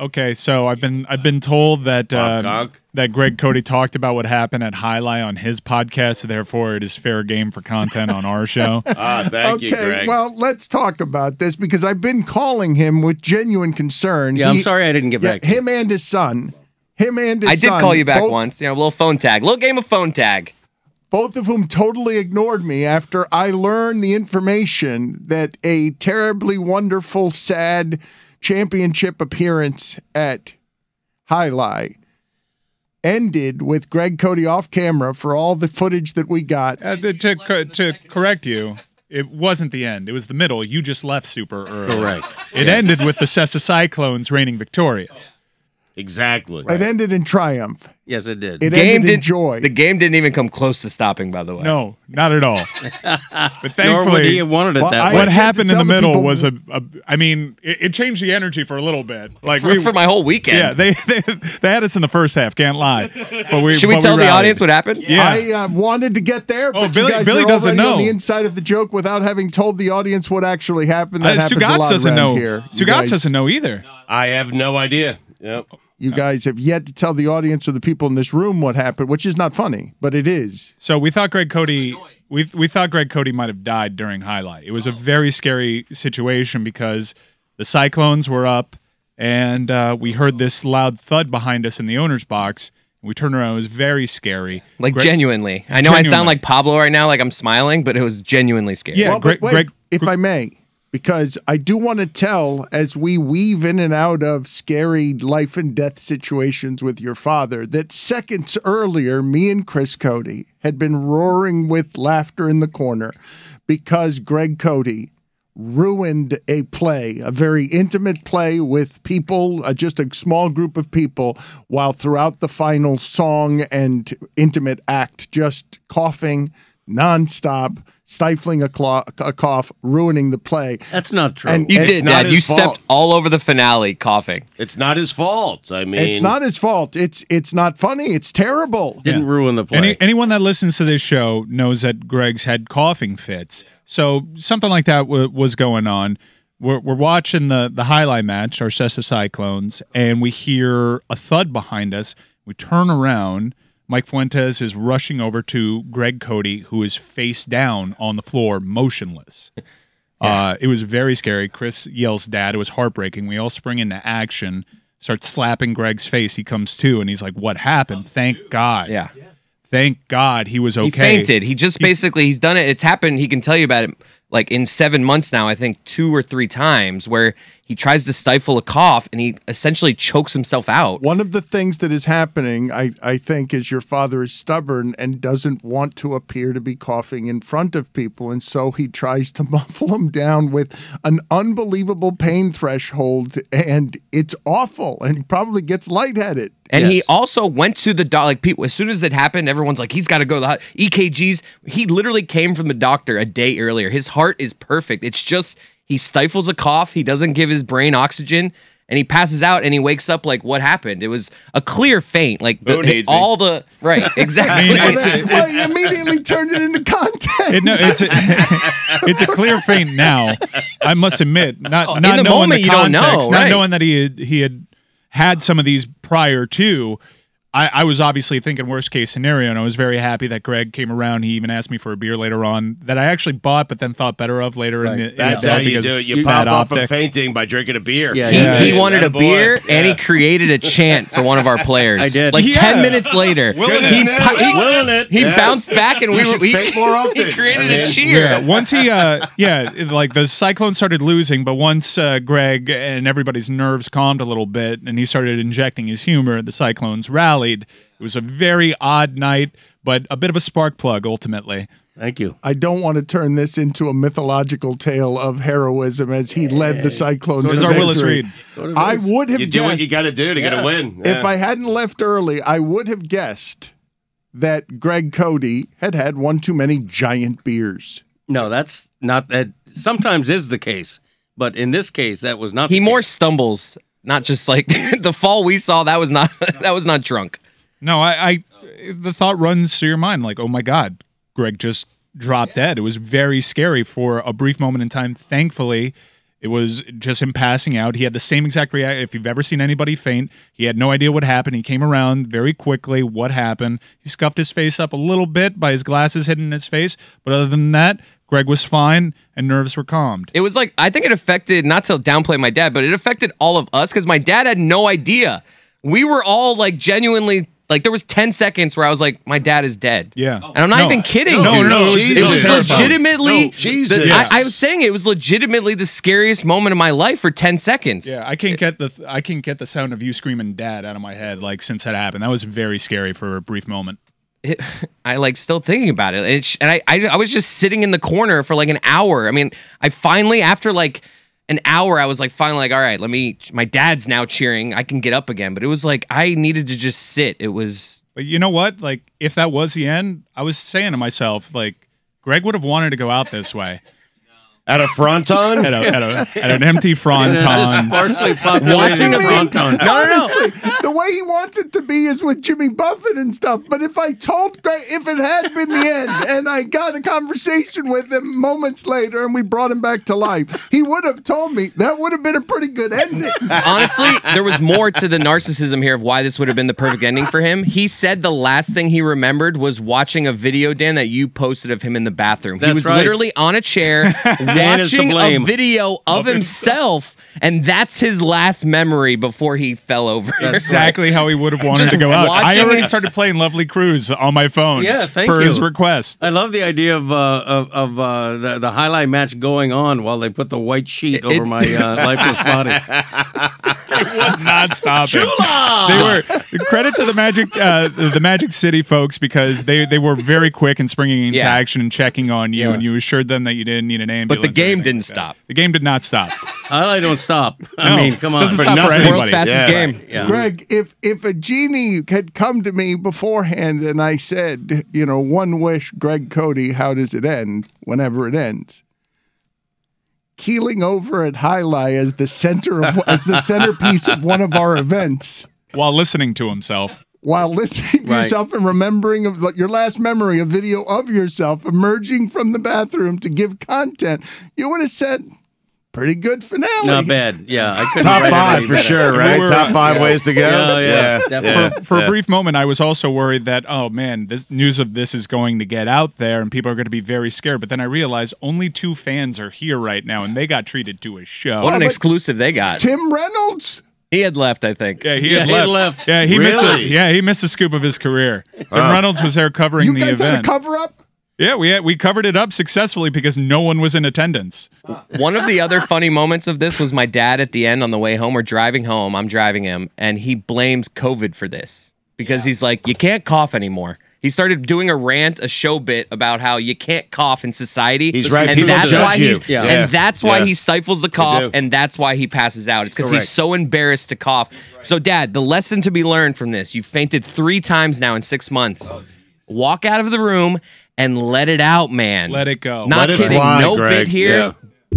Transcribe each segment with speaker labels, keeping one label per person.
Speaker 1: Okay, so I've been I've been told that uh, that Greg Cote talked about what happened at jai alai on his podcast. Therefore, it is fair game for content on our show.
Speaker 2: Ah, thank you,
Speaker 3: okay,
Speaker 2: Greg.
Speaker 3: well, let's talk about this because I've been calling him with genuine concern.
Speaker 4: Yeah, I'm sorry I didn't get
Speaker 3: yeah,
Speaker 4: back.
Speaker 3: Him and his son. Him and his
Speaker 5: I did call you back
Speaker 3: both-
Speaker 5: once. You know, a little phone tag, little game of phone tag.
Speaker 3: both of whom totally ignored me after I learned the information that a terribly wonderful, sad championship appearance at jai alai ended with Greg Cote off camera for all the footage that we got.
Speaker 1: Uh, to, to co- to correct you, it wasn't the end. It was the middle. You just left super early.
Speaker 4: Correct.
Speaker 1: It ended with the Cesta Cyclones reigning victorious.
Speaker 2: Exactly.
Speaker 3: It ended in triumph.
Speaker 4: Yes, it did.
Speaker 3: It
Speaker 5: Game
Speaker 3: ended in
Speaker 5: didn't.
Speaker 3: joy.
Speaker 5: The game didn't even come close to stopping. By the way.
Speaker 1: No, not at all. But
Speaker 4: Nor would he wanted it
Speaker 3: Well,
Speaker 4: that
Speaker 3: I-
Speaker 4: way.
Speaker 1: what happened in the
Speaker 3: the
Speaker 1: middle
Speaker 3: people-
Speaker 1: was a, a. I mean, it, it changed the energy for a little bit. Like
Speaker 5: for,
Speaker 1: we,
Speaker 5: for my whole weekend.
Speaker 1: yeah, they, they they had us in the first half. Can't lie. But we
Speaker 5: Should we
Speaker 1: but
Speaker 5: tell the audience what happened?
Speaker 1: Yeah.
Speaker 3: I uh, wanted to get there, but
Speaker 1: Billy-
Speaker 3: you guys
Speaker 1: Billy
Speaker 3: are
Speaker 1: doesn't
Speaker 3: already on
Speaker 1: know.
Speaker 3: the inside of the joke without having told the audience what actually happened. That
Speaker 1: Uh,
Speaker 3: happens a lot
Speaker 1: doesn't know.
Speaker 3: here. You Stugotz
Speaker 1: doesn't know either.
Speaker 2: I have no idea. Yep.
Speaker 3: You guys have yet to tell the audience or the people in this room what happened, which is not funny, but it is.
Speaker 1: So we thought Greg Cote we we thought Greg Cote might have died during jai alai. It was a very scary situation because the Cyclones were up and uh, we heard this loud thud behind us in the owner's box. We turned around. It was very scary.
Speaker 5: Like
Speaker 1: Greg-
Speaker 5: genuinely. I know I sound like Pablo right now, like I'm smiling, but it was genuinely scary.
Speaker 1: Yeah,
Speaker 3: well,
Speaker 1: Greg-
Speaker 3: wait,
Speaker 1: Greg-
Speaker 3: if I may, because I do want to tell as we weave in and out of scary life and death situations with your father that seconds earlier, me and Chris Cote had been roaring with laughter in the corner because Greg Cote ruined a play, a very intimate play with people, uh, just a small group of people, while throughout the final song and intimate act, just coughing nonstop, stifling a, clo- a cough, ruining the play.
Speaker 4: That's not true.
Speaker 3: And
Speaker 5: You did,
Speaker 2: not
Speaker 5: Dad. You
Speaker 2: fault.
Speaker 5: stepped all over the finale coughing.
Speaker 2: It's not his fault. I mean,
Speaker 3: It's not his fault. It's it's not funny. It's terrible.
Speaker 4: Didn't ruin the play.
Speaker 1: Any, anyone that listens to this show knows that Greg's had coughing fits. So something like that w- was going on. We're, we're watching the, the jai alai match, our Cesta Cyclones, and we hear a thud behind us. We turn around. Mike Fuentes is rushing over to Greg Cote, who is face down on the floor, motionless. Uh, it was very scary. Chris yells, "Dad!" It was heartbreaking. We all spring into action, start slapping Greg's face. He comes to, and he's like, "What happened?" Thank God.
Speaker 5: Yeah.
Speaker 1: Thank God he was okay.
Speaker 5: He fainted. He just basically he's done it. It's happened. He can tell you about it like in seven months now. I think two or three times where he tries to stifle a cough and he essentially chokes himself out.
Speaker 3: One of the things that is happening, I, I think, is your father is stubborn and doesn't want to appear to be coughing in front of people. And so he tries to muffle him down with an unbelievable pain threshold. And it's awful. And he probably gets lightheaded.
Speaker 5: And he also went to the doc. Like people, as soon as it happened, everyone's like, he's got to go to the ho- EKGs. He literally came from the doctor a day earlier. His heart is perfect. It's just he stifles a cough. He doesn't give his brain oxygen, and he passes out. And he wakes up like, what happened? It was a clear faint. Like the,
Speaker 2: Who needs me?
Speaker 5: all the right, exactly.
Speaker 1: I mean, it's-
Speaker 3: well, he immediately turned it into content.
Speaker 1: It, no, it's a, it's a clear faint now. I must admit, not
Speaker 5: Oh, in
Speaker 1: not
Speaker 5: the
Speaker 1: knowing
Speaker 5: moment,
Speaker 1: the
Speaker 5: you don't know,
Speaker 1: context, not knowing that he had, he had had some of these prior to. I, I was obviously thinking worst case scenario, and I was very happy that Greg came around. He even asked me for a beer later on that I actually bought, but then thought better of later. In the, in
Speaker 2: That's
Speaker 1: the
Speaker 2: how you do it. You,
Speaker 4: you-
Speaker 2: pop
Speaker 1: off
Speaker 2: up a fainting by drinking a beer.
Speaker 4: Yeah,
Speaker 5: He,
Speaker 4: yeah.
Speaker 5: he wanted a
Speaker 2: Attaboy.
Speaker 5: beer and he created a chant for one of our players.
Speaker 4: I did.
Speaker 5: Like
Speaker 1: Yeah.
Speaker 5: ten minutes later,
Speaker 1: Willing
Speaker 5: he,
Speaker 2: it.
Speaker 5: pu- he,
Speaker 4: Willing it.
Speaker 5: he
Speaker 2: Yeah.
Speaker 5: bounced back and we were
Speaker 2: should
Speaker 5: we,
Speaker 2: faint more often.
Speaker 5: he created
Speaker 2: I
Speaker 5: a
Speaker 2: mean-
Speaker 5: cheer.
Speaker 1: Yeah, once he, uh, yeah, like the Cyclone started losing, but once uh, Greg and everybody's nerves calmed a little bit and he started injecting his humor, the Cyclones rallied. It was a very odd night, but a bit of a spark plug ultimately.
Speaker 4: Thank you.
Speaker 3: I don't want to turn this into a mythological tale of heroism as he led the Cyclones.
Speaker 1: This is
Speaker 3: to
Speaker 1: our Willis
Speaker 3: victory.
Speaker 1: Reed.
Speaker 4: Sort of
Speaker 3: I
Speaker 4: is.
Speaker 3: would have
Speaker 2: You do what you got to do to get a win.
Speaker 3: If I hadn't left early, I would have guessed that Greg Cote had had one too many giant beers.
Speaker 4: No, that's not that. Sometimes is the case, but in this case, that was not.
Speaker 5: He
Speaker 4: the
Speaker 5: more
Speaker 4: case.
Speaker 5: stumbles, not just like the fall we saw. That was not that was not drunk.
Speaker 1: No, I, I, the thought runs through your mind like, oh my God, Greg just dropped dead. It was very scary for a brief moment in time. Thankfully, It was just him passing out. He had the same exact reaction. If you've ever seen anybody faint, he had no idea what happened. He came around very quickly. What happened? He scuffed his face up a little bit by his glasses hidden his face. But other than that, Greg was fine and nerves were calmed.
Speaker 5: It was like I think it affected not to downplay my dad, but it affected all of us because my dad had no idea. We were all like genuinely like there was 10 seconds where I was like, my dad is dead.
Speaker 1: Yeah. Oh.
Speaker 5: And I'm not
Speaker 1: No.
Speaker 5: even kidding.
Speaker 1: No,
Speaker 5: dude.
Speaker 1: no, no, it was-
Speaker 5: it
Speaker 2: it
Speaker 5: was,
Speaker 2: was
Speaker 5: legitimately
Speaker 2: No, Jesus.
Speaker 5: the-
Speaker 2: Yes.
Speaker 5: I, I was saying it was legitimately the scariest moment of my life for 10 seconds.
Speaker 1: Yeah, I can't get the I can't get the sound of you screaming "dad" out of my head. Like since that happened, that was very scary for a brief moment.
Speaker 5: I like still thinking about it. And, it sh- and I, I I was just sitting in the corner for like an hour. I mean, I finally after like an hour, I was like finally like, all right, let me. My dad's now cheering. I can get up again. But it was like I needed to just sit. It was
Speaker 1: But you know what? Like if that was the end, I was saying to myself, like Greg would have wanted to go out this way
Speaker 2: At a fronton?
Speaker 1: at, a, at, a, at an empty
Speaker 4: In a
Speaker 1: fronton.
Speaker 4: sparsely populated
Speaker 3: I mean,
Speaker 4: fronton.
Speaker 3: Honestly, the way he wants it to be is with Jimmy Buffett and stuff. But if I told Greg, if it had been the end, and I got a conversation with him moments later, and we brought him back to life, he would have told me that would have been a pretty good ending.
Speaker 5: honestly there was more to the narcissism here of why this would have been the perfect ending for him. He said the last thing he remembered was watching a video, Dan, that you posted of him in the bathroom. he was
Speaker 4: right.
Speaker 5: literally on a chair
Speaker 4: is to
Speaker 5: watching a video of himself, and that's his last memory before he fell over.
Speaker 1: Exactly how he would have wanted
Speaker 5: Just
Speaker 1: to go out. I already
Speaker 5: it.
Speaker 1: started playing Lovely Cruise on my phone.
Speaker 4: Yeah, thank
Speaker 1: for his request.
Speaker 4: I love the idea of uh, of, of uh, the the jai alai match going on while they put the white sheet over my uh, lifeless body.
Speaker 1: It was not stopping. They were credit to the Magic, uh, the Magic City folks because they they were very quick in springing into
Speaker 5: Yeah.
Speaker 1: action and checking on you, and you assured them that you didn't need an ambulance.
Speaker 5: But the game didn't
Speaker 1: like
Speaker 5: stop.
Speaker 1: The game did not stop.
Speaker 4: Jai alai don't stop. I
Speaker 1: No,
Speaker 4: mean, come on.
Speaker 1: doesn't
Speaker 2: For
Speaker 1: stop for anybody.
Speaker 5: World's fastest
Speaker 2: Yeah.
Speaker 5: game.
Speaker 4: Yeah.
Speaker 3: Greg, if if a genie had come to me beforehand and I said, you know, one wish, Greg Cote, how does it end? Whenever it ends, keeling over at jai alai as the center of as the centerpiece of one of our events.
Speaker 1: while listening to himself.
Speaker 3: While listening to
Speaker 4: Right.
Speaker 3: yourself and remembering of like, your last memory, a video of yourself emerging from the bathroom to give content, you would have said, "Pretty good finale."
Speaker 4: Not bad. Yeah, I couldn't
Speaker 2: Top five for
Speaker 4: better.
Speaker 2: sure, right?
Speaker 1: were-
Speaker 2: Top five ways to go.
Speaker 4: Yeah, yeah, definitely.
Speaker 1: For a brief moment, I was also worried that, oh man, this news of this is going to get out there and people are going to be very scared. But then I realized only two fans are here right now and they got treated to a show.
Speaker 5: What an exclusive they got.
Speaker 3: Tim Reynolds.
Speaker 5: He had left, I think.
Speaker 1: Yeah, he
Speaker 4: Yeah,
Speaker 1: had
Speaker 4: he
Speaker 1: left.
Speaker 4: had left.
Speaker 1: Yeah, he missed. A, yeah, he missed a scoop of his career. Tim Reynolds was there covering
Speaker 3: You
Speaker 1: the
Speaker 3: guys had a
Speaker 1: event.
Speaker 3: cover up.
Speaker 1: yeah, we had, we covered it up successfully because no one was in attendance.
Speaker 5: One of the other funny moments of this was my dad at the end on the way home. We're driving home. I'm driving him, and he blames COVID for this because he's like, "You can't cough anymore." He started doing a rant, a show bit about how you can't cough in society.
Speaker 2: He's right.
Speaker 5: and
Speaker 2: People
Speaker 5: that's
Speaker 2: judge
Speaker 5: why
Speaker 2: you.
Speaker 5: he's
Speaker 4: Yeah.
Speaker 5: and that's why
Speaker 2: Yeah.
Speaker 5: he stifles the cough, and that's why he passes out. It's because he's so embarrassed to cough. So, Dad, the lesson to be learned from this: you've fainted three times now in six months. Walk out of the room and let it out, man.
Speaker 1: Let it go.
Speaker 5: Not
Speaker 2: Let it
Speaker 5: kidding.
Speaker 2: fly,
Speaker 5: no
Speaker 2: Greg.
Speaker 5: bit here.
Speaker 2: Yeah.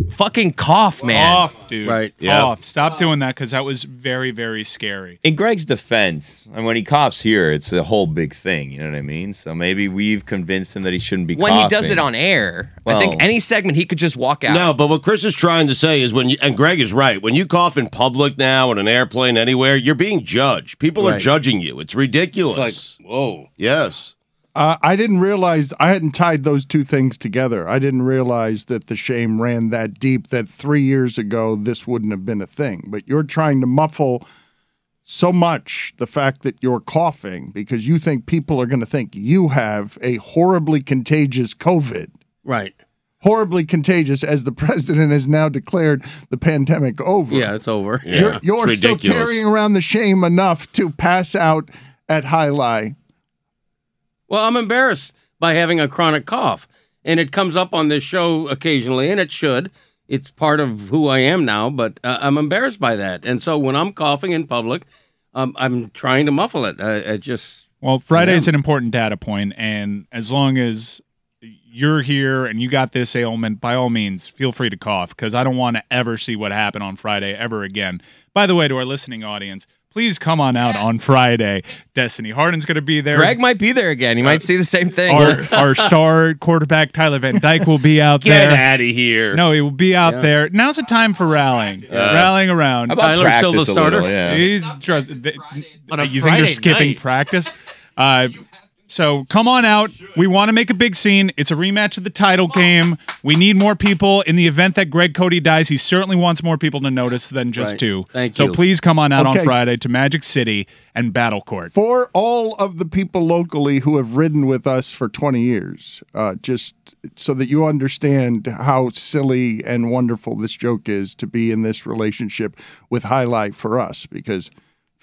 Speaker 5: Fucking cough, man.
Speaker 1: Off, dude.
Speaker 4: Right.
Speaker 2: Yeah.
Speaker 1: Off. Stop doing that because that was very, very scary.
Speaker 6: in Greg's defense, and when he coughs here, it's a whole big thing. You know what I mean? So maybe we've convinced him that he shouldn't be.
Speaker 5: when he does it on air, I think any segment he could just walk out.
Speaker 2: No, but what Chris is trying to say is when you, and Greg is right, when you cough in public now, on an airplane, anywhere, you're being judged. People are judging you. It's ridiculous.
Speaker 4: It's like, whoa.
Speaker 2: yes.
Speaker 3: Uh, I didn't realize I hadn't tied those two things together. I didn't realize that the shame ran that deep that three years ago this wouldn't have been a thing. But you're trying to muffle so much the fact that you're coughing because you think people are going to think you have a horribly contagious COVID.
Speaker 4: Right.
Speaker 3: Horribly contagious, as the president has now declared the pandemic over.
Speaker 4: Yeah, it's over.
Speaker 3: You're, you're
Speaker 2: it's
Speaker 3: still carrying around the shame enough to pass out at jai alai.
Speaker 4: Well, I'm embarrassed by having a chronic cough, and it comes up on this show occasionally, and it should. It's part of who I am now, but uh, I'm embarrassed by that. And so when I'm coughing in public, um, I'm trying to muffle it. I, I just
Speaker 1: Well, Friday is an important data point, and as long as you're here and you got this ailment, by all means, feel free to cough because I don't want to ever see what happened on Friday ever again. By the way, to our listening audience, please come on out on Friday. Destiny Harden's going to be there.
Speaker 5: Greg might be there again. He might see the same thing.
Speaker 1: our, our star quarterback Tyler Van Dyke will be out
Speaker 2: Get
Speaker 1: there.
Speaker 2: Get out of here.
Speaker 1: No, he will be out there. Now's the time for rallying, rallying around.
Speaker 6: How about
Speaker 4: Tyler's still the starter?
Speaker 6: little, yeah.
Speaker 1: He's just, th-
Speaker 7: On a
Speaker 1: you think they're skipping
Speaker 7: night.
Speaker 1: practice? Uh, so come on out. We want to make a big scene. It's a rematch of the title game. We need more people in the event that Greg Cote dies. He certainly wants more people to notice than just
Speaker 4: Right.
Speaker 1: two.
Speaker 4: Thank
Speaker 1: so
Speaker 4: you.
Speaker 1: please come on out
Speaker 3: Okay.
Speaker 1: on Friday to Magic City and Battle Court.
Speaker 3: For all of the people locally who have ridden with us for 20 years, uh, just so that you understand how silly and wonderful this joke is to be in this relationship with jai alai for us, because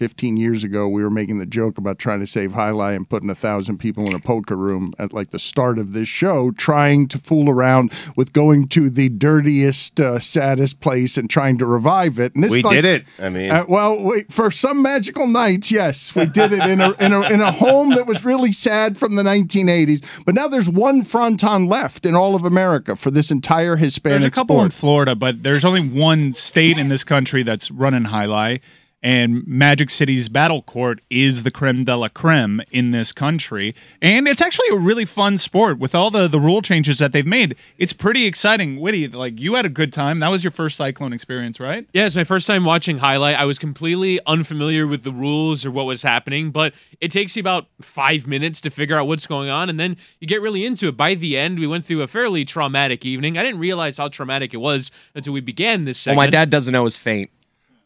Speaker 3: 15 years ago we were making the joke about trying to save jai alai and putting a thousand people in a poker room at like the start of this show, trying to fool around with going to the dirtiest, uh, saddest place and trying to revive it. And this
Speaker 2: we
Speaker 3: like-
Speaker 2: did it. I mean,
Speaker 3: uh, well, wait, for some magical nights, yes, we did it in a, in a in a home that was really sad from the 1980s. But now there's one fronton left in all of America for this entire Hispanic
Speaker 1: There's a couple
Speaker 3: sport.
Speaker 1: in Florida, but there's only one state in this country that's running jai alai. And Magic City's Battle Court is the creme de la creme in this country. And it's actually a really fun sport with all the, the rule changes that they've made. It's pretty exciting. Witty, like you had a good time. That was your first Cyclone experience, right?
Speaker 7: Yeah, it's my first time watching jai alai. I was completely unfamiliar with the rules or what was happening, but it takes you about five minutes to figure out what's going on, and then you get really into it. By the end, we went through a fairly traumatic evening. I didn't realize how traumatic it was until we began this
Speaker 5: well, my dad doesn't know his faint.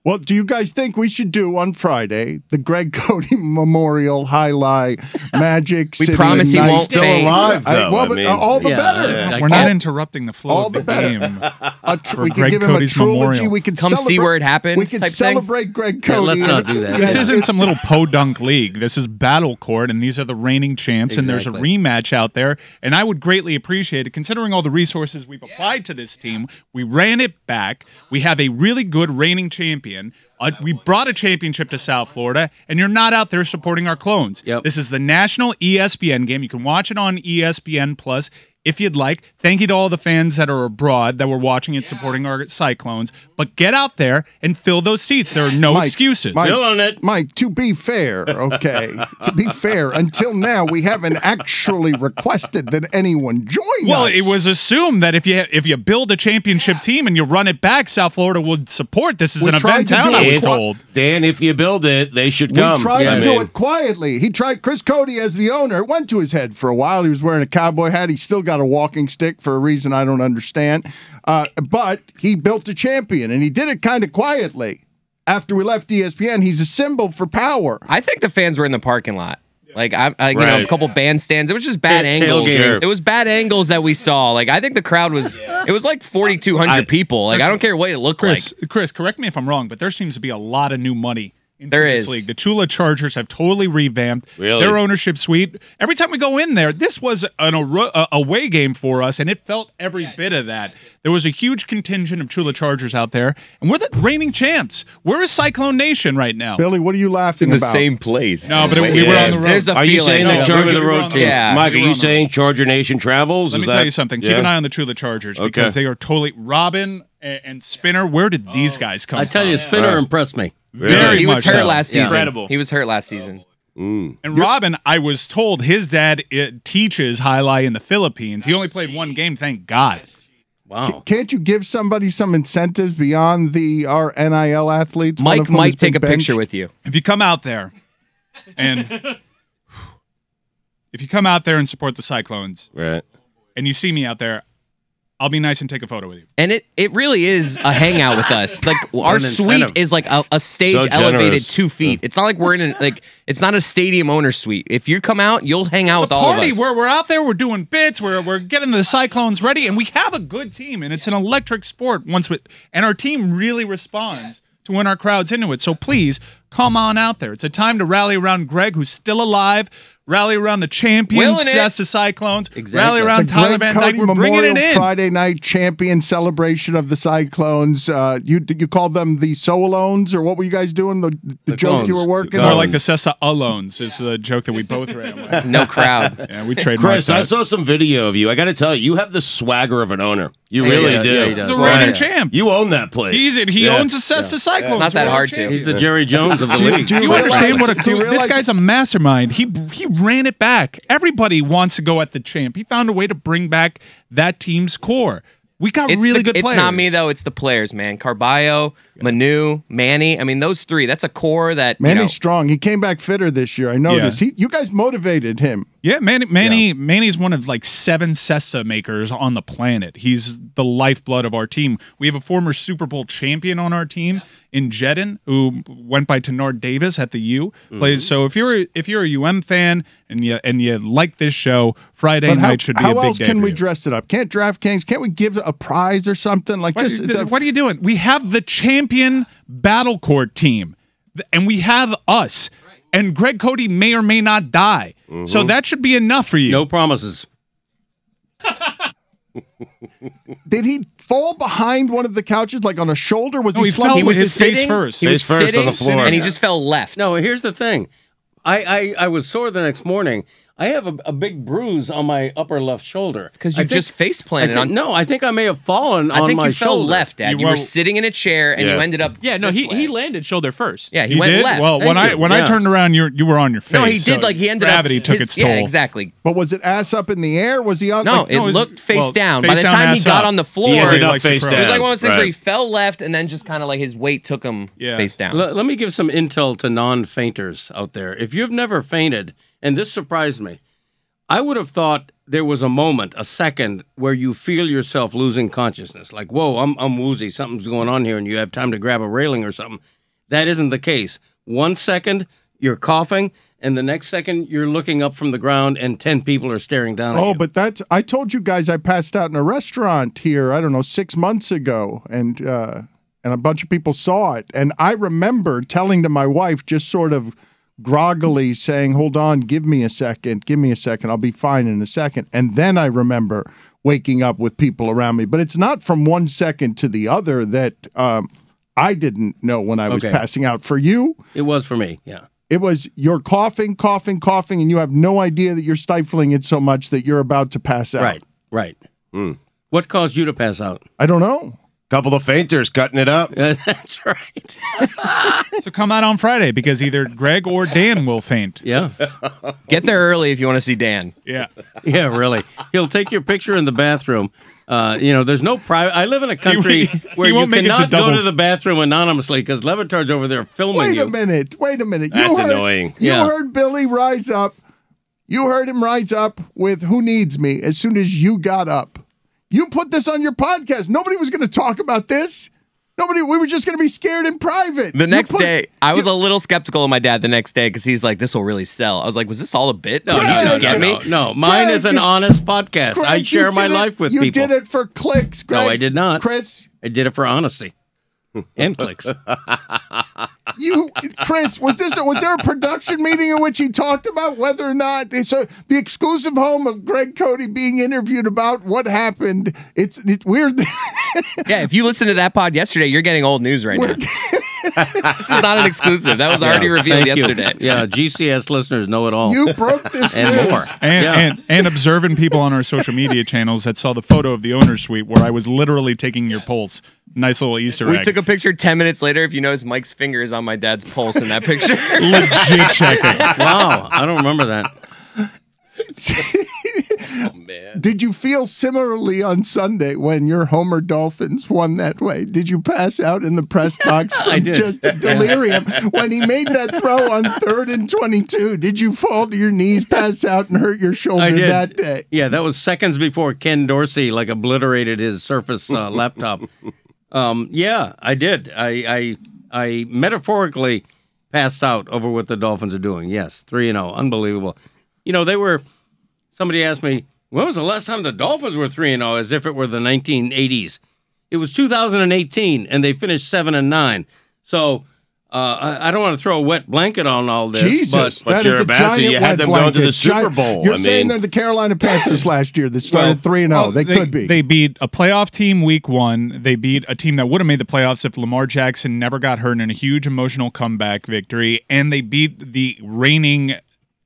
Speaker 3: Well, do you guys think we should do on Friday the Greg Cote Memorial Jai Alai Magic
Speaker 5: We
Speaker 3: City
Speaker 5: promise he
Speaker 3: Night?
Speaker 5: won't
Speaker 2: still
Speaker 5: faint.
Speaker 2: alive,
Speaker 3: I-
Speaker 2: though.
Speaker 3: well,
Speaker 2: I
Speaker 3: but
Speaker 2: mean- uh,
Speaker 3: all the
Speaker 4: Yeah,
Speaker 3: better.
Speaker 4: yeah, I
Speaker 1: We're
Speaker 4: can't-
Speaker 1: not interrupting the flow
Speaker 3: all
Speaker 1: of
Speaker 3: the
Speaker 1: the,
Speaker 3: better.
Speaker 1: game.
Speaker 3: A tr-
Speaker 1: For
Speaker 3: we could
Speaker 1: Greg
Speaker 3: give him
Speaker 1: Cote's
Speaker 3: a trilogy.
Speaker 1: memorial.
Speaker 3: We could
Speaker 5: Come see
Speaker 3: celebrate-
Speaker 5: where it happened
Speaker 3: We could
Speaker 5: type thing?
Speaker 3: celebrate Greg
Speaker 4: Yeah,
Speaker 3: Cote.
Speaker 4: let's not do that.
Speaker 1: This
Speaker 4: Yeah.
Speaker 1: isn't some little podunk league. This is Battle Court, and these are the reigning champs, and there's a
Speaker 4: Exactly.
Speaker 1: rematch out there. And I would greatly appreciate it, considering all the resources we've applied to this team. We ran it back. We have a really good reigning champion. Uh, we brought a championship to South Florida, and you're not out there supporting our clones.
Speaker 4: Yep.
Speaker 1: This is the national ESPN game. You can watch it on ESPN Plus if you'd like. Thank you to all the fans that are abroad that were watching it, supporting our Cyclones. But get out there and fill those seats. There are no
Speaker 3: Mike,
Speaker 1: excuses.
Speaker 3: Mike,
Speaker 4: Still on it.
Speaker 3: Mike, to be fair, okay, to be fair, until now we haven't actually requested that anyone join us.
Speaker 1: Well,
Speaker 3: us.
Speaker 1: it was assumed that if you if you build a championship team and you run it back, South Florida would support. This is
Speaker 3: We
Speaker 1: an
Speaker 3: tried
Speaker 1: event
Speaker 3: to
Speaker 1: town. I was told.
Speaker 2: Dan, if you build it, they should come.
Speaker 3: We
Speaker 2: come.
Speaker 3: tried
Speaker 2: I
Speaker 3: to do
Speaker 2: mean,
Speaker 3: it quietly. He tried Chris Cote as the owner. It went to his head for a while. He was wearing a cowboy hat. He still got a walking stick for a reason I don't understand. Uh, but he built a champion, and he did it kind of quietly. After we left ESPN, he's a symbol for power.
Speaker 5: I think the fans were in the parking lot. Like I, I you know, a couple bandstands. It was just bad
Speaker 4: Ta-
Speaker 5: angles.
Speaker 4: tailgating.
Speaker 5: It was bad angles that we saw. Like I think the crowd was. It was like forty two hundred people. Like I don't care what it looked
Speaker 1: Chris,
Speaker 5: like.
Speaker 1: Chris, correct me if I'm wrong, but there seems to be a lot of new money. Into
Speaker 5: There
Speaker 1: this
Speaker 5: is.
Speaker 1: league. The Chula Chargers have totally revamped
Speaker 2: Really?
Speaker 1: their ownership suite. Every time we go in there, this was an a, a away game for us, and it felt every bit of that. There was a huge contingent of Chula Chargers out there, and we're the reigning champs. We're a Cyclone Nation right now.
Speaker 3: Billy, what are you laughing
Speaker 6: in the
Speaker 3: about?
Speaker 6: same place.
Speaker 1: No, but it, we
Speaker 2: Yeah.
Speaker 1: were on the road.
Speaker 5: There's a
Speaker 2: Are you saying
Speaker 1: No,
Speaker 2: that
Speaker 1: we
Speaker 2: Charger
Speaker 1: the road team.
Speaker 5: Yeah.
Speaker 2: Mike, are
Speaker 1: We were
Speaker 2: you
Speaker 1: on the
Speaker 2: saying Charger Nation travels?
Speaker 1: Let
Speaker 2: Is
Speaker 1: me
Speaker 2: that-
Speaker 1: tell you something. Keep an eye on the Chula Chargers
Speaker 2: Okay.
Speaker 1: because they are totally Robin and, and Spinner. Where did these oh. guys come
Speaker 4: I tell
Speaker 1: from?
Speaker 4: you, Spinner impressed me.
Speaker 1: Very
Speaker 5: he was hurt
Speaker 1: so.
Speaker 5: last season.
Speaker 7: Incredible.
Speaker 5: He was hurt last season.
Speaker 1: And Robin, I was told his dad uh, teaches jai alai in the Philippines. He only played one game, thank God.
Speaker 4: Wow.
Speaker 3: Can't you give somebody some incentives beyond the our NIL athletes? One
Speaker 5: Mike might take a picture with you.
Speaker 1: If you come out there and if you come out there and support the Cyclones
Speaker 2: Right.
Speaker 1: and you see me out there, I'll be nice and take a photo with you.
Speaker 5: And it it really is a hangout with us. Like our suite is like a, a stage
Speaker 2: So
Speaker 5: elevated two feet. It's not like we're in a, like it's not a stadium owner suite. If you come out, you'll hang out
Speaker 1: It's
Speaker 5: with
Speaker 1: a
Speaker 5: all of
Speaker 1: party
Speaker 5: us.
Speaker 1: where we're out there, we're doing bits, we're, we're getting the Cyclones ready, and we have a good team, and it's an electric sport. Once we, and our team really responds to when our crowd's into it. So please come on out there. It's a time to rally around Greg, who's still alive. Rally around the champions,
Speaker 5: Willing it.
Speaker 1: Cesta Cyclones.
Speaker 4: Exactly.
Speaker 1: Rally around
Speaker 3: The
Speaker 1: Tyler
Speaker 3: Greg
Speaker 1: Van Dyke. We're bringing
Speaker 3: Memorial
Speaker 1: it in.
Speaker 3: Friday night champion celebration of the Cyclones. Uh, you did you call them the Solones or what were you guys doing? The, the, joke you were working
Speaker 1: More
Speaker 3: on.
Speaker 1: like the Cesta Alones is the joke that we both ran with.
Speaker 5: no crowd.
Speaker 1: Yeah, we trademarked
Speaker 2: Chris, I saw some video of you. I got to tell you, you have the swagger of an owner. You
Speaker 4: Yeah,
Speaker 2: really
Speaker 4: yeah,
Speaker 2: do.
Speaker 4: yeah, he does.
Speaker 1: the
Speaker 4: Right.
Speaker 1: reigning
Speaker 4: Yeah.
Speaker 1: champ.
Speaker 2: You own that place.
Speaker 1: He, he
Speaker 2: Yeah.
Speaker 1: owns the Cesta Cyclones.
Speaker 5: Not that
Speaker 1: We're
Speaker 5: hard
Speaker 1: our
Speaker 5: to.
Speaker 4: He's the Jerry Jones of the league.
Speaker 3: do
Speaker 1: Do you understand what a
Speaker 3: do you
Speaker 1: this
Speaker 3: realize-
Speaker 1: guy's a mastermind? He he ran it back. Everybody wants to go at the champ. He found a way to bring back that team's core. We got
Speaker 5: It's
Speaker 1: really
Speaker 5: the-
Speaker 1: good
Speaker 5: It's
Speaker 1: players.
Speaker 5: not me though. It's the players, man. Carballo, Manu, Manny. I mean, those three. That's a core that you
Speaker 3: Manny's
Speaker 5: know,
Speaker 3: strong. He came back fitter this year. I noticed. He, you guys motivated him.
Speaker 1: Yeah, Manny, Manny, Manny's one of like seven cesta makers on the planet. He's the lifeblood of our team. We have a former Super Bowl champion on our team in Jedden, who went by Tenard Davis at the U.
Speaker 3: Mm-hmm.
Speaker 1: Plays. So if you're if you're a UM fan and you and you like this show, Friday
Speaker 3: But how,
Speaker 1: night should be
Speaker 3: how
Speaker 1: a big
Speaker 3: else can
Speaker 1: for
Speaker 3: we
Speaker 1: you.
Speaker 3: dress it up? Can't DraftKings? Can't we give a prize or something like
Speaker 1: What,
Speaker 3: just?
Speaker 1: th- what are you doing? We have the champion battle court team, and we have us. And Greg Cote may or may not die, so that should be enough for you.
Speaker 4: No promises.
Speaker 3: Did he fall behind one of the couches, like on a shoulder? Was
Speaker 1: No,
Speaker 3: he,
Speaker 1: he
Speaker 3: slumped?
Speaker 1: fell
Speaker 5: he was
Speaker 1: with his face first.
Speaker 5: He was
Speaker 2: Face first on
Speaker 5: sitting,
Speaker 2: the floor.
Speaker 5: and he just fell left.
Speaker 4: No, here's the thing. I, I, I was sore the next morning. I have a, a big bruise on my upper left shoulder.
Speaker 5: because
Speaker 4: I
Speaker 5: you
Speaker 4: think-
Speaker 5: just face planted
Speaker 4: think-
Speaker 5: on.
Speaker 4: no, I think I may have fallen
Speaker 5: I
Speaker 4: on
Speaker 5: think
Speaker 4: my
Speaker 5: you fell
Speaker 4: shoulder.
Speaker 5: left, Dad.
Speaker 1: You
Speaker 5: You, were
Speaker 1: were-
Speaker 5: sitting in a chair and
Speaker 2: Yeah.
Speaker 5: you ended up.
Speaker 7: Yeah, no,
Speaker 5: this
Speaker 7: he,
Speaker 5: way.
Speaker 7: he landed shoulder first.
Speaker 5: Yeah, he,
Speaker 1: He
Speaker 5: went
Speaker 1: did?
Speaker 5: left.
Speaker 1: Well, when
Speaker 4: Thank
Speaker 1: I
Speaker 4: you.
Speaker 1: when I
Speaker 4: Yeah.
Speaker 1: turned around, you you were on your face.
Speaker 5: no, he
Speaker 1: so
Speaker 5: did like he ended up
Speaker 1: gravity
Speaker 5: up.
Speaker 1: took
Speaker 5: his-
Speaker 1: its toll.
Speaker 5: Yeah, exactly.
Speaker 3: But was it ass up in the air? Was he on?
Speaker 5: No,
Speaker 3: like,
Speaker 5: it
Speaker 1: no, it was-
Speaker 5: looked face
Speaker 1: well,
Speaker 5: down. By
Speaker 1: face
Speaker 5: the
Speaker 1: down,
Speaker 5: time he
Speaker 1: ass
Speaker 5: got
Speaker 1: up.
Speaker 5: on the floor,
Speaker 2: He ended up
Speaker 1: likes to
Speaker 2: face
Speaker 1: cry.
Speaker 2: down.
Speaker 5: it was like one of those things where
Speaker 2: Right.
Speaker 5: he fell left and then just kind of like his weight took him
Speaker 1: Yeah.
Speaker 5: face down.
Speaker 4: Let, let me give some intel to non fainters out there. If you've never fainted, and this surprised me, I would have thought there was a moment, a second, where you feel yourself losing consciousness. Like, whoa, I'm, I'm woozy. Something's going on here, and you have time to grab a railing or something. That isn't the case. One second, you're coughing, and the next second, you're looking up from the ground, and 10 people are staring down at
Speaker 3: Oh, but that's. I told you guys I passed out in a restaurant here. I don't know six months ago, and uh, and a bunch of people saw it, and I remember telling to my wife, just sort of groggily saying, "Hold on, give me a second, give me a second, I'll be fine in a second. And then I remember waking up with people around me, but it's not from one second to the other that um, I didn't know when I was
Speaker 4: Okay.
Speaker 3: passing out. For you,
Speaker 4: It was for me, yeah.
Speaker 3: it was you're coughing, coughing, coughing, and you have no idea that you're stifling it so much that you're about to pass out.
Speaker 4: Right, right. What caused you to pass out?
Speaker 3: I don't know.
Speaker 2: Couple of fainters cutting it up.
Speaker 4: That's right.
Speaker 1: So come out on Friday because either Greg or Dan will faint.
Speaker 4: Yeah.
Speaker 5: Get there early if you want to see Dan.
Speaker 1: Yeah.
Speaker 4: Yeah, really. He'll take your picture in the bathroom. Uh, you know, there's no private. I live in a country
Speaker 1: He
Speaker 4: where you
Speaker 1: won't make it to
Speaker 4: cannot go to the bathroom anonymously because Le Batard's over there filming
Speaker 3: Wait
Speaker 4: you.
Speaker 3: a minute. Wait a minute.
Speaker 2: That's
Speaker 3: heard,
Speaker 2: annoying.
Speaker 3: You
Speaker 4: Yeah.
Speaker 3: heard Billy rise up. You heard him rise up with "Who Needs Me" as soon as you got up. You put this on your podcast. Nobody was going to talk about this. Nobody. We were just going to be scared in private.
Speaker 5: The next
Speaker 3: put-
Speaker 5: day, I was
Speaker 3: you-
Speaker 5: a little skeptical of my dad the next day because he's like, "This will really sell." I was like, "Was this all a bit?
Speaker 4: No,
Speaker 5: Did
Speaker 4: no,
Speaker 5: he just
Speaker 4: no,
Speaker 5: get
Speaker 4: no,
Speaker 5: me?"
Speaker 4: No, mine is an
Speaker 3: Greg,
Speaker 4: honest podcast. I share my
Speaker 3: it-
Speaker 4: life with
Speaker 3: you
Speaker 4: people.
Speaker 3: You did it for clicks, Greg.
Speaker 4: No, I did not.
Speaker 3: Chris,
Speaker 4: I did it for honesty and clicks.
Speaker 3: you, Chris, was this was there a production meeting in which he talked about whether or not so the exclusive home of Greg Cote being interviewed about what happened? It's it's weird.
Speaker 5: Yeah, if you listen to that pod yesterday, you're getting old news right now. this is not an exclusive. That was already revealed
Speaker 4: Thank you.
Speaker 5: yesterday.
Speaker 4: Yeah, GCS listeners know it all.
Speaker 3: you broke this
Speaker 4: and
Speaker 3: news.
Speaker 4: more.
Speaker 1: And,
Speaker 4: yeah.
Speaker 1: and and observing people on our social media channels that saw the photo of the owner's suite where I was literally taking your pulse. Nice little Easter
Speaker 5: We
Speaker 1: egg.
Speaker 5: We took a picture 10 minutes later. If you notice, Mike's finger is on my dad's pulse in that picture.
Speaker 1: legit checking.
Speaker 4: wow, I don't remember that.
Speaker 3: Did you feel similarly on Sunday when your Homer Dolphins won that way? Did you pass out in the press box
Speaker 4: I
Speaker 3: from
Speaker 4: did.
Speaker 3: just delirium when he made that throw on third and 22? Did you fall to your knees, pass out, and hurt your shoulder that day?
Speaker 4: Yeah, that was seconds before Ken Dorsey like obliterated his Surface uh, laptop. Um, yeah, I did. I, I I metaphorically passed out over what the Dolphins are doing. Yes, three and zero, unbelievable. You know, they were. Somebody asked me when was the last time the Dolphins were three and zero, as if it were the 1980s. It was 2018, and they finished seven and nine. So. Uh, I, I don't want to throw a wet blanket on all this,
Speaker 3: Jesus,
Speaker 2: but
Speaker 3: that
Speaker 2: you're
Speaker 3: is a
Speaker 2: about to. You had them going to the
Speaker 3: blanket.
Speaker 2: Super Bowl.
Speaker 3: You're
Speaker 2: I
Speaker 3: saying
Speaker 2: mean-
Speaker 3: they're the Carolina Panthers last year that started three and zero.
Speaker 1: Well,
Speaker 3: They could be.
Speaker 1: They beat a playoff team week one. They beat a team that would have made the playoffs if Lamar Jackson never got hurt in a huge emotional comeback victory. And they beat the reigning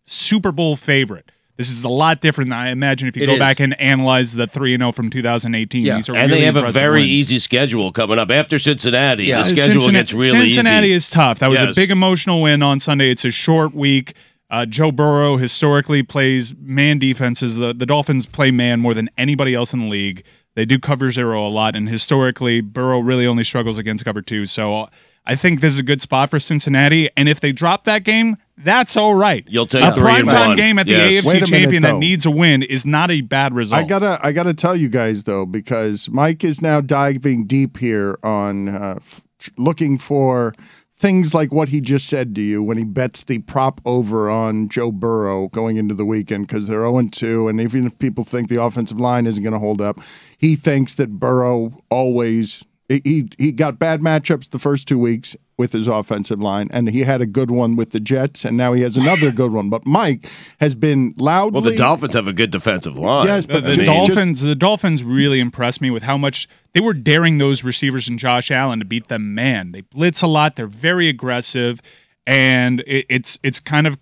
Speaker 1: Super Bowl favorite. This is a lot different than I imagine if you
Speaker 4: It
Speaker 1: go
Speaker 4: is.
Speaker 1: back and analyze the 3 0 from 2018.
Speaker 4: Yeah.
Speaker 2: And
Speaker 1: really
Speaker 2: they have a very
Speaker 1: wins.
Speaker 2: easy schedule coming up after Cincinnati.
Speaker 4: Yeah.
Speaker 2: The
Speaker 1: Uh,
Speaker 2: schedule
Speaker 1: Cincinnati,
Speaker 2: gets really
Speaker 1: Cincinnati
Speaker 2: easy.
Speaker 1: is tough. That was
Speaker 2: Yes.
Speaker 1: a big emotional win on Sunday. It's a short week. Uh, Joe Burrow historically plays man defenses. The, the Dolphins play man more than anybody else in the league. They do cover zero a lot, and historically, Burrow really only struggles against cover two. So I think this is a good spot for Cincinnati. And if they drop that game, that's all right.
Speaker 2: You'll take
Speaker 1: a
Speaker 2: three
Speaker 1: primetime game at the
Speaker 2: Yes.
Speaker 1: AFC
Speaker 3: minute,
Speaker 1: champion
Speaker 3: though.
Speaker 1: that needs a win is not a bad result.
Speaker 3: I gotta, I gotta tell you guys though, because Mike is now diving deep here on uh, f- looking for things like what he just said to you when he bets the prop over on Joe Burrow going into the weekend because they're 0 2, and even if people think the offensive line isn't going to hold up, he thinks that Burrow always. He, he he got bad matchups the first two weeks with his offensive line, and he had a good one with the Jets, and now he has another good one. But Mike has been loudly.
Speaker 2: Well, the Dolphins have a good defensive line.
Speaker 3: Yes, but
Speaker 1: the
Speaker 3: just-
Speaker 1: Dolphins, the Dolphins really impressed me with how much they were daring those receivers and Josh Allen to beat them man. They blitz a lot. They're very aggressive, and it, it's it's kind of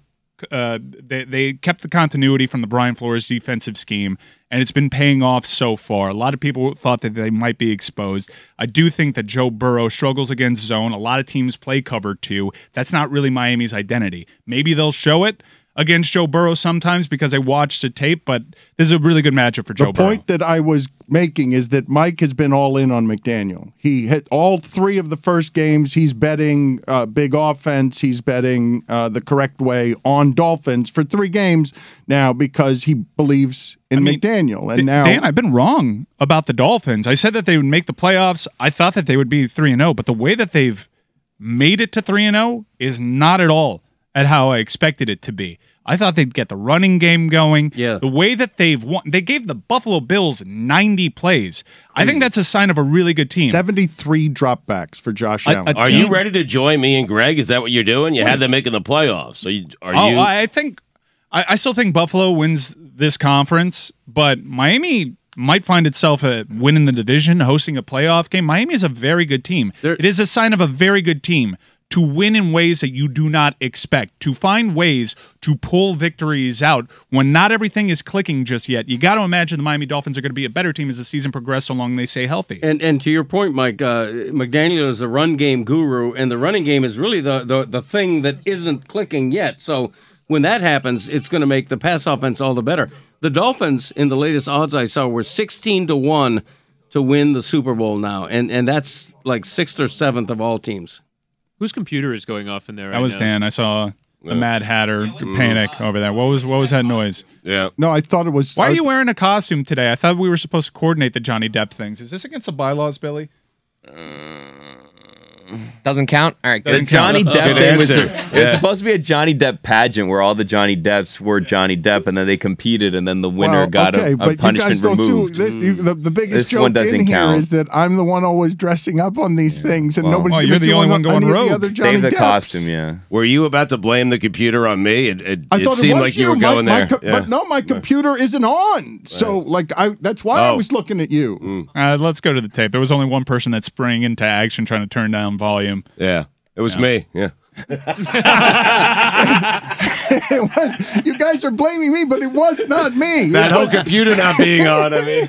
Speaker 1: uh, they they kept the continuity from the Brian Flores defensive scheme, and it's been paying off so far. A lot of people thought that they might be exposed. I do think that Joe Burrow struggles against zone. A lot of teams play cover two. That's not really Miami's identity. Maybe they'll show it against Joe Burrow sometimes because I watched the tape, but this is a really good matchup for Joe
Speaker 3: the
Speaker 1: Burrow.
Speaker 3: point that I was making is that Mike has been all in on McDaniel. He hit all three of the first games. He's betting uh, big offense. He's betting uh, the correct way on Dolphins for three games now because he believes in
Speaker 1: mean,
Speaker 3: McDaniel. And now,
Speaker 1: Dan, I've been wrong about the Dolphins. I said that they would make the playoffs. I thought that they would be 3 and 0, but the way that they've made it to 3 and 0 is not at all at how I expected it to be. I thought they'd get the running game going.
Speaker 4: Yeah.
Speaker 1: The way that they've won, they gave the Buffalo Bills 90 plays. I think that's a sign of a really good team.
Speaker 3: 73 dropbacks for Josh Allen.
Speaker 2: Are you ready to join me and Greg? Is that what you're doing? You had them making the playoffs. So you, are
Speaker 1: Oh,
Speaker 2: you?
Speaker 1: I I think I, I still think Buffalo wins this conference, but Miami might find itself uh, winning the division, hosting a playoff game. Miami is a very good team.
Speaker 4: They're-
Speaker 1: it is a sign of a very good team to win in ways that you do not expect, to find ways to pull victories out when not everything is clicking just yet. You got to imagine the Miami Dolphins are going to be a better team as the season progresses, so long they stay healthy.
Speaker 4: And and to your point, Mike, uh, McDaniel is a run game guru, and the running game is really the, the the thing that isn't clicking yet. So when that happens, it's going to make the pass offense all the better. The Dolphins, in the latest odds I saw, were sixteen to one to win the Super Bowl now, and and that's like sixth or seventh of all teams.
Speaker 7: Whose computer is going off in there?
Speaker 1: that
Speaker 7: right
Speaker 1: was
Speaker 7: now?
Speaker 1: Dan. I saw the Mad Hatter panic over there. What was what was that noise?
Speaker 2: yeah.
Speaker 3: no, I thought it was.
Speaker 1: Why
Speaker 3: I-
Speaker 1: are you wearing a costume today? I thought we were supposed to coordinate the Johnny Depp things. Is this against the bylaws, Billy?
Speaker 5: Uh, Doesn't count. All right,
Speaker 6: The
Speaker 5: good.
Speaker 6: Johnny Depp
Speaker 2: Good
Speaker 6: thing was,
Speaker 2: answer.
Speaker 6: it was supposed to be a Johnny Depp pageant where all the Johnny Depps were Johnny Depp, and then they competed, and then the winner
Speaker 3: Well,
Speaker 6: got
Speaker 3: okay,
Speaker 6: a,
Speaker 3: but
Speaker 6: a
Speaker 3: you
Speaker 6: punishment
Speaker 3: guys don't
Speaker 6: removed.
Speaker 3: do the, the, the biggest
Speaker 6: This one
Speaker 3: joke
Speaker 6: doesn't
Speaker 3: in here
Speaker 6: count.
Speaker 3: is that I'm the one always dressing up on these things, and
Speaker 6: Well-
Speaker 3: nobody's
Speaker 1: Well,
Speaker 3: gonna
Speaker 1: you're the only one going
Speaker 3: of the
Speaker 1: rogue.
Speaker 3: other Johnny
Speaker 6: Save the
Speaker 3: Depps.
Speaker 6: costume, yeah.
Speaker 2: Were you about to blame the computer on me? It, it,
Speaker 3: I
Speaker 2: it
Speaker 3: thought
Speaker 2: seemed
Speaker 3: it was
Speaker 2: like you were
Speaker 3: My-
Speaker 2: going
Speaker 3: my
Speaker 2: there.
Speaker 3: co-
Speaker 2: Yeah.
Speaker 3: But no, my computer isn't on. So like I that's why I
Speaker 2: Oh.
Speaker 3: was looking at you.
Speaker 1: Uh, let's go to the tape. There was only one person that sprang into action trying to turn down volume.
Speaker 2: yeah. It was me. Yeah.
Speaker 3: it was you guys are blaming me, but it was not me.
Speaker 2: That
Speaker 3: It
Speaker 2: whole
Speaker 3: was-
Speaker 2: computer not being on. I mean,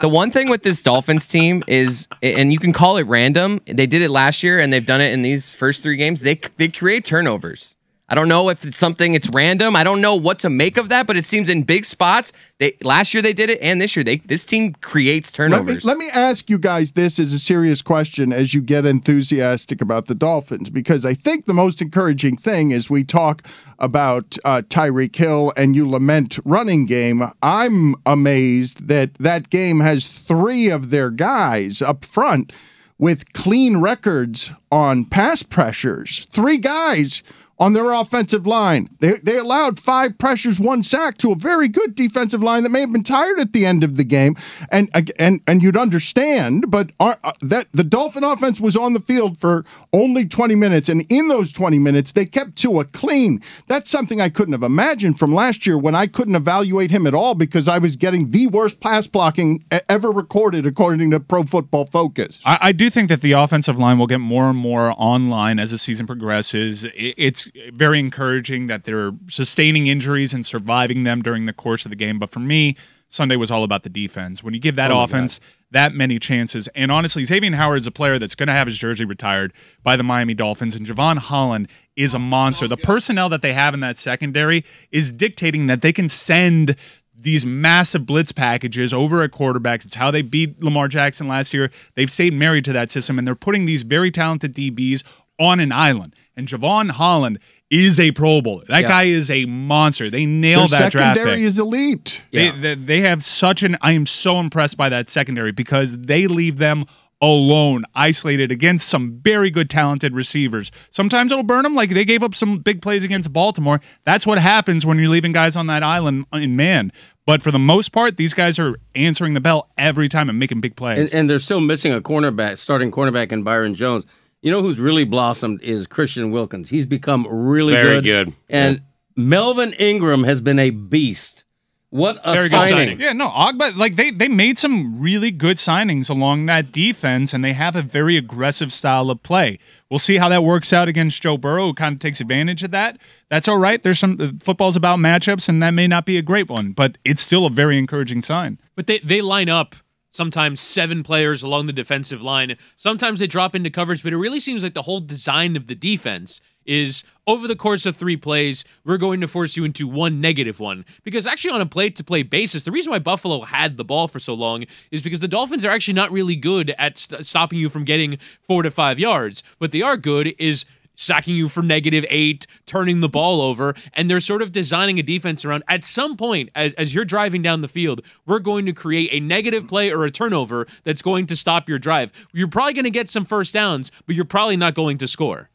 Speaker 5: The one thing with this Dolphins team is, and you can call it random. They did it last year, and they've done it in these first three games. They they create turnovers. I don't know if it's something it's random. I don't know what to make of that, but it seems in big spots. They last year they did it, and this year they this team creates
Speaker 3: let me,
Speaker 5: turnovers.
Speaker 3: let me ask you guys this as a serious question as you get enthusiastic about the Dolphins, because I think the most encouraging thing is we talk about uh, Tyreek Hill and you lament running game. I'm amazed that that game has three of their guys up front with clean records on pass pressures. Three guys on their offensive line. They, they allowed five pressures, one sack to a very good defensive line that may have been tired at the end of the game. And and and you'd understand, but our, uh, that the Dolphin offense was on the field for only 20 minutes, and in those 20 minutes, they kept Tua clean. That's something I couldn't have imagined from last year when I couldn't evaluate him at all because I was getting the worst pass blocking ever recorded according to Pro Football Focus.
Speaker 1: I, I do think that the offensive line will get more and more online as the season progresses. It, it's very encouraging that they're sustaining injuries and surviving them during the course of the game. But for me, Sunday was all about the defense. When you give that offense that many chances, and honestly, Xavier Howard is a player that's going to have his jersey retired by the Miami Dolphins, and Jevon Holland is a oh, monster. The personnel that they have in that secondary is dictating that they can send these massive blitz packages over at quarterbacks. It's how they beat Lamar Jackson last year. They've stayed married to that system, and they're putting these very talented DBs on an island. And Jevon Holland is a Pro Bowler. That
Speaker 4: Yeah.
Speaker 1: guy is a monster. They
Speaker 3: Their
Speaker 1: nailed that draft
Speaker 3: secondary is elite.
Speaker 4: Yeah.
Speaker 1: They, they, they have such an. I am so impressed by that secondary because they leave them alone, isolated against some very good, talented receivers. Sometimes it'll burn them, like they gave up some big plays against Baltimore. That's what happens when you're leaving guys on that island in man. But for the most part, these guys are answering the bell every time and making big plays.
Speaker 4: And, and they're still missing a cornerback, starting cornerback in Byron Jones. You know who's really blossomed is Christian Wilkins. He's become really
Speaker 2: Very
Speaker 4: good.
Speaker 2: good.
Speaker 4: And Melvin Ingram has been a beast. What a
Speaker 7: Very good
Speaker 4: signing.
Speaker 7: signing.
Speaker 1: Yeah, no, Ogbah, like they they made some really good signings along that defense, and they have a very aggressive style of play. We'll see how that works out against Joe Burrow, who kind of takes advantage of that. That's all right. There's some uh, football's about matchups, and that may not be a great one, but it's still a very encouraging sign.
Speaker 7: But they, they line up sometimes seven players along the defensive line. Sometimes they drop into coverage, but it really seems like the whole design of the defense is over the course of three plays, we're going to force you into one negative one. Because actually, on a play to play basis, the reason why Buffalo had the ball for so long is because the Dolphins are actually not really good at st- stopping you from getting four to five yards. What they are good is sacking you for negative eight, turning the ball over, and they're sort of designing a defense around. At some point, as, as you're driving down the field, we're going to create a negative play or a turnover that's going to stop your drive. You're probably going to get some first downs, but you're probably not going to score.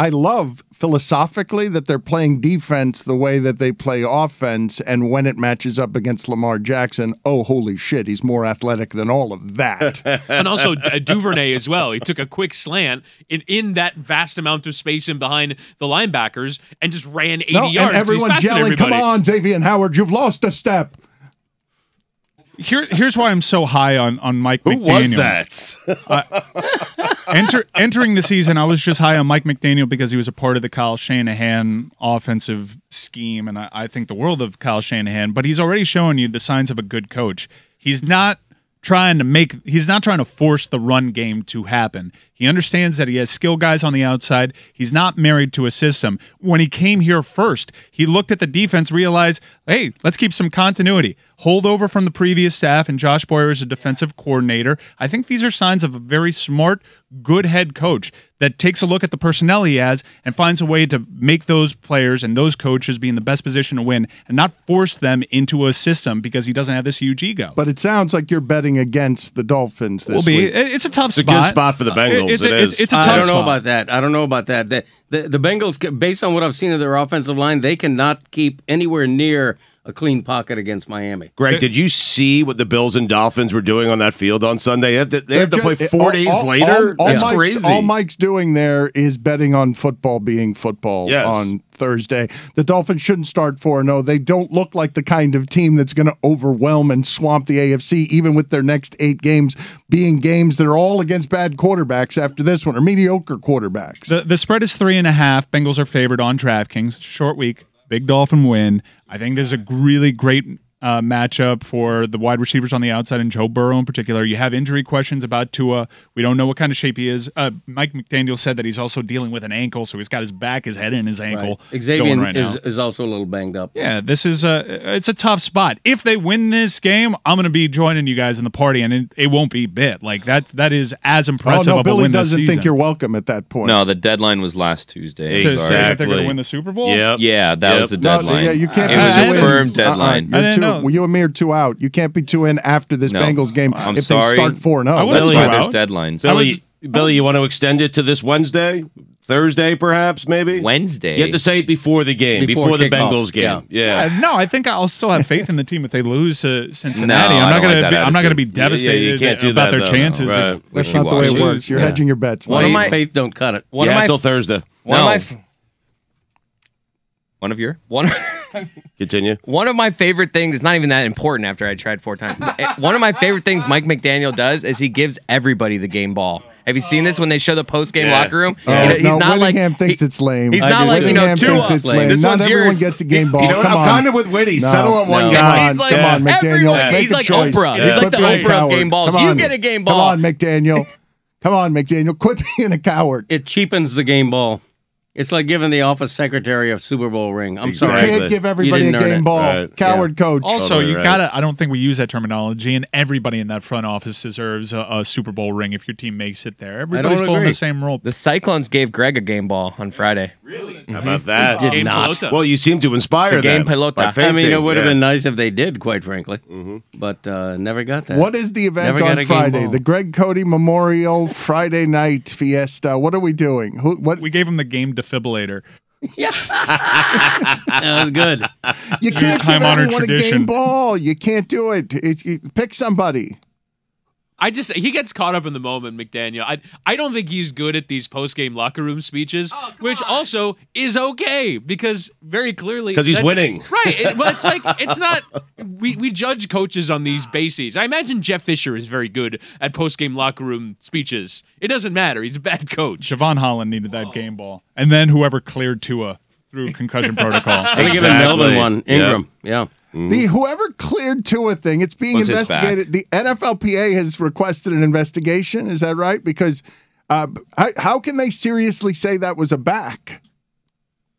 Speaker 3: I love philosophically that they're playing defense the way that they play offense. And when it matches up against Lamar Jackson, oh, holy shit, he's more athletic than all of that.
Speaker 7: and also uh, Duvernay as well. He took a quick slant in, in that vast amount of space in behind the linebackers and just ran 80
Speaker 3: no,
Speaker 7: yards.
Speaker 3: and
Speaker 7: 'cause he's
Speaker 3: everyone's
Speaker 7: faster than
Speaker 3: yelling, come on, Xavier and Howard, you've lost a step.
Speaker 1: Here, here's why I'm so high on on Mike
Speaker 2: Who
Speaker 1: McDaniel.
Speaker 2: was that?
Speaker 1: Enter, entering the season, I was just high on Mike McDaniel because he was a part of the Kyle Shanahan offensive scheme, and I, I think the world of Kyle Shanahan. But he's already showing you the signs of a good coach. He's not trying to make he's not trying to force the run game to happen. He understands that he has skill guys on the outside. He's not married to a system. When he came here first, he looked at the defense, realized, hey, let's keep some continuity. Hold over from the previous staff, and Josh Boyer is a defensive coordinator. I think these are signs of a very smart, good head coach that takes a look at the personnel he has and finds a way to make those players and those coaches be in the best position to win and not force them into a system because he doesn't have this huge ego.
Speaker 3: But it sounds like you're betting against the Dolphins this
Speaker 1: will be
Speaker 3: week.
Speaker 1: it's a tough
Speaker 2: It's a
Speaker 1: spot.
Speaker 2: good spot for the uh, Bengals.
Speaker 1: It's
Speaker 2: it
Speaker 1: a,
Speaker 2: is.
Speaker 1: it's, it's a
Speaker 4: I
Speaker 1: tough
Speaker 4: don't know
Speaker 1: spot.
Speaker 4: about that. I don't know about that. The, the the Bengals, based on what I've seen of their offensive line, they cannot keep anywhere near a clean pocket against Miami.
Speaker 2: Greg, did you see what the Bills and Dolphins were doing on that field on Sunday? They have to, they have to
Speaker 3: They're
Speaker 2: play four
Speaker 3: all-
Speaker 2: days
Speaker 3: all-
Speaker 2: later.
Speaker 3: All, all
Speaker 2: That's
Speaker 3: Mike's,
Speaker 2: crazy.
Speaker 3: All Mike's doing there is betting on football being football
Speaker 2: Yes.
Speaker 3: on Thursday. The Dolphins shouldn't start 4 0. They don't look like the kind of team that's going to overwhelm and swamp the AFC, even with their next eight games being games that are all against bad quarterbacks after this one, or mediocre quarterbacks.
Speaker 1: The the spread is three and a half. Bengals are favored on DraftKings. Short week, big Dolphin win. I think this is a really great uh, matchup for the wide receivers on the outside and Joe Burrow in particular. You have injury questions about Tua. We don't know what kind of shape he is. Uh, Mike McDaniel said that he's also dealing with an ankle, so he's got his back, his head, and his ankle
Speaker 4: Xavier
Speaker 1: going right
Speaker 4: is,
Speaker 1: now.
Speaker 4: is also a little banged up.
Speaker 1: Yeah, this is a it's a tough spot. If they win this game, I'm going to be joining you guys in the party, and it, it won't be bit like that. That is as
Speaker 3: oh,
Speaker 1: impressive
Speaker 3: no,
Speaker 1: of a
Speaker 3: Billy
Speaker 1: win
Speaker 3: doesn't think you're welcome at that point.
Speaker 6: No, the deadline was last Tuesday.
Speaker 1: to
Speaker 6: Sorry.
Speaker 1: say that they're going to win the Super Bowl.
Speaker 2: Yep.
Speaker 6: Yeah, that
Speaker 2: Yep.
Speaker 6: was the
Speaker 3: No,
Speaker 6: deadline.
Speaker 3: yeah, you can't
Speaker 6: it was a
Speaker 3: in.
Speaker 6: firm
Speaker 3: Uh-uh,
Speaker 6: deadline.
Speaker 3: You're
Speaker 1: I didn't
Speaker 3: two,
Speaker 1: know.
Speaker 3: well, you and me are two out. You can't be two in after this
Speaker 6: No,
Speaker 3: Bengals game
Speaker 6: I'm
Speaker 3: if
Speaker 6: sorry.
Speaker 3: they start 4 and 0.
Speaker 1: I
Speaker 6: That's
Speaker 1: wasn't
Speaker 6: why there's deadlines.
Speaker 2: Billy, Billy, you want to extend it to this Wednesday, Thursday, perhaps, maybe
Speaker 6: Wednesday.
Speaker 2: You have to say it before the game, before,
Speaker 4: Before
Speaker 2: the
Speaker 4: kickoff,
Speaker 2: Bengals game.
Speaker 4: yeah.
Speaker 2: Yeah.
Speaker 1: Uh, no, I think I'll still have faith in the team if they lose to Cincinnati.
Speaker 6: No,
Speaker 1: I'm not gonna.
Speaker 6: like that
Speaker 1: be, I'm not going to be
Speaker 6: attitude.
Speaker 2: Yeah, yeah,
Speaker 1: devastated
Speaker 2: can't
Speaker 1: about
Speaker 2: that,
Speaker 1: their
Speaker 2: though.
Speaker 1: chances.
Speaker 2: Right.
Speaker 1: of-
Speaker 3: That's not the way it
Speaker 6: Wishy-washy.
Speaker 3: works. You're hedging your bets.
Speaker 6: One of my-
Speaker 4: faith don't cut it.
Speaker 6: One
Speaker 2: yeah,
Speaker 6: of my
Speaker 2: until Thursday.
Speaker 6: One
Speaker 5: No.
Speaker 6: of my one of your one
Speaker 2: Continue.
Speaker 5: One of my favorite things, it's not even that important after I tried four times. One of my favorite things Mike McDaniel does is he gives everybody the game ball. Have you seen this when they show the post game
Speaker 2: Yeah.
Speaker 5: locker room?
Speaker 3: Oh,
Speaker 5: You uh, know, he's
Speaker 3: no,
Speaker 5: not like
Speaker 3: Wittyngham thinks
Speaker 5: he-
Speaker 3: it's lame.
Speaker 5: He's not like
Speaker 4: too.
Speaker 5: you know
Speaker 3: Wittyngham
Speaker 5: two
Speaker 3: thinks
Speaker 5: us.
Speaker 3: it's lame.
Speaker 5: This
Speaker 3: Not
Speaker 5: one's
Speaker 3: everyone
Speaker 5: yours.
Speaker 3: gets a game ball.
Speaker 2: You know what?
Speaker 3: Come
Speaker 2: I'm
Speaker 3: on.
Speaker 2: kind of with Whitty.
Speaker 3: No.
Speaker 2: Settle on one
Speaker 4: No.
Speaker 3: Come
Speaker 2: guy.
Speaker 5: He's like
Speaker 3: come on, McDaniel.
Speaker 5: everyone- he's like
Speaker 3: choice.
Speaker 5: Oprah.
Speaker 2: He's
Speaker 3: Quit
Speaker 5: like the Oprah of game balls.
Speaker 3: Come
Speaker 5: You get a game ball.
Speaker 3: Come on, McDaniel. Come on, McDaniel. Quit being a coward.
Speaker 4: It cheapens the game ball. It's like giving the office secretary a Super Bowl ring. I'm sorry.
Speaker 3: You
Speaker 2: Exactly.
Speaker 3: can't give everybody a
Speaker 4: didn't earn
Speaker 3: game
Speaker 4: it.
Speaker 3: ball.
Speaker 2: Right.
Speaker 3: Coward coach.
Speaker 1: Also,
Speaker 2: Totally
Speaker 1: you
Speaker 2: right.
Speaker 1: gotta. I don't think we use that terminology, and everybody in that front office deserves a, a Super Bowl ring if your team makes it there. Everybody's pulling
Speaker 4: agree.
Speaker 1: the same role.
Speaker 5: The Cyclones gave Greg a game ball on Friday.
Speaker 2: How about that?
Speaker 4: Did
Speaker 7: Game
Speaker 4: not.
Speaker 7: pelota.
Speaker 2: Well, you seem to inspire
Speaker 5: The game
Speaker 2: them
Speaker 5: pelota.
Speaker 2: by
Speaker 5: I
Speaker 4: I mean,
Speaker 2: fainting.
Speaker 4: it would have
Speaker 2: Yeah.
Speaker 4: been nice if they did, quite frankly. But uh, never got that.
Speaker 3: What is the event
Speaker 4: Never got
Speaker 3: on
Speaker 4: game
Speaker 3: Friday?
Speaker 4: ball.
Speaker 3: The Greg Cote Memorial Friday Night Fiesta. What are we doing? Who? What?
Speaker 1: We gave him the game defibrillator. Yes.
Speaker 4: That was good.
Speaker 3: You can't give
Speaker 1: time-honored
Speaker 3: everyone a
Speaker 1: tradition.
Speaker 3: game ball. You can't do it. It- it- Pick somebody.
Speaker 7: I just he gets caught up in the moment, McDaniel. I I don't think he's good at these post game locker room speeches, oh, which also is okay because very clearly
Speaker 2: because he's winning.
Speaker 7: right? It, but it's like it's not. We we judge coaches on these bases. I imagine Jeff Fisher is very good at post game locker room speeches. It doesn't matter. He's a bad coach.
Speaker 1: Jevon Holland needed that game ball, and then whoever cleared Tua through concussion protocol.
Speaker 4: I'm giving
Speaker 2: Exactly.
Speaker 4: Melvin one. Ingram.
Speaker 2: Yeah.
Speaker 4: Ingram. Yeah.
Speaker 3: The whoever cleared to a thing, it's being
Speaker 6: Was
Speaker 3: investigated. The NFLPA has requested an investigation. Is that right? Because uh, how, how can they seriously say that was a back?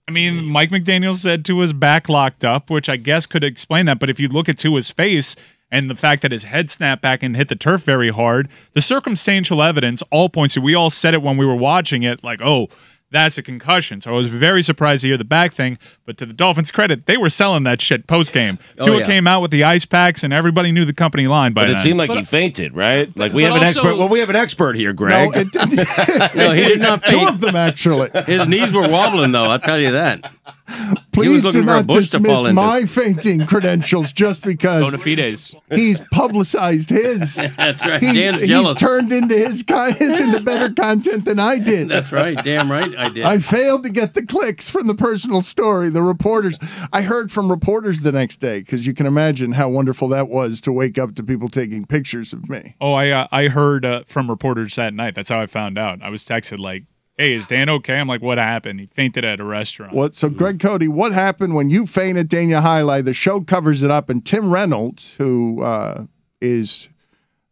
Speaker 1: I mean, Mike McDaniel said Tua's back locked up, which I guess could explain that. But if you look at Tua's face and the fact that his head snapped back and hit the turf very hard, the circumstantial evidence all points to. We all said it when we were watching it, like, oh, that's a concussion. So I was very surprised to hear the back thing. But to the Dolphins' credit, they were selling that shit post game.
Speaker 4: Oh,
Speaker 1: Tua
Speaker 4: yeah.
Speaker 1: came out with the ice packs, and everybody knew the company line by
Speaker 2: But it
Speaker 1: then.
Speaker 2: seemed like he fainted, right? Like we
Speaker 7: but
Speaker 2: have an expert. Well, we have an expert here, Greg.
Speaker 3: No, it didn't.
Speaker 4: No, he did not
Speaker 3: Two of them actually.
Speaker 4: His knees were wobbling, though. I'll tell you that.
Speaker 3: Please do not
Speaker 4: bush
Speaker 3: dismiss my fainting credentials just because
Speaker 7: Bona fides.
Speaker 3: he's publicized his.
Speaker 4: That's right.
Speaker 3: He's,
Speaker 4: Dan's
Speaker 3: he's
Speaker 4: jealous.
Speaker 3: turned into his, con- his into better content than I did.
Speaker 4: That's right. Damn right I did.
Speaker 3: I failed to get the clicks from the personal story. The reporters, I heard from reporters the next day because you can imagine how wonderful that was to wake up to people taking pictures of me.
Speaker 1: Oh, I uh, I heard uh, from reporters that night. That's how I found out. I was texted like, "Hey, is Dan okay?" I'm like, "What happened?" He fainted at a restaurant.
Speaker 3: What? So, Greg Cote, what happened when you fainted Dania Jai Alai? The show covers it up, and Tim Reynolds, who uh, is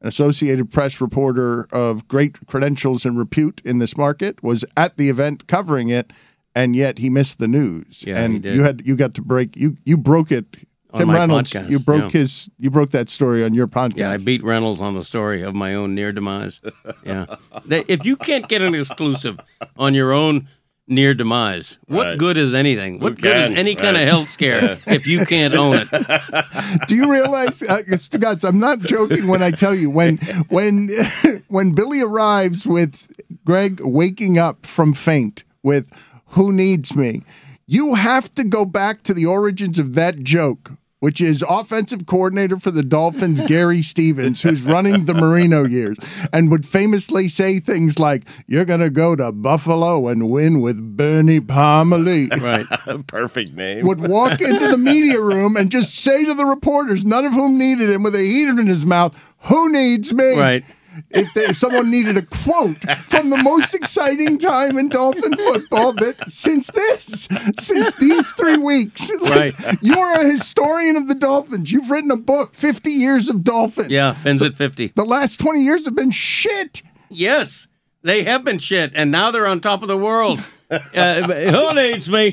Speaker 3: an Associated Press reporter of great credentials and repute in this market, was at the event covering it, and yet he missed the news.
Speaker 4: Yeah,
Speaker 3: and
Speaker 4: he did.
Speaker 3: you had you got to break you you broke it.
Speaker 4: On
Speaker 3: Tim
Speaker 4: my
Speaker 3: Reynolds,
Speaker 4: podcast,
Speaker 3: you broke
Speaker 4: yeah.
Speaker 3: his you broke that story on your podcast.
Speaker 4: Yeah, I beat Reynolds on the story of my own near demise. Yeah. They- if you can't get an exclusive on your own near demise, what
Speaker 2: Right.
Speaker 4: good is anything? What good is
Speaker 2: can?
Speaker 4: any kind of health scare if you can't own it?
Speaker 3: Do you realize, uh, Stugotz, I'm not joking when I tell you when when when Billy arrives with Greg waking up from faint with "Who needs me," you have to go back to the origins of that joke. Which is offensive coordinator for the Dolphins, Gary Stevens, who's running the Marino years, and would famously say things like, You're going to go to Buffalo and win with Bernie Parmalee
Speaker 4: Right.
Speaker 2: Perfect name.
Speaker 3: would walk into the media room and just say to the reporters, none of whom needed him, with a heater in his mouth, "Who needs me?"
Speaker 4: Right.
Speaker 3: If, they, if someone needed a quote from the most exciting time in Dolphin football, that since this, since these three weeks,
Speaker 4: Right.
Speaker 3: you are a historian of the Dolphins. You've written a book, Fifty Years of Dolphins.
Speaker 4: Yeah, Fins at 50.
Speaker 3: The last twenty years have been shit.
Speaker 4: Yes, they have been shit, and now they're on top of the world. Uh, who needs me?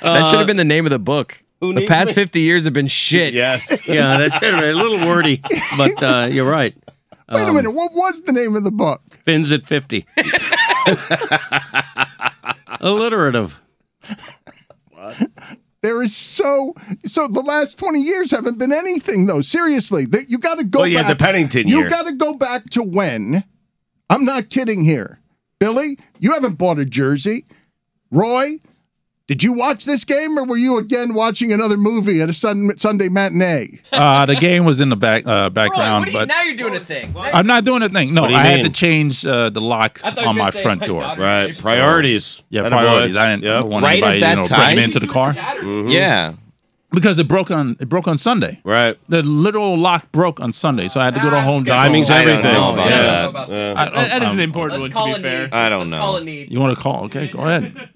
Speaker 5: That should have been the name of the book.
Speaker 4: Who
Speaker 5: The past
Speaker 4: me?
Speaker 5: 50 years have been shit.
Speaker 2: yes.
Speaker 4: Yeah, that should have been a little wordy, but uh, you're right.
Speaker 3: Wait
Speaker 4: Um,
Speaker 3: a minute, what was the name of the book?
Speaker 4: Fins at 50. Alliterative. What?
Speaker 3: There is so so the last 20 years haven't been anything though. Seriously. That you gotta go
Speaker 2: Well, you
Speaker 3: back.
Speaker 2: the Pennington
Speaker 3: You gotta go back to when. I'm not kidding here. Billy, you haven't bought a jersey. Roy, did you watch this game or were you again watching another movie at a sun, Sunday matinee?
Speaker 8: Uh, the game was in the back uh, background,
Speaker 5: What are you-
Speaker 8: but
Speaker 5: now you're doing a thing.
Speaker 8: I'm not doing a thing. No,
Speaker 2: What do you
Speaker 8: I had to change uh, the lock
Speaker 5: thought you were
Speaker 8: on my front door.
Speaker 5: daughter-
Speaker 2: Right. Priorities.
Speaker 8: Yeah,
Speaker 2: Attaboy.
Speaker 8: priorities. I didn't
Speaker 2: Yep.
Speaker 8: want
Speaker 6: Right at
Speaker 8: anybody
Speaker 6: that
Speaker 8: you know, breaking
Speaker 6: time?
Speaker 8: into the car.
Speaker 6: Yeah.
Speaker 8: because it broke on it broke on Sunday.
Speaker 2: Right.
Speaker 8: The literal lock broke on Sunday, so I had to go to Home Depot.
Speaker 2: Timing's
Speaker 6: I don't
Speaker 2: everything.
Speaker 6: know about
Speaker 2: yeah.
Speaker 6: that.
Speaker 2: Yeah.
Speaker 8: I-
Speaker 7: That- that is an important one, to be fair.
Speaker 6: I don't know.
Speaker 8: You want to call? Okay, go ahead.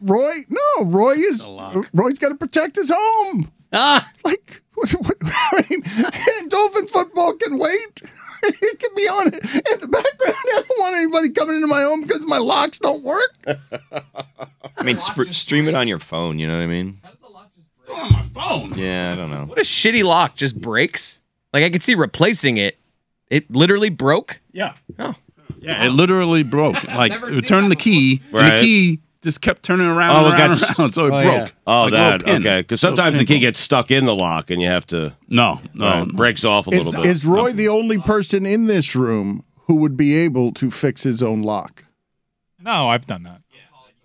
Speaker 3: Roy, no, Roy is Roy's got to protect his home.
Speaker 4: Ah,
Speaker 3: Like, what, what, I mean, Dolphin football can wait. It can be on it in the background. I don't want anybody coming into my home because my locks don't work.
Speaker 6: I mean, sp- stream it on your phone. You know what I mean?
Speaker 8: How does the lock just break on my phone.
Speaker 6: Yeah, I don't know.
Speaker 5: What a shitty lock just breaks. Like I could see replacing it. It literally broke.
Speaker 8: Yeah.
Speaker 5: Oh.
Speaker 8: Yeah, it literally broke. Like
Speaker 5: never
Speaker 8: it turned the key, and
Speaker 2: Right.
Speaker 8: the key just kept turning around
Speaker 2: Oh,
Speaker 8: and
Speaker 2: it
Speaker 8: around,
Speaker 2: got s-
Speaker 8: around, so it
Speaker 4: Oh,
Speaker 8: broke.
Speaker 4: yeah.
Speaker 2: Oh,
Speaker 8: Like
Speaker 2: that okay. Because sometimes the key gets stuck in the lock, and you have to
Speaker 8: No, no,
Speaker 2: uh,
Speaker 8: no.
Speaker 2: breaks off a
Speaker 3: Is,
Speaker 2: little bit.
Speaker 3: is Roy the only person in this room who would be able to fix his own lock?
Speaker 1: No, I've done that.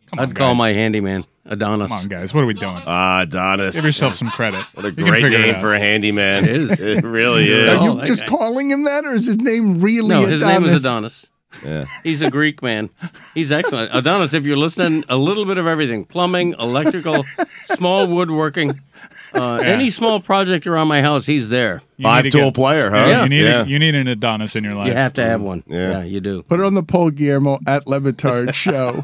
Speaker 1: Come on,
Speaker 4: I'd call
Speaker 1: guys.
Speaker 4: my handyman Adonis.
Speaker 1: Come on, guys. What are we doing?
Speaker 2: Ah, Adonis.
Speaker 1: Give yourself some credit.
Speaker 2: What a great name for a handyman.
Speaker 4: It is.
Speaker 2: It really is.
Speaker 4: Are
Speaker 3: you just calling him that, or is his name really
Speaker 4: No,
Speaker 3: Adonis?
Speaker 4: his name is Adonis.
Speaker 2: Yeah.
Speaker 4: He's a Greek man. He's excellent. Adonis, if you're listening, a little bit of everything plumbing, electrical, small woodworking, uh, any small project around my house, he's there.
Speaker 1: You
Speaker 2: Five
Speaker 1: need to
Speaker 2: tool
Speaker 1: get-
Speaker 2: player, huh?
Speaker 4: Yeah.
Speaker 1: You need
Speaker 2: yeah.
Speaker 1: a, you need an Adonis in your life.
Speaker 4: You have to have one.
Speaker 2: Yeah.
Speaker 4: Yeah, you do.
Speaker 3: Put it on the poll, Guillermo, at LeBatard Show.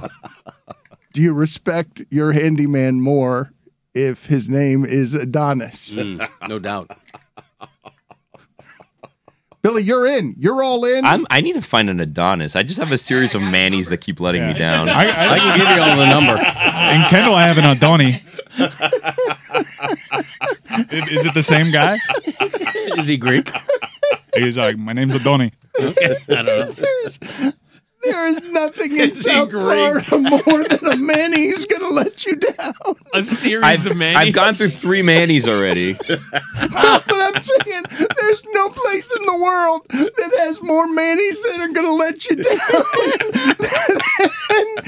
Speaker 3: Do you respect your handyman more if his name is Adonis?
Speaker 4: Mm, no doubt.
Speaker 3: Billy, you're in. You're all in.
Speaker 6: I'm, I need to find an Adonis. I just have a series of Mannies that keep letting me down.
Speaker 1: I, I,
Speaker 4: I can give you all the number.
Speaker 1: and Kendall, I have an Adoni. is, is it the same guy?
Speaker 4: Is he Greek?
Speaker 1: He's like, my name's Adoni.
Speaker 3: there is nothing in
Speaker 2: Is he
Speaker 3: South
Speaker 2: Greek?
Speaker 3: Florida more than a Manny who's going to let you down.
Speaker 7: A series
Speaker 6: I've,
Speaker 7: of man.
Speaker 6: I've gone through three Mannies already.
Speaker 3: Oh, but I'm saying there's no place in the world that has more Mannies that are going to let you down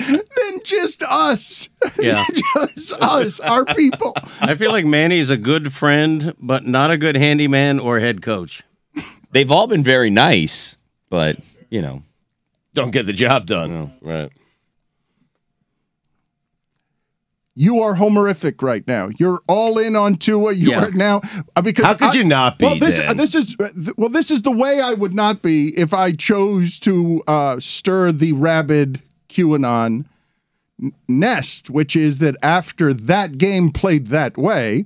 Speaker 3: than, than just us.
Speaker 4: Yeah.
Speaker 3: just us, our people.
Speaker 4: I feel like Manny is a good friend, but not a good handyman or head coach.
Speaker 6: They've all been very nice, but you know,
Speaker 2: Don't get the job done. Right.
Speaker 3: You are homerific right now. You're all in on Tua. You
Speaker 4: Yeah.
Speaker 3: are now uh, because
Speaker 2: How could
Speaker 3: I-
Speaker 2: you not be,
Speaker 3: Well, this,
Speaker 2: Dan?
Speaker 3: uh, this is uh, th- well, this is the way I would not be if I chose to uh, stir the rabid Tuanon nest, which is that after that game played that way,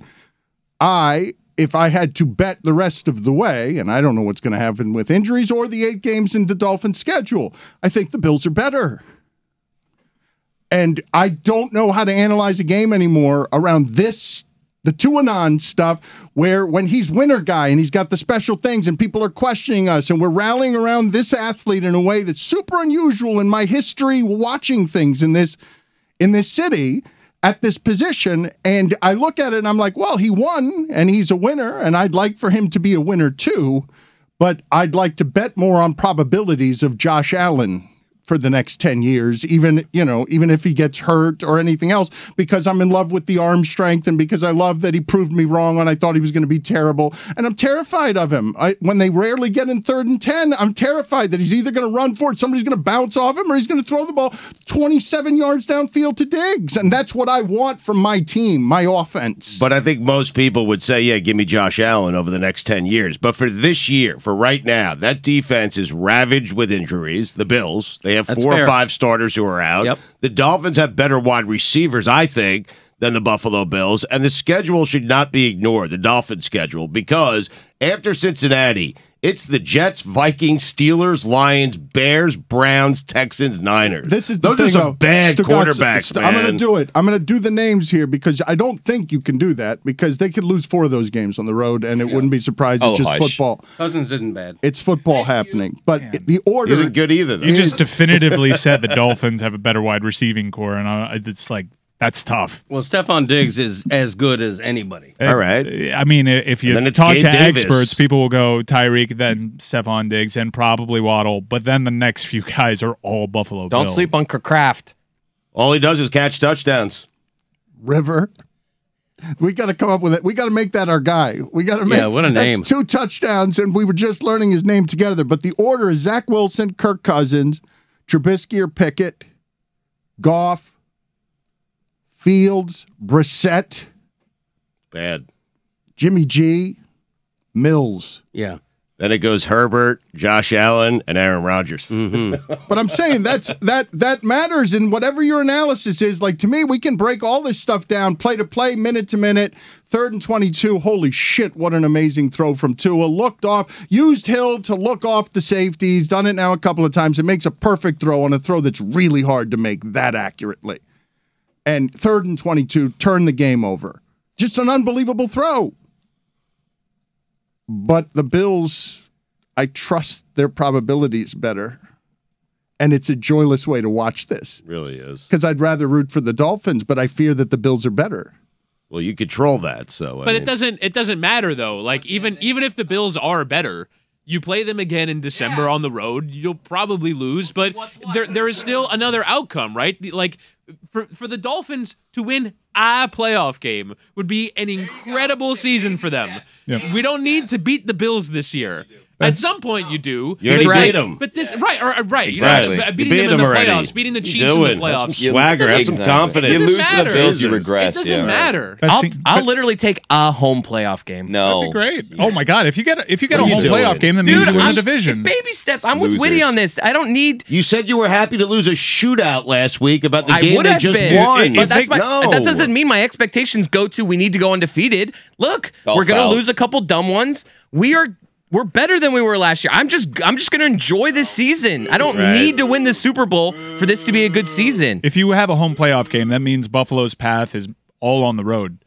Speaker 3: I. If I had to bet the rest of the way, and I don't know what's going to happen with injuries or the eight games in the Dolphins' schedule, I think the Bills are better. And I don't know how to analyze a game anymore around this, the Tuanon stuff, where when he's winner guy and he's got the special things and people are questioning us and we're rallying around this athlete in a way that's super unusual in my history watching things in this in this city at this position. And I look at it and I'm like, well, he won and he's a winner, and I'd like for him to be a winner too. But I'd like to bet more on probabilities of Josh Allen for the next 10 years, even, you know, even if he gets hurt or anything else, because I'm in love with the arm strength and because I love that he proved me wrong when I thought he was going to be terrible. And I'm terrified of him. I, when they rarely get in third and 10, I'm terrified that he's either going to run for it, somebody's going to bounce off him, or he's going to throw the ball 27 yards downfield to Diggs. And that's what I want from my team, my offense.
Speaker 2: But I think most people would say, yeah, give me Josh Allen over the next 10 years. But for this year, for right now, that defense is ravaged with injuries. The Bills, they have
Speaker 4: That's
Speaker 2: four or five starters who are out.
Speaker 4: Yep.
Speaker 2: The Dolphins have better wide receivers, I think, than the Buffalo Bills. And the schedule should not be ignored, the Dolphins schedule, because after Cincinnati, it's the Jets, Vikings, Steelers, Lions, Bears, Browns, Texans, Niners.
Speaker 3: This is the
Speaker 2: Those
Speaker 3: thing,
Speaker 2: are some
Speaker 3: though.
Speaker 2: bad
Speaker 3: Stugotz-
Speaker 2: quarterbacks,
Speaker 3: st-
Speaker 2: man.
Speaker 3: I'm going to do it. I'm going to do the names here because I don't think you can do that because they could lose four of those games on the road, and it wouldn't be surprised.
Speaker 6: Oh,
Speaker 3: It's just
Speaker 6: hush.
Speaker 3: football.
Speaker 4: Cousins isn't bad.
Speaker 3: It's football happening, but it- the order
Speaker 2: Isn't good either, though.
Speaker 1: You just definitively said the Dolphins have a better wide receiving core, and uh, it's like that's tough.
Speaker 4: Well, Stefon Diggs is as good as anybody.
Speaker 2: All right.
Speaker 1: I mean, if you
Speaker 2: And then it's
Speaker 1: talk
Speaker 2: Gabe
Speaker 1: to
Speaker 2: Davis.
Speaker 1: experts, people will go Tyreek, then Stefon Diggs, and probably Waddle. But then the next few guys are all Buffalo
Speaker 5: Don't
Speaker 1: Bills.
Speaker 5: sleep on Kraft.
Speaker 2: All he does is catch touchdowns.
Speaker 3: River. We got to come up with it. We got to make that our guy. We got to make
Speaker 4: Yeah, what a
Speaker 3: that's
Speaker 4: name.
Speaker 3: two touchdowns, and we were just learning his name together. But the order is Zach Wilson, Kirk Cousins, Trubisky or Pickett, Goff, Fields, Brissett,
Speaker 2: Bad.
Speaker 3: Jimmy G, Mills.
Speaker 4: Yeah.
Speaker 2: Then it goes Herbert, Josh Allen, and Aaron Rodgers. Mm-hmm.
Speaker 3: But I'm saying that's that that matters in whatever your analysis is. Like to me, we can break all this stuff down, play to play, minute to minute, third and twenty-two. Holy shit, what an amazing throw from Tua. Looked off, used Hill to look off the safeties, done it now a couple of times. It makes a perfect throw on a throw that's really hard to make that accurately. And third and twenty-two, turn the game over. Just an unbelievable throw. But the Bills, I trust their probabilities better and it's a joyless way to watch this
Speaker 2: Really is.
Speaker 3: because I'd rather root for the Dolphins, but I fear that the Bills are better.
Speaker 2: Well, you control that, so. I
Speaker 7: But
Speaker 2: mean,
Speaker 7: it doesn't it doesn't matter though. Like even even if the Bills are better, you play them again in December on the road, you'll probably lose, but there there is still another outcome, right? Like for for the Dolphins to win a playoff game would be an incredible season for them.
Speaker 1: Yep.
Speaker 7: We don't need to beat the Bills this year. At some point, you do.
Speaker 2: You already
Speaker 5: right.
Speaker 2: beat them.
Speaker 7: But this right, or, or- right,
Speaker 6: Exactly.
Speaker 7: You know,
Speaker 2: You
Speaker 7: beating
Speaker 2: beat
Speaker 7: them in the
Speaker 2: already.
Speaker 7: playoffs, beating the
Speaker 2: You
Speaker 7: Chiefs in
Speaker 2: do
Speaker 7: the
Speaker 2: it. Have
Speaker 7: playoffs.
Speaker 2: some swagger, have some
Speaker 6: Exactly.
Speaker 2: confidence.
Speaker 6: You
Speaker 7: Doesn't
Speaker 6: lose to the
Speaker 7: matter.
Speaker 6: Bills, you regress.
Speaker 7: It doesn't
Speaker 6: yeah.
Speaker 7: matter.
Speaker 1: Best
Speaker 5: I'll, I'll literally take a home playoff game.
Speaker 6: No.
Speaker 1: That'd be great. Oh my god, if you get a, if you get
Speaker 2: What
Speaker 1: a
Speaker 2: you
Speaker 1: home
Speaker 2: doing?
Speaker 1: playoff game, that means you win
Speaker 5: I'm,
Speaker 1: the division.
Speaker 5: baby steps. I'm with
Speaker 6: Losers.
Speaker 5: Witty on this. I don't need.
Speaker 2: You said you were happy to lose a shootout last week about the
Speaker 5: I
Speaker 2: game
Speaker 5: would
Speaker 2: they
Speaker 5: have
Speaker 2: just
Speaker 5: been,
Speaker 2: won.
Speaker 5: but that's my,
Speaker 2: no.
Speaker 5: that doesn't mean my expectations go to we need to go undefeated. Look, we're gonna lose a couple dumb ones. We are we're better than we were last year. I'm just I'm just gonna enjoy this season. I don't
Speaker 2: Right.
Speaker 5: need to win the Super Bowl for this to be a good season.
Speaker 1: If you have a home playoff game, that means Buffalo's path is all on the road,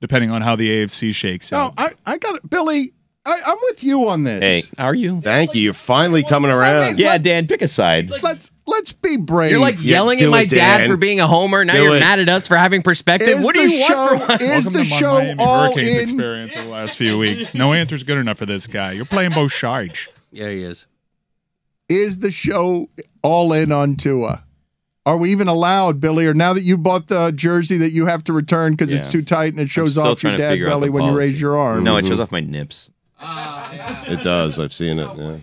Speaker 1: depending on how the AFC shakes
Speaker 3: No,
Speaker 1: out.
Speaker 3: I, I got it. Billy, I, I'm with you on this.
Speaker 6: Hey, how are you?
Speaker 2: Thank you. You're finally coming around.
Speaker 6: Yeah, Dan, pick a side.
Speaker 3: Let's let's be brave.
Speaker 5: You're like yelling
Speaker 2: do
Speaker 5: at my
Speaker 2: it,
Speaker 5: dad
Speaker 2: Dan.
Speaker 5: for being a homer. Now
Speaker 2: Do
Speaker 5: you're
Speaker 2: it.
Speaker 5: mad at us for having perspective.
Speaker 3: Is
Speaker 5: what do
Speaker 3: the
Speaker 5: you want
Speaker 3: show-
Speaker 5: for
Speaker 3: is
Speaker 1: Welcome
Speaker 3: the
Speaker 1: to my
Speaker 3: show
Speaker 1: Miami
Speaker 3: all
Speaker 1: Hurricanes
Speaker 3: in?
Speaker 1: experience for the last few weeks. No answer's good enough for this guy. You're playing both sides.
Speaker 4: Yeah, he is.
Speaker 3: Is the show all in on Tua? Are we even allowed, Billy? Or now that you bought the jersey that you have to return because it's too tight and it shows off your dad belly when you raise your arm?
Speaker 6: No, it shows off my nips.
Speaker 2: Oh, it does. I've seen it. Oh, yeah.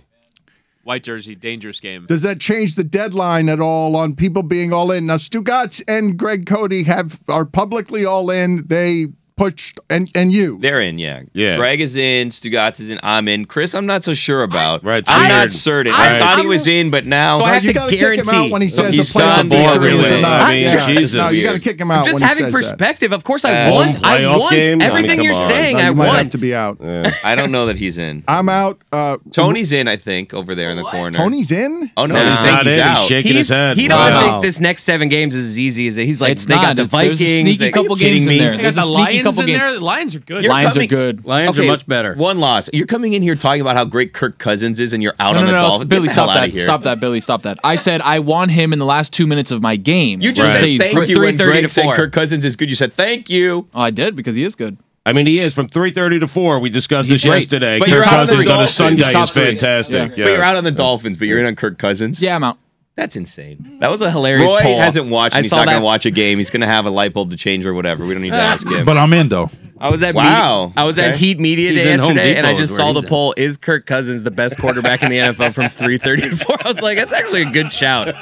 Speaker 7: White jersey, dangerous game.
Speaker 3: Does that change the deadline at all on people being all in? Now, Stugotz and Greg Cote have are publicly all in. They pushed and and you.
Speaker 6: They're in, yeah.
Speaker 2: Yeah.
Speaker 6: Greg is in. Stugotz is in. I'm in. Chris, I'm not so sure about.
Speaker 2: Right,
Speaker 6: I'm
Speaker 2: weird.
Speaker 6: not certain.
Speaker 5: I-
Speaker 6: I, thought he
Speaker 5: I'm-
Speaker 6: was in, but now
Speaker 5: So I have
Speaker 3: you
Speaker 5: to
Speaker 3: gotta kick him out
Speaker 5: guarantee-
Speaker 3: when he says
Speaker 6: He's
Speaker 3: the playoff
Speaker 6: done
Speaker 3: victory is
Speaker 6: really.
Speaker 3: enough.
Speaker 2: I mean,
Speaker 3: Yeah.
Speaker 2: Jesus.
Speaker 3: No, you got to kick him out.
Speaker 5: Just
Speaker 3: when he
Speaker 5: having
Speaker 3: says that.
Speaker 5: perspective. Of course, I
Speaker 2: Uh,
Speaker 5: want. I
Speaker 2: playoff
Speaker 5: want
Speaker 2: game? I mean,
Speaker 5: everything you're
Speaker 2: on.
Speaker 5: saying.
Speaker 3: No,
Speaker 5: I
Speaker 3: might
Speaker 5: want.
Speaker 3: have to be out.
Speaker 2: Yeah.
Speaker 6: I don't know that he's in.
Speaker 3: I'm out. Uh,
Speaker 6: Tony's in, I think, over there in the corner.
Speaker 3: Tony's in.
Speaker 6: Oh no,
Speaker 2: No,
Speaker 6: he's
Speaker 2: he's not in.
Speaker 6: out.
Speaker 2: He's shaking his head.
Speaker 5: he doesn't think this next seven games is as easy as it. He's like, they got the
Speaker 9: It's- a
Speaker 5: Vikings.
Speaker 9: sneaky couple
Speaker 5: Are you kidding
Speaker 9: games in there. There's a sneaky
Speaker 7: Lions
Speaker 9: couple
Speaker 7: in
Speaker 9: games.
Speaker 7: there. The Lions are good.
Speaker 6: You're
Speaker 9: Lions
Speaker 6: coming-
Speaker 9: are good.
Speaker 4: Lions
Speaker 6: Okay,
Speaker 4: are much better.
Speaker 6: One loss. You're coming in here talking about how great Kirk Cousins is, and you're out
Speaker 9: No,
Speaker 6: on
Speaker 9: no,
Speaker 6: the
Speaker 9: no,
Speaker 6: Dolphins.
Speaker 9: Billy,
Speaker 6: Get the hell
Speaker 9: stop
Speaker 6: outta
Speaker 9: that.
Speaker 6: here.
Speaker 9: Stop that, Billy. Stop that. I said I want him in the last two minutes of my game.
Speaker 6: You just
Speaker 2: Right.
Speaker 6: said
Speaker 9: Say he's
Speaker 6: thank
Speaker 9: great.
Speaker 6: you when
Speaker 5: 3:30
Speaker 6: Greg
Speaker 5: to
Speaker 6: said
Speaker 5: four.
Speaker 6: Kirk Cousins is good. You said thank you.
Speaker 9: Oh, I did because he is good.
Speaker 2: I mean, he is from 3:30 to 4. We discussed this
Speaker 9: great.
Speaker 2: yesterday.
Speaker 6: But
Speaker 2: Kirk
Speaker 6: you're out on the
Speaker 2: Cousins on a
Speaker 6: Dolphins.
Speaker 2: Sunday
Speaker 9: He's top
Speaker 2: is
Speaker 9: three.
Speaker 2: fantastic.
Speaker 6: But you're out on the Dolphins, but you're in on Kirk Cousins.
Speaker 9: Yeah, I'm out.
Speaker 6: That's insane.
Speaker 5: That was a hilarious
Speaker 6: Roy
Speaker 5: poll.
Speaker 6: hasn't watched,
Speaker 5: I
Speaker 6: and he's
Speaker 5: saw
Speaker 6: not going
Speaker 5: that.
Speaker 6: to watch a game. He's going to have a light bulb to change or whatever. We don't need to ask him.
Speaker 8: But I'm in though.
Speaker 5: I was at
Speaker 6: Wow.
Speaker 5: Media, I was at
Speaker 6: Okay.
Speaker 5: Heat Media
Speaker 4: He's
Speaker 5: Day
Speaker 4: in Home
Speaker 5: yesterday, and I
Speaker 4: Depot
Speaker 5: just
Speaker 4: is
Speaker 5: saw the
Speaker 4: he's at.
Speaker 5: poll: Is Kirk Cousins the best quarterback in the NFL from 3:30 to 4? I was like, that's actually a good shout.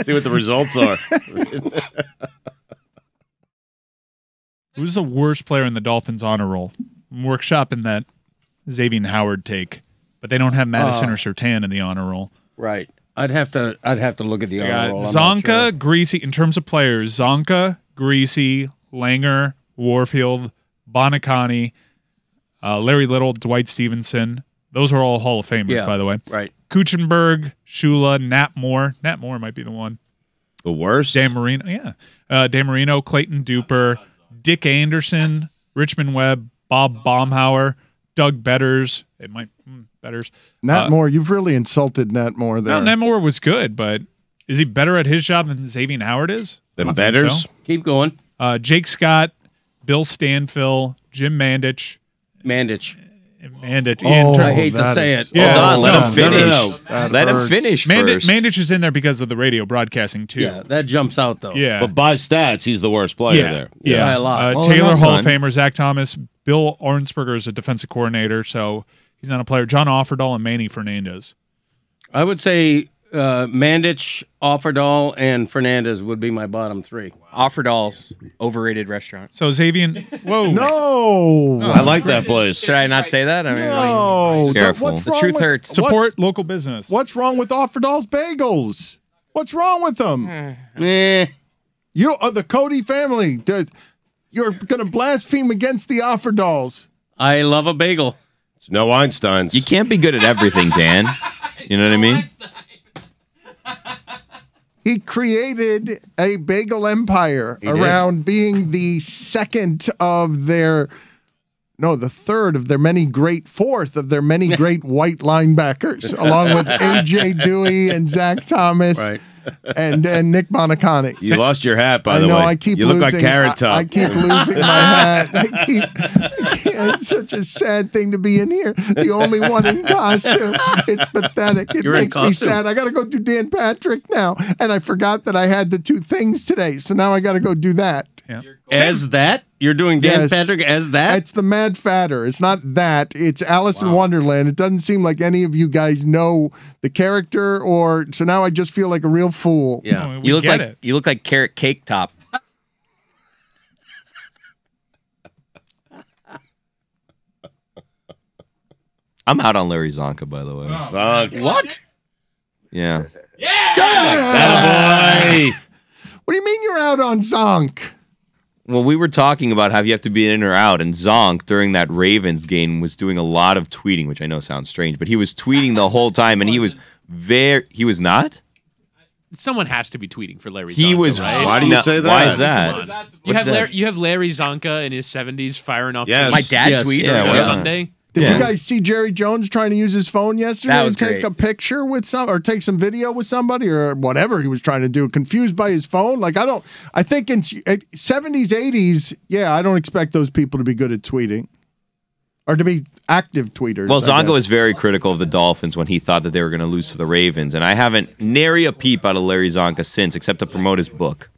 Speaker 2: See what the results are.
Speaker 1: Who's the worst player in the Dolphins honor roll? I'm workshopping that Xavier Howard take, but they don't have Madison
Speaker 4: Oh.
Speaker 1: or Surtain in the honor roll.
Speaker 4: Right. I'd have to. I'd have to look at the
Speaker 1: They
Speaker 4: honor
Speaker 1: got
Speaker 4: roll. I'm not
Speaker 1: Csonka,
Speaker 4: sure.
Speaker 1: Griese. In terms of players, Csonka, Griese, Langer, Warfield, Buoniconti, uh, Larry Little, Dwight Stephenson. Those are all Hall of Famers,
Speaker 4: Yeah.
Speaker 1: by the way.
Speaker 4: Right.
Speaker 1: Kuechenberg, Shula, Nat Moore. Nat Moore might be the one.
Speaker 2: The worst.
Speaker 1: Dan Marino, yeah. Uh, Dan Marino, Clayton Duper, Dick Anderson, Richmond Webb, Bob Baumhower, Doug Betters. It might Betters.
Speaker 3: Nat
Speaker 1: Uh,
Speaker 3: Moore, you've really insulted Nat Moore there.
Speaker 1: No, Nat Moore was good, but is he better at his job than Xavier Howard is? I
Speaker 2: Them
Speaker 1: don't think
Speaker 2: betters.
Speaker 1: so.
Speaker 4: Keep going.
Speaker 1: Uh, Jake Scott, Bill Stanfill, Jim Mandich,
Speaker 4: Mandich.
Speaker 1: Mandich.
Speaker 3: Oh,
Speaker 1: Ian
Speaker 4: I hate to say
Speaker 3: is-
Speaker 4: it.
Speaker 1: Yeah,
Speaker 6: Hold on, let
Speaker 1: no,
Speaker 6: him finish.
Speaker 2: no, no.
Speaker 3: That
Speaker 6: Let him finish
Speaker 1: Mandich,
Speaker 6: first.
Speaker 1: Mandich is in there because of the radio broadcasting too.
Speaker 4: Yeah, that jumps out though.
Speaker 1: Yeah.
Speaker 2: But by stats, he's the worst player
Speaker 1: yeah,
Speaker 2: there.
Speaker 1: Yeah,
Speaker 4: By a lot.
Speaker 1: Uh,
Speaker 6: Well,
Speaker 1: Taylor
Speaker 6: enough
Speaker 1: Hall of. Famer, Zach Thomas, Bill Arnsparger is a defensive coordinator, so he's not a player. John Offerdahl and Manny Fernandez.
Speaker 4: I would say Uh, Mandich, Offerdahl, and Fernandez would be my bottom three.
Speaker 5: Offerdahl's overrated restaurant.
Speaker 1: So Xavier, whoa,
Speaker 3: No.
Speaker 2: I like that place.
Speaker 5: Should I not say that? I mean,
Speaker 3: No.
Speaker 5: like,
Speaker 6: Careful.
Speaker 3: What's
Speaker 5: the
Speaker 3: wrong
Speaker 5: truth
Speaker 3: with-
Speaker 5: hurts.
Speaker 1: support
Speaker 3: What's,
Speaker 1: local business.
Speaker 3: what's wrong with Offerdahl's Bagels? What's wrong with them?
Speaker 4: Eh,
Speaker 3: You are the Cote family. Does- You're going to blaspheme against the Offerdahls.
Speaker 4: I love a bagel.
Speaker 2: It's no Einsteins.
Speaker 6: You can't be good at everything, Dan. You know what I mean?
Speaker 3: He created a bagel empire
Speaker 4: did.
Speaker 3: around being the second of their, no, the third of their many great, fourth of their many great white linebackers, along with AJ Duhe and Zach Thomas
Speaker 4: Right.
Speaker 3: And, and Nick Buoniconti.
Speaker 2: You lost your hat, by
Speaker 3: I
Speaker 2: the
Speaker 3: know.
Speaker 2: way.
Speaker 3: I keep
Speaker 2: you
Speaker 3: losing.
Speaker 2: look like Carrot
Speaker 3: I-
Speaker 2: Top.
Speaker 3: I, keep losing my hat. I keep, I keep- It's such a sad thing to be in here. The only one in costume. It's pathetic. It
Speaker 4: You're in
Speaker 3: makes me sad. I got to go do Dan Patrick now, and I forgot that I had the two things today. So now I got to go do that.
Speaker 1: Yeah.
Speaker 4: As that? You're doing Dan
Speaker 3: Yes.
Speaker 4: Patrick as that?
Speaker 3: It's the Mad Fatter. It's not that. It's Alice in Wonderland. It doesn't seem like any of you guys know the character, or so now I just feel like a real fool.
Speaker 4: yeah.
Speaker 1: Oh, we
Speaker 5: you look like
Speaker 1: it.
Speaker 5: you look like carrot cake top.
Speaker 6: I'm out on Larry Csonka, by the way.
Speaker 2: Oh, Zonk.
Speaker 4: What?
Speaker 6: Yeah.
Speaker 2: Attaboy.
Speaker 3: What do you mean you're out on Zonk?
Speaker 6: Well, we were talking about how you have to be in or out, and Zonk during that Ravens game was doing a lot of tweeting, which I know sounds strange, but he was tweeting the whole time, and he was very. He was not.
Speaker 7: Someone has to be tweeting for Larry.
Speaker 6: He
Speaker 7: Csonka,
Speaker 6: was.
Speaker 7: Right?
Speaker 2: Why do you
Speaker 6: No,
Speaker 2: say that?
Speaker 6: Why is that?
Speaker 7: You have
Speaker 6: that?
Speaker 7: Larry, you have Larry Csonka in his 70s firing off.
Speaker 2: Yes.
Speaker 7: tweets
Speaker 5: My dad
Speaker 4: Yes,
Speaker 5: tweets.
Speaker 4: yes,
Speaker 6: Yeah,
Speaker 7: on
Speaker 6: why
Speaker 4: yes.
Speaker 7: Sunday.
Speaker 3: Did
Speaker 6: Yeah.
Speaker 3: you guys see Jerry Jones trying to use his phone yesterday and take
Speaker 5: great.
Speaker 3: a picture with some or take some video with somebody or whatever he was trying to do? Confused by his phone? Like I don't. I think in eh, seventies, eighties, yeah, I don't expect those people to be good at tweeting or to be active tweeters.
Speaker 6: Well,
Speaker 3: Csonka
Speaker 6: was very critical of the Dolphins when he thought that they were going to lose to the Ravens, and I haven't nary a peep out of Larry Csonka since, except to promote his book.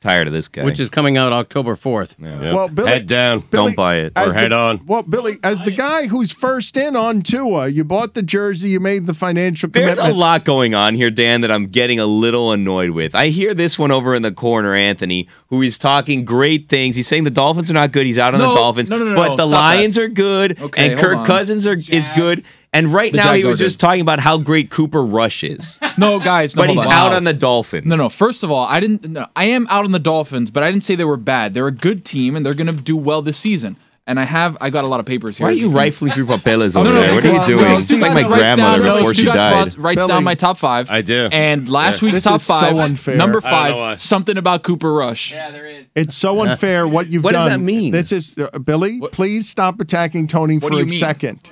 Speaker 6: Tired of this guy.
Speaker 4: Which is coming out October 4th.
Speaker 2: Yep.
Speaker 3: Well, Billy-
Speaker 2: head down.
Speaker 3: Billy-
Speaker 6: Don't buy it.
Speaker 3: as
Speaker 2: Or
Speaker 3: the-
Speaker 2: head on.
Speaker 3: Well, Billy, as the guy who's first in on Tua, you bought the jersey, you made the financial commitment.
Speaker 6: There's a lot going on here, Dan, that I'm getting a little annoyed with. I hear this one over in the corner, Anthony, who is talking great things. He's saying the Dolphins are not good. He's out on
Speaker 9: No,
Speaker 6: the Dolphins.
Speaker 9: no, no, no,
Speaker 6: but
Speaker 9: no,
Speaker 6: the
Speaker 9: stop that.
Speaker 6: Lions are good,
Speaker 9: Okay,
Speaker 6: and Kirk
Speaker 9: on.
Speaker 6: Cousins are is good. And right
Speaker 9: The
Speaker 6: now, he was just
Speaker 9: good.
Speaker 6: talking about how great Cooper Rush is.
Speaker 9: No, guys, no,
Speaker 6: but he's
Speaker 9: on.
Speaker 6: out
Speaker 9: Wow.
Speaker 6: on the Dolphins.
Speaker 9: No, no. First of all, I didn't. No, I am out on the Dolphins, but I didn't say they were bad. They're a good team, and they're going to do well this season. And I have. I got a lot of papers here.
Speaker 6: Why are you rifling through papeles over
Speaker 3: no,
Speaker 6: there?
Speaker 3: no,
Speaker 6: What are you doing?
Speaker 3: no,
Speaker 6: It's just like my
Speaker 9: Stugotz writes
Speaker 6: grandmother
Speaker 9: down,
Speaker 6: before
Speaker 9: Stu
Speaker 6: she
Speaker 9: Gatz
Speaker 6: died.
Speaker 9: writes- writes
Speaker 3: Billy,
Speaker 9: down my top five.
Speaker 2: I do.
Speaker 9: And last week's
Speaker 3: This
Speaker 9: top
Speaker 3: is so
Speaker 9: five,
Speaker 3: unfair.
Speaker 9: number
Speaker 2: I don't know why.
Speaker 9: five, something about Cooper Rush. Yeah, there is.
Speaker 3: It's so unfair what you've
Speaker 6: What does that mean?
Speaker 3: This is uh, Billy. Please stop attacking Tony
Speaker 9: What
Speaker 3: for a
Speaker 9: mean?
Speaker 3: second.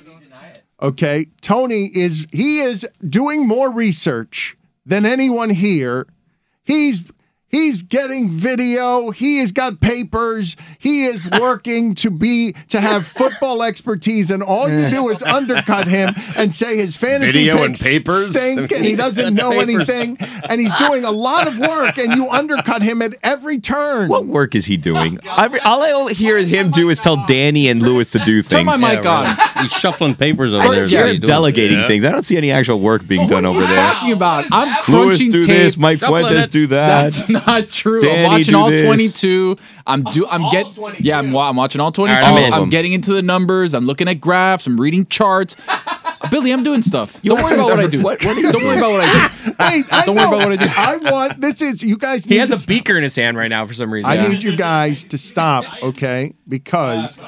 Speaker 3: Okay, Tony is he is doing more research than anyone here. He's he's getting video. He has got papers. He is working to be to have football expertise, and all you do is undercut him and say his fantasy
Speaker 2: Video and
Speaker 3: picks
Speaker 2: papers?
Speaker 3: stink, and he doesn't know
Speaker 4: Papers.
Speaker 3: anything, and he's doing a lot of work, and you undercut him at every turn.
Speaker 6: What work is he doing? I, all I only hear him do is tell Danny and Lewis to do things.
Speaker 9: Turn
Speaker 6: things.
Speaker 9: my mic on.
Speaker 4: He's shuffling papers over there.
Speaker 6: just
Speaker 4: is
Speaker 6: hear
Speaker 4: what
Speaker 6: him
Speaker 4: he's doing.
Speaker 6: delegating
Speaker 2: Yeah.
Speaker 6: things. I don't see any actual work being done over there.
Speaker 9: What are you talking about? I'm
Speaker 6: Lewis
Speaker 9: crunching
Speaker 6: do
Speaker 9: tape.
Speaker 6: this, Mike Fuentes do that.
Speaker 9: That's not true.
Speaker 6: Danny,
Speaker 9: I'm watching all
Speaker 6: this.
Speaker 9: 22. I'm do. I'm get. Yeah, I'm, I'm watching all 22.
Speaker 6: All right, I'm.
Speaker 9: I'm getting into the numbers. I'm looking at graphs. I'm reading charts. Billy, I'm doing stuff. Don't worry about what I do.
Speaker 6: What- what are you
Speaker 9: Don't worry about what I do.
Speaker 3: Hey, I
Speaker 9: Don't worry about what I do.
Speaker 3: I want this is you guys. Need he
Speaker 5: has
Speaker 3: to
Speaker 5: a beaker in his hand right now for some reason.
Speaker 3: I need you guys to stop, okay? Because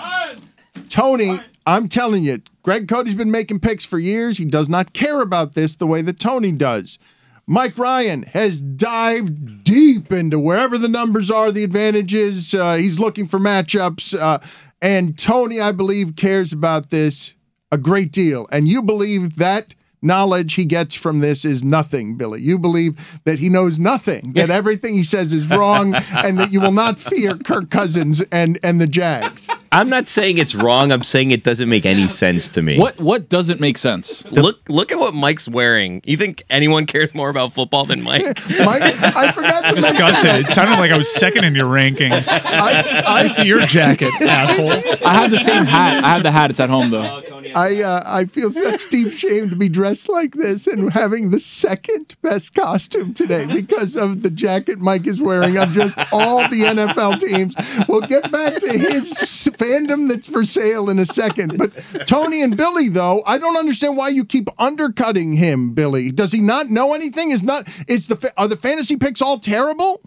Speaker 3: Tony, I'm telling you, Greg Cote's been making picks for years. He does not care about this the way that Tony does. Mike Ryan has dived deep into wherever the numbers are, the advantages. Uh, he's looking for matchups. Uh, and Tony, I believe, cares about this a great deal. And you believe that knowledge he gets from this is nothing, Billy. You believe that he knows nothing, that everything he says is wrong, and that you will not fear Kirk Cousins and, and the Jags.
Speaker 6: I'm not saying it's wrong. I'm saying it doesn't make any sense to me.
Speaker 9: What what doesn't make sense?
Speaker 5: Look look at what Mike's wearing. You think anyone cares more about football than Mike?
Speaker 3: Mike, I forgot to
Speaker 1: Discuss it. It sounded like I was second in your rankings.
Speaker 3: I,
Speaker 1: I see your jacket, asshole.
Speaker 9: I have the same hat. I have the hat. It's at home though.
Speaker 3: I uh, I feel such deep shame to be dressed like this and having the second best costume today because of the jacket Mike is wearing on just all the NFL teams. We'll get back to his fandom that's for sale in a second. But Tony and Billy, though, I don't understand why you keep undercutting him, Billy. Does he not know anything? Is not is the are the fantasy picks all terrible?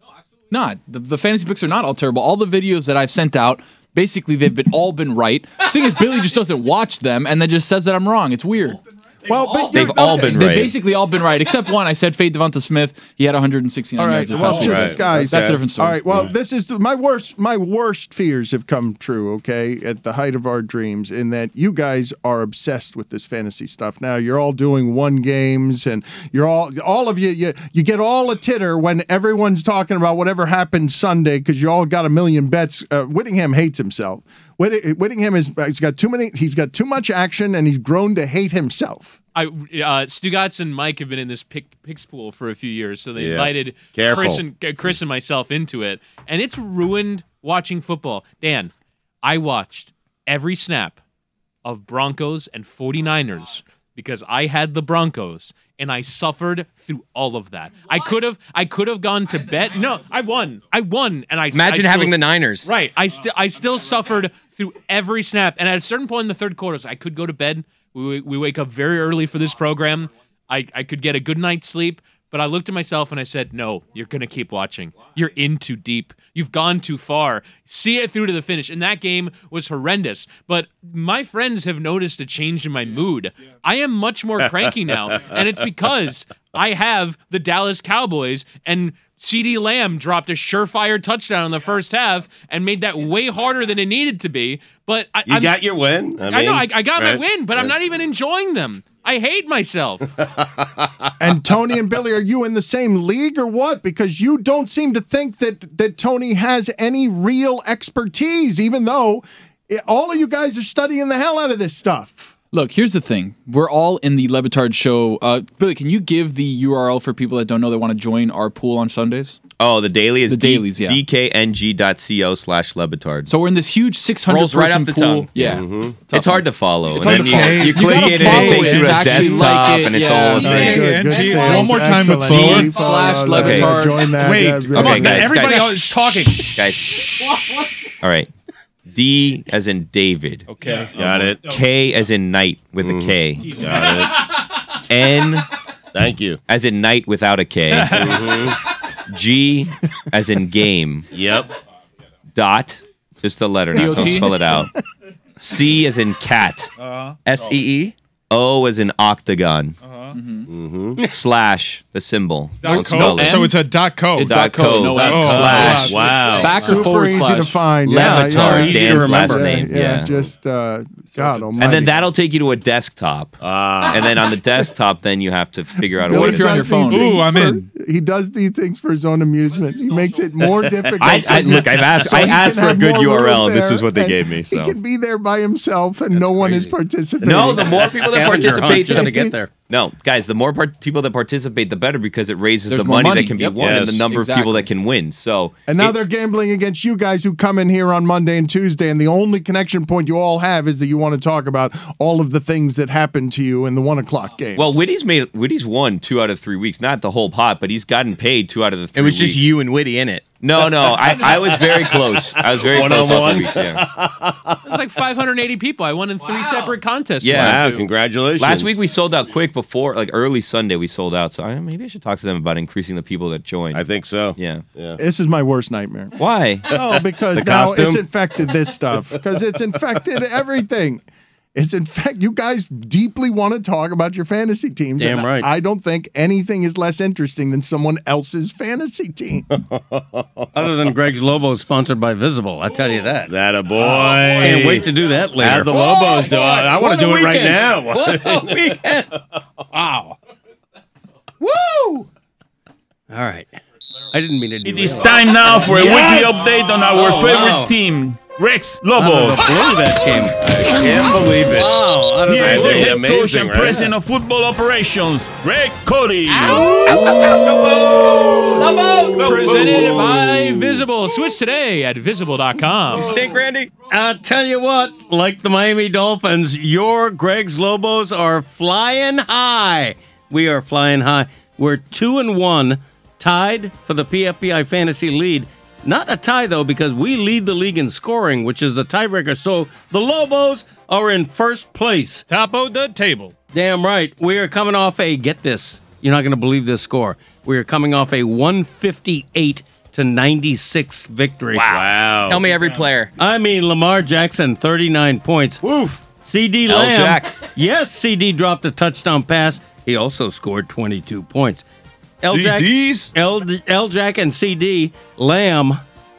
Speaker 9: No, absolutely Not the, the fantasy picks are not all terrible. All the videos that I've sent out, basically they've been all been right. The thing is, Billy just doesn't watch them and then just says that I'm wrong. It's weird.
Speaker 3: Well, but
Speaker 6: They've all
Speaker 3: okay.
Speaker 6: been
Speaker 9: They've basically all been right, except one. I said fade Devonta Smith. He had 169
Speaker 3: All right.
Speaker 9: yards. of
Speaker 3: Well, just
Speaker 2: Right.
Speaker 3: guys,
Speaker 9: That's a different story.
Speaker 3: All right. Well, this is my worst. My worst fears have come true. Okay, at the height of our dreams, in that you guys are obsessed with this fantasy stuff. Now you're all doing one games, and you're all all of you. You you get all a titter when everyone's talking about whatever happened Sunday because you all got a million bets. Uh, Wittyngham hates himself. Whitt- Wittyngham is he's got too many. He's got too much action, and he's grown to hate himself.
Speaker 7: I uh, Stugotz and Mike have been in this pick, picks pool for a few years, so they
Speaker 2: Yeah.
Speaker 7: invited
Speaker 2: Careful.
Speaker 7: Chris and uh, Chris and myself into it, and it's ruined watching football. Dan, I watched every snap of Broncos and 49ers because I had the Broncos and I suffered through all of that. I could have I could have gone to bed. No, I won. I won and I
Speaker 5: Imagine
Speaker 7: I
Speaker 5: having the Niners.
Speaker 7: Right. I still I still suffered through every snap, and at a certain point in the third quarter, I could go to bed. We we wake up very early for this program. I I could get a good night's sleep, but I looked at myself and I said, "No, you're gonna keep watching. You're in too deep. You've gone too far. See it through to the finish." And that game was horrendous. But my friends have noticed a change in my mood. I am much more cranky now, and it's because I have the Dallas Cowboys and. CeeDee Lamb dropped a surefire touchdown in the first half and made that way harder than it needed to be. But I,
Speaker 2: You
Speaker 7: I'm-
Speaker 2: got your win. I,
Speaker 7: I know I, I got my win, but I'm not even enjoying them. I hate myself.
Speaker 3: And Tony and Billy, are you in the same league or what? Because you don't seem to think that that Tony has any real expertise, even though eh, all of you guys are studying the hell out of this stuff.
Speaker 9: Look, here's the thing. We're all in the LeBatard show. Uh, Billy, can you give the URL for people that don't know that want to join our pool on Sundays?
Speaker 6: Oh, the daily is
Speaker 9: The
Speaker 6: D-
Speaker 9: dailies, yeah.
Speaker 6: dkng.co slash lebatard.
Speaker 9: So we're in this huge 600
Speaker 5: Rolls right
Speaker 9: person
Speaker 5: off the
Speaker 9: pool.
Speaker 5: tongue.
Speaker 9: Yeah.
Speaker 6: It's hard to follow.
Speaker 9: It's
Speaker 6: and
Speaker 9: hard
Speaker 6: then
Speaker 9: to follow.
Speaker 6: you, you
Speaker 9: You
Speaker 6: click it and it takes
Speaker 9: it.
Speaker 6: you to a
Speaker 9: actually like
Speaker 6: desktop
Speaker 9: it,
Speaker 6: and it's
Speaker 9: yeah.
Speaker 6: all
Speaker 1: Yeah,
Speaker 6: thing.
Speaker 1: yeah,
Speaker 3: Good
Speaker 1: G- one more time
Speaker 3: Excellent.
Speaker 1: before-
Speaker 9: slash LeBatard.
Speaker 3: Join that.
Speaker 1: Wait, come on,
Speaker 6: Okay, guys,
Speaker 1: everybody else is talking.
Speaker 6: Guys. All right. D as in David.
Speaker 1: Okay.
Speaker 2: Got it.
Speaker 6: K as in night with a K.
Speaker 2: Got it. N. Thank you.
Speaker 6: as in night without a K. Mm-hmm. G as in game.
Speaker 2: Yep.
Speaker 6: Dot. Just the letter, not don't
Speaker 9: DOT?
Speaker 6: spell it out. C as in cat.
Speaker 5: S E E.
Speaker 6: O as in octagon.
Speaker 2: Mm-hmm.
Speaker 6: Slash the symbol. Don't
Speaker 1: Dot
Speaker 6: spell
Speaker 1: co.
Speaker 6: it.
Speaker 1: So it's a dot co.
Speaker 9: It's
Speaker 6: Dot
Speaker 9: dot co,
Speaker 6: co.
Speaker 9: no
Speaker 6: Dot
Speaker 9: F.
Speaker 6: slash.
Speaker 2: Wow.
Speaker 9: Back or
Speaker 3: Super
Speaker 9: forward
Speaker 3: easy
Speaker 9: slash.
Speaker 3: to find.
Speaker 6: Levitar,
Speaker 3: yeah,
Speaker 6: Dan's last
Speaker 3: yeah,
Speaker 6: name.
Speaker 3: Yeah,
Speaker 6: Yeah.
Speaker 3: just uh, God Almighty.
Speaker 6: And then that'll take you to a desktop.
Speaker 2: Ah.
Speaker 6: and then on the desktop, then you have to figure out a
Speaker 3: Billy
Speaker 6: way
Speaker 9: if you're
Speaker 6: to.
Speaker 9: on
Speaker 3: does
Speaker 9: your
Speaker 3: these
Speaker 9: phone?
Speaker 3: things
Speaker 1: Ooh, I'm
Speaker 3: for-
Speaker 1: in.
Speaker 3: He does these things for his own amusement. He makes it more difficult.
Speaker 6: I, I,
Speaker 3: he-
Speaker 6: look, I've asked.
Speaker 3: so
Speaker 6: I
Speaker 3: he
Speaker 6: asked for a
Speaker 3: have
Speaker 6: good
Speaker 3: more room
Speaker 6: URL. and This
Speaker 3: there,
Speaker 6: is what they
Speaker 3: and
Speaker 6: gave me. So
Speaker 3: He can be there by himself, and no one is participating.
Speaker 6: no, the more people that
Speaker 4: Scavenger hunt
Speaker 6: participate,
Speaker 4: just to
Speaker 6: the,
Speaker 4: get there.
Speaker 6: No, guys, the more part, people that participate, the better because it raises
Speaker 9: There's
Speaker 6: the money,
Speaker 9: money.
Speaker 6: that can be
Speaker 9: Yep.
Speaker 6: won and the number of people that can win. So
Speaker 3: And now
Speaker 6: it-
Speaker 3: they're gambling against you guys who come in here on Monday and Tuesday, and the only connection point you all have is that you want to talk about all of the things that happened to you in the one o'clock game.
Speaker 6: well, Whitty's made Whitty's won two out of three weeks, not the whole pot, but he's gotten paid two out of the three.
Speaker 5: It was just you and Whitty in it.
Speaker 6: No, no, I, I was very close. I was very
Speaker 2: One
Speaker 6: close
Speaker 2: on
Speaker 6: all
Speaker 2: one.
Speaker 6: three weeks. Yeah.
Speaker 7: It was like 580 people. I won in three separate contests.
Speaker 6: Yeah.
Speaker 2: Wow. Congratulations.
Speaker 6: Last week we sold out quick before, like early Sunday, we sold out. So I, maybe I should talk to them about increasing the people that join.
Speaker 2: I think so.
Speaker 6: yeah. Yeah.
Speaker 3: this is my worst nightmare.
Speaker 6: Why?
Speaker 3: Oh, because
Speaker 2: The
Speaker 3: now
Speaker 2: costume?
Speaker 3: it's infected this stuff. Because it's infected everything. It's in fact, you guys deeply want to talk about your fantasy teams.
Speaker 4: Damn
Speaker 3: and
Speaker 4: right.
Speaker 3: I don't think anything is less interesting than someone else's fantasy team.
Speaker 4: Other than Greg's Lobo sponsored by Visible, I tell you that.
Speaker 2: That a oh, boy.
Speaker 4: Can't wait to do that later.
Speaker 2: Have the oh, Lobos do it. I want to
Speaker 4: a
Speaker 2: do it right now.
Speaker 4: What a weekend. Wow. Woo! All right. I didn't mean to do
Speaker 8: it. It
Speaker 4: is
Speaker 8: time now for a
Speaker 2: Yes!
Speaker 8: weekly update on our
Speaker 4: Oh,
Speaker 8: favorite
Speaker 4: wow.
Speaker 8: team. Rex
Speaker 4: Out of the
Speaker 8: Lobos.
Speaker 4: blue that came.
Speaker 2: I can't believe it.
Speaker 4: Wow, out of
Speaker 8: Here
Speaker 4: the
Speaker 8: is
Speaker 2: That's
Speaker 8: the
Speaker 4: blue.
Speaker 8: head coach
Speaker 2: amazing,
Speaker 8: and
Speaker 2: right?
Speaker 8: president of football operations, Greg Cote.
Speaker 7: Presented by Visible. Switch today at visible.com.
Speaker 5: You Stink, Randy.
Speaker 4: I'll tell you what, like the Miami Dolphins, your Greg's Lobos are flying high. We are flying high. We're two and one, tied for the PFBI fantasy lead. Not a tie though, because we lead the league in scoring, which is the tiebreaker. So the Lobos are in first place.
Speaker 1: Top of the table.
Speaker 4: Damn right. We are coming off a get this. You're not going to believe this score. We are coming off a 158 to 96 victory.
Speaker 2: Wow.
Speaker 5: Tell me every player.
Speaker 4: I mean, Lamar Jackson, 39 points.
Speaker 2: Woof.
Speaker 4: CD
Speaker 5: L.
Speaker 4: Lamb.
Speaker 5: Jack.
Speaker 4: Yes, CeeDee dropped a touchdown pass. He also scored 22 points. L. Jack,
Speaker 6: CDs?
Speaker 4: L. L. Jack and CeeDee Lamb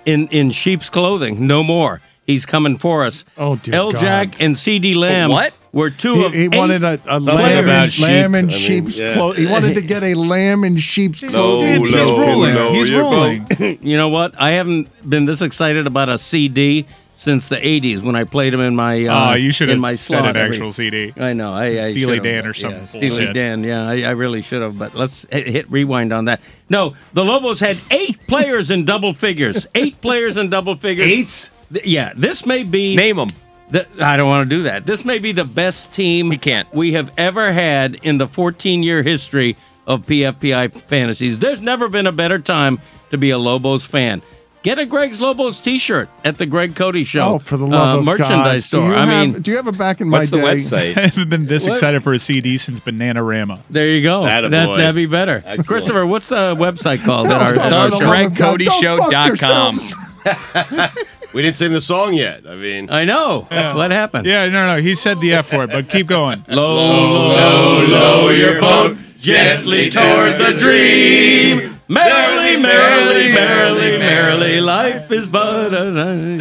Speaker 4: in, in sheep's clothing. No more. He's coming for us.
Speaker 3: Oh, dear
Speaker 4: L.
Speaker 3: God.
Speaker 4: Jack and CeeDee Lamb
Speaker 5: What?
Speaker 4: were two
Speaker 3: He,
Speaker 4: of
Speaker 3: he
Speaker 4: eight
Speaker 3: wanted a, a lamb,
Speaker 2: about
Speaker 3: and,
Speaker 2: sheep.
Speaker 3: lamb and
Speaker 2: I mean,
Speaker 3: sheep's
Speaker 2: yeah.
Speaker 3: clothing. He wanted to get a lamb and sheep's clothing.
Speaker 1: He's
Speaker 6: low,
Speaker 1: rolling.
Speaker 6: low,
Speaker 1: He's
Speaker 6: you're
Speaker 1: rolling.
Speaker 4: You know what? I haven't been this excited about a CD since the 80s when I played them in my uh,
Speaker 1: Oh, you should
Speaker 4: in
Speaker 1: have
Speaker 4: my
Speaker 1: said
Speaker 4: slot
Speaker 1: an
Speaker 4: every-
Speaker 1: actual CD.
Speaker 4: I know. I, I
Speaker 1: Steely
Speaker 4: should've,
Speaker 1: Dan or something.
Speaker 4: Yeah, Steely. Dan. Yeah, I, I really should have. But let's hit, hit rewind on that. No, the Lobos had eight players in double figures. Eight players in double figures.
Speaker 2: Eight?
Speaker 4: Th- Yeah, this may be.
Speaker 5: Name them.
Speaker 4: The, I don't want to do that. This may be the best team
Speaker 5: He can't.
Speaker 4: we have ever had in the 14 year history of PFPI fantasies. There's never been a better time to be a Lobos fan. Get a Greg's Lobos T-shirt at the Greg Cote Show.
Speaker 3: Oh, for the love
Speaker 4: uh,
Speaker 3: of
Speaker 4: merchandise
Speaker 3: God.
Speaker 4: store. I
Speaker 3: have,
Speaker 4: mean,
Speaker 3: do you have a back in my
Speaker 6: What's the
Speaker 3: day?
Speaker 1: I
Speaker 6: website?
Speaker 1: haven't been this
Speaker 4: What?
Speaker 1: excited for a CD since Bananarama.
Speaker 4: there you go.
Speaker 2: Atta
Speaker 4: That, that'd be better.
Speaker 2: Excellent.
Speaker 4: Christopher, what's the website called? at our,
Speaker 3: Don't-
Speaker 4: at our
Speaker 3: for the
Speaker 4: show?
Speaker 3: love of God, don't fuck GregCoteShow.com.
Speaker 2: We didn't sing the song yet. I mean,
Speaker 4: I know. What happened?
Speaker 1: Yeah, no, no. He said the F word, but keep going.
Speaker 4: Low, low, low your boat gently toward the dream. Merrily, merrily, merrily, merrily, life is but a.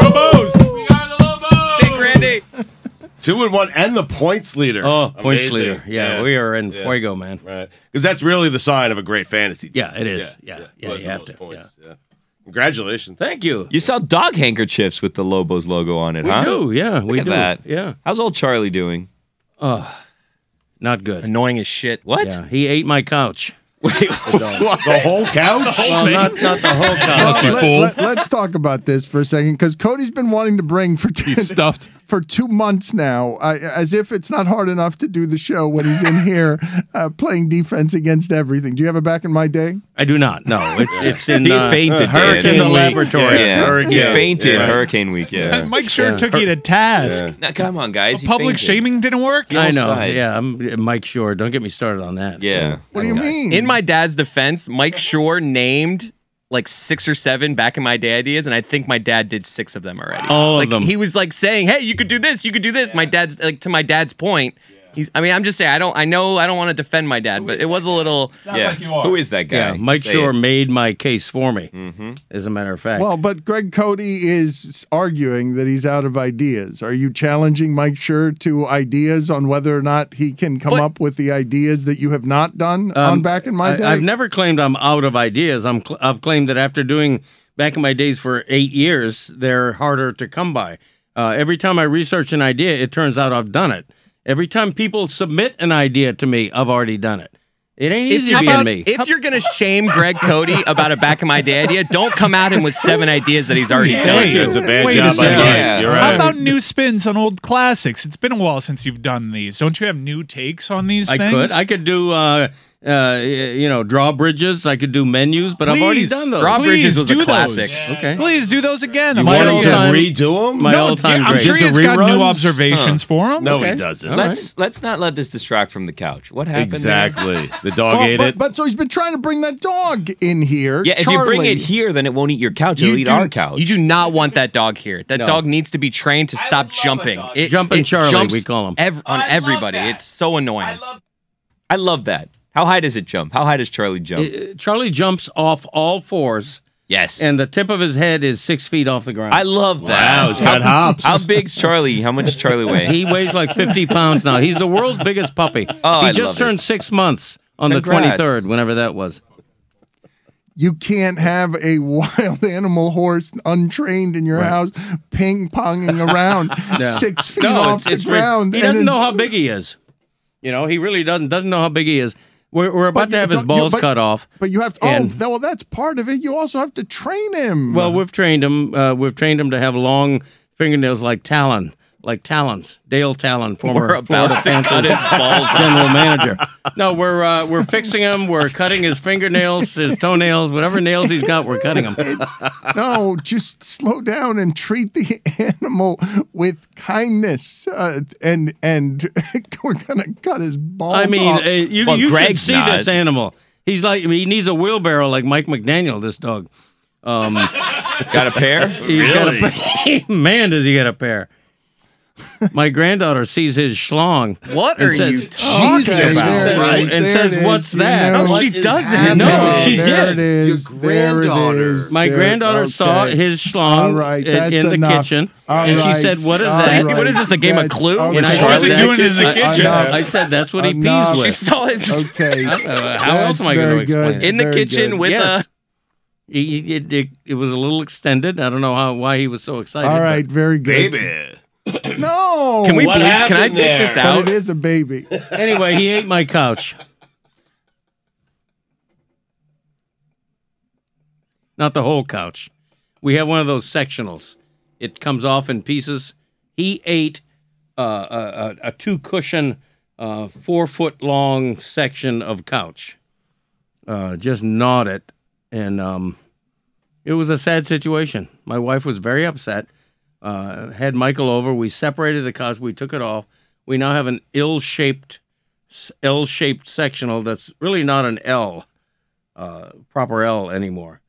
Speaker 1: Go Bows!
Speaker 5: Stink, Randy.
Speaker 2: two and one and the points leader.
Speaker 4: Oh, points
Speaker 2: Amazing.
Speaker 4: leader. Yeah, we are in fuego, man.
Speaker 2: Right. Because that's really the sign of a great fantasy team.
Speaker 4: Yeah, it is. Yeah, yeah,
Speaker 2: Plus
Speaker 4: you have
Speaker 2: those
Speaker 4: to.
Speaker 2: points. Yeah. Congratulations.
Speaker 4: Thank you.
Speaker 6: You sell dog handkerchiefs with the Lobos logo on it,
Speaker 4: We
Speaker 6: huh?
Speaker 4: do. Yeah, we
Speaker 6: at
Speaker 4: do.
Speaker 6: that.
Speaker 4: Yeah.
Speaker 6: How's old Charlie doing?
Speaker 4: Not good.
Speaker 5: Annoying as shit.
Speaker 6: What?
Speaker 4: Yeah, he ate my couch.
Speaker 2: Wait, The whole couch?
Speaker 4: Well, not not the whole couch.
Speaker 3: Let, us talk about this for a second because Cote's been wanting to bring for two,
Speaker 8: He's stuffed.
Speaker 3: For two months now, I, as if it's not hard enough to do the show when he's in here uh, playing defense against everything. Do you have it back in my day?
Speaker 4: I do not. No, it's it's in.
Speaker 6: He
Speaker 4: uh,
Speaker 6: fainted,
Speaker 4: It's
Speaker 6: Dan.
Speaker 4: in the
Speaker 6: Week.
Speaker 4: laboratory.
Speaker 6: Yeah,
Speaker 2: Hurricane.
Speaker 6: he fainted
Speaker 2: Yeah.
Speaker 6: Hurricane Week. Yeah.
Speaker 1: Mike sure
Speaker 4: Yeah.
Speaker 1: took you to task.
Speaker 2: Yeah.
Speaker 6: Now, come on, guys.
Speaker 1: Public
Speaker 6: fainted.
Speaker 1: shaming didn't work.
Speaker 4: I know.
Speaker 6: died.
Speaker 4: Yeah, I'm Mike Schur. Don't get me started on that.
Speaker 6: Yeah.
Speaker 3: What do you mean?
Speaker 5: In my dad's defense, Mike Shore named like six or seven back in my day ideas, and I think my dad did six of them already.
Speaker 4: All of
Speaker 5: like,
Speaker 4: them.
Speaker 5: He was like saying, "Hey, you could do this. You could do this." My dad's like to my dad's point. He's. I mean, I'm just saying. I don't. I know. I don't want to defend my dad, but it was a little.
Speaker 6: Yeah. Who is that guy?
Speaker 4: Yeah, Mike
Speaker 6: Say
Speaker 4: Shore
Speaker 6: it.
Speaker 4: made my case for me.
Speaker 6: Mm-hmm.
Speaker 4: As a matter of fact.
Speaker 3: well, but Greg Cote is arguing that he's out of ideas. Are you challenging Mike Schur to ideas on whether or not he can come
Speaker 5: But-
Speaker 3: up with the ideas that you have not done on
Speaker 4: Um,
Speaker 3: back in my day?
Speaker 4: I, have never claimed I'm out of ideas. I'm cl- I've claimed that after doing back in my days for eight years, they're harder to come by. Uh, every time I research an idea, it turns out I've done it. Every time people submit an idea to me, I've already done it. It ain't
Speaker 5: If,
Speaker 4: easy being
Speaker 5: about-
Speaker 4: me.
Speaker 5: if you're gonna shame Greg Cote about a back in my day idea, don't come at him with seven ideas that he's already done.
Speaker 1: Hey,
Speaker 2: That's a bad
Speaker 1: wait a
Speaker 2: job by
Speaker 1: second.
Speaker 2: Mike.
Speaker 6: Yeah.
Speaker 2: You're
Speaker 1: How about new spins on old classics? It's been a while since you've done these. Don't you have new takes on these
Speaker 4: I
Speaker 1: things?
Speaker 4: could. I could do, uh, uh, you know, drawbridges. I could do menus, but I've already done those.
Speaker 5: Rob
Speaker 1: Please
Speaker 5: Bridges was a
Speaker 1: do those.
Speaker 5: classic.
Speaker 4: Okay.
Speaker 1: Please do those again.
Speaker 2: You
Speaker 1: I'm
Speaker 4: My
Speaker 2: want
Speaker 1: sure
Speaker 2: him
Speaker 4: all
Speaker 2: to
Speaker 4: time-
Speaker 2: redo them?
Speaker 4: My
Speaker 1: No,
Speaker 4: all-time
Speaker 1: yeah, I'm
Speaker 4: great.
Speaker 1: sure he's got new
Speaker 2: reruns?
Speaker 1: observations for him.
Speaker 2: No, he doesn't.
Speaker 6: Let's let's not let this distract from the couch. What happened? there?
Speaker 2: Exactly. The dog
Speaker 3: Well,
Speaker 2: ate
Speaker 3: but,
Speaker 2: it.
Speaker 3: but so he's been trying to bring that dog in here.
Speaker 6: Yeah, if you bring it here, then it won't eat your couch. It'll eat
Speaker 5: do,
Speaker 6: our couch.
Speaker 5: You do not want that dog here. That
Speaker 4: No.
Speaker 5: dog needs to be trained to stop jumping. It,
Speaker 4: Jumping
Speaker 5: it
Speaker 4: Charlie, we call him.
Speaker 5: ev- on everybody. It's so annoying.
Speaker 6: I love that. How high does it jump? How high does Charlie jump?
Speaker 4: Uh, Charlie jumps off all fours,
Speaker 6: yes.
Speaker 4: and the tip of his head is six feet off the ground.
Speaker 6: I love that.
Speaker 2: Wow, he's got hops.
Speaker 6: How big's Charlie? How much does Charlie weigh?
Speaker 4: He weighs like 50 pounds now. He's the world's biggest puppy.
Speaker 6: Oh,
Speaker 4: he
Speaker 6: I
Speaker 4: just
Speaker 6: love
Speaker 4: turned
Speaker 6: it.
Speaker 4: six months on
Speaker 6: Congrats.
Speaker 4: the 23rd, whenever that was.
Speaker 3: You can't have a wild animal horse untrained in your house ping ponging around six feet off the
Speaker 4: ri-
Speaker 3: ground.
Speaker 4: He doesn't know how big he is. You know, he really doesn't doesn't know how big he is. We're, we're
Speaker 3: But
Speaker 4: about to have his
Speaker 3: don't- you-
Speaker 4: balls
Speaker 3: but-
Speaker 4: cut off.
Speaker 3: But you have to.
Speaker 4: And-
Speaker 3: oh, that- well, that's part of it. You also have to train him.
Speaker 4: Well, we've trained him. Uh, we've trained him to have long fingernails like Talon, like Talons. Dale Tallon, former
Speaker 5: We're
Speaker 4: Florida
Speaker 5: to cut
Speaker 4: Panthers
Speaker 5: his balls off.
Speaker 4: general manager. No, we're uh, we're fixing him. We're cutting his fingernails, his toenails, whatever nails he's got. We're cutting them.
Speaker 3: no, just slow down and treat the animal with kindness. Uh, and and we're gonna cut his balls.
Speaker 4: I mean,
Speaker 3: off.
Speaker 4: uh, you,
Speaker 5: Well,
Speaker 4: you should see
Speaker 5: not.
Speaker 4: this animal. He's like he needs a wheelbarrow like Mike McDaniel. This dog. Um,
Speaker 6: Got a pair?
Speaker 4: He's got a pair. Man, does he get a pair. My granddaughter sees his schlong.
Speaker 5: What
Speaker 4: and
Speaker 5: are
Speaker 4: says,
Speaker 5: you talking
Speaker 3: Okay,
Speaker 5: about?
Speaker 3: there
Speaker 4: Right. And
Speaker 3: there
Speaker 4: says,
Speaker 3: it is,
Speaker 4: "What's
Speaker 3: you
Speaker 4: that?"
Speaker 3: know.
Speaker 4: No,
Speaker 5: she doesn't.
Speaker 2: happening?
Speaker 4: No, she
Speaker 3: there
Speaker 4: did.
Speaker 3: It is.
Speaker 2: Your
Speaker 3: there it
Speaker 2: granddaughter.
Speaker 3: is.
Speaker 4: My
Speaker 3: There-
Speaker 4: granddaughter saw his schlong
Speaker 3: All right,
Speaker 4: in- in the
Speaker 3: enough.
Speaker 4: kitchen,
Speaker 3: All
Speaker 4: and she
Speaker 3: right,
Speaker 4: said, "What is
Speaker 3: all
Speaker 4: that?"
Speaker 3: right,
Speaker 5: What is this, a game of Clue?
Speaker 4: And I
Speaker 1: What's
Speaker 4: said,
Speaker 1: he
Speaker 4: "That's-
Speaker 1: doing in his
Speaker 4: I-
Speaker 1: kitchen?"
Speaker 3: Enough.
Speaker 4: I said, "That's what he
Speaker 3: pees
Speaker 4: pees
Speaker 5: She saw his
Speaker 3: Okay.
Speaker 4: Uh, how else am I going to explain
Speaker 5: in the kitchen with
Speaker 4: Yes.
Speaker 5: a.
Speaker 4: He, it, it, it was a little extended. I don't know how why he was so excited.
Speaker 3: All right, but- very good.
Speaker 2: Baby.
Speaker 3: No.
Speaker 5: Can we
Speaker 2: What
Speaker 5: bleep? Can I
Speaker 2: happened
Speaker 5: take this
Speaker 2: there?
Speaker 3: But
Speaker 5: out?
Speaker 3: it is a baby.
Speaker 4: Anyway, he ate my couch. Not the whole couch. We have one of those sectionals. It comes off in pieces. He ate uh, a, a, a two cushion, uh, four foot long section of couch. Uh, just gnawed it, and um, it was a sad situation. My wife was very upset. Uh, had Michael over. We separated the couch. We took it off. We now have an ill-shaped, L-shaped sectional that's really not an L, uh, proper L anymore.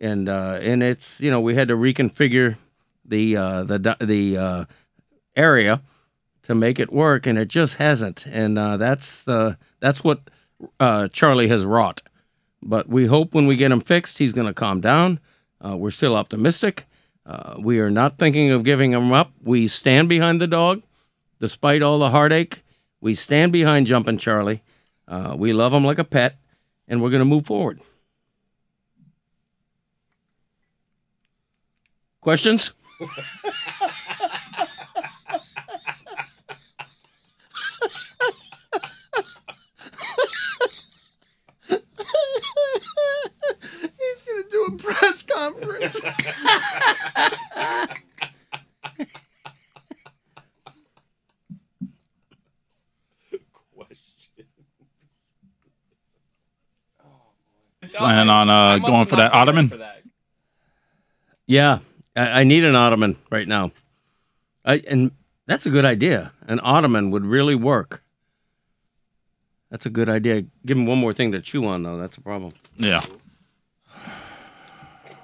Speaker 4: And uh, and it's you know we had to reconfigure the uh, the the uh, area to make it work, and it just hasn't. And that's the that's what Charlie has wrought. But we hope when we get him fixed, he's going to calm down. We're still optimistic. Uh, we are not thinking of giving him up. We stand behind the dog, despite all the heartache. We stand behind Jumping Charlie. Uh, we love him like a pet, and we're going to move forward. Questions?
Speaker 8: Plan on uh, going for that ottoman.
Speaker 4: Yeah, I, I need an ottoman right now. I, and that's a good idea. An ottoman would really work. That's a good idea. Give him one more thing to chew on, though. That's a problem.
Speaker 8: Yeah.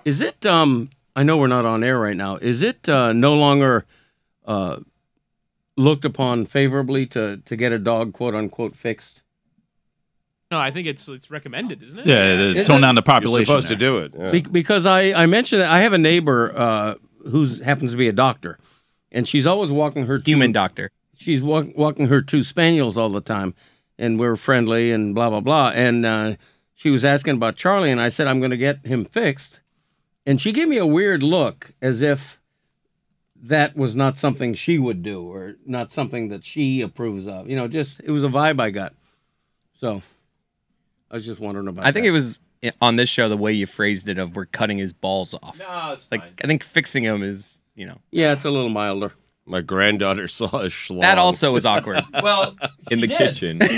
Speaker 4: Is it? Um, I know we're not on air right now. Is it uh, no longer uh, looked upon favorably to to get a dog quote unquote fixed?
Speaker 7: No, I think it's it's recommended, isn't it?
Speaker 8: Yeah, to
Speaker 4: Is
Speaker 8: tone down the
Speaker 2: You're
Speaker 8: population.
Speaker 2: supposed
Speaker 8: there.
Speaker 2: to do it. yeah.
Speaker 4: Be- because I I mentioned that I have a neighbor uh, who's happens to be a doctor, and she's always walking her two,
Speaker 5: Human doctor.
Speaker 4: she's walk, walking her two spaniels all the time, and we're friendly and blah blah blah. And uh, she was asking about Charlie, and I said I'm going to get him fixed, and she gave me a weird look as if that was not something she would do or not something that she approves of. You know, just it was a vibe I got. So I was just wondering about.
Speaker 5: I think
Speaker 4: that.
Speaker 5: it was on this show the way you phrased it of we're cutting his balls off.
Speaker 6: No, it's
Speaker 5: like I think fixing him is you know
Speaker 4: yeah, it's a little milder.
Speaker 2: My granddaughter saw a schlong.
Speaker 5: that also was awkward.
Speaker 6: well in the kitchen.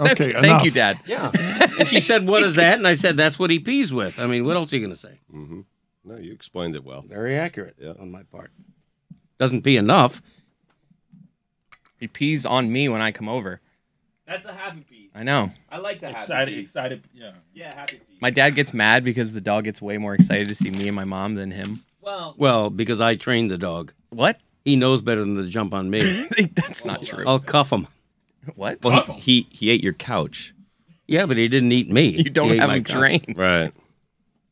Speaker 3: Okay,
Speaker 5: Thank
Speaker 3: enough.
Speaker 5: you, Dad.
Speaker 4: Yeah. and she said, "What is that?" And I said, "That's what he pees with." I mean, what else are you going to say? Mm-hmm.
Speaker 2: No, you explained it well.
Speaker 4: Very accurate
Speaker 2: Yeah.
Speaker 4: on my part. Doesn't pee enough.
Speaker 5: He pees on me when I come over.
Speaker 6: That's a happy piece.
Speaker 5: I know.
Speaker 6: I like the happy
Speaker 8: Excited,
Speaker 6: piece.
Speaker 8: excited. Yeah.
Speaker 6: Yeah, happy piece.
Speaker 5: My dad gets mad because the dog gets way more excited to see me and my mom than him.
Speaker 6: well,
Speaker 4: Well, because I trained the dog.
Speaker 5: What?
Speaker 4: He knows better than to jump on me.
Speaker 5: That's not true.
Speaker 4: I'll cuff him.
Speaker 5: What?
Speaker 6: well he, he he ate your couch.
Speaker 4: Yeah, but he didn't eat me.
Speaker 5: You don't
Speaker 4: He ate
Speaker 5: have
Speaker 4: my
Speaker 5: him
Speaker 4: couch.
Speaker 5: trained.
Speaker 2: Right.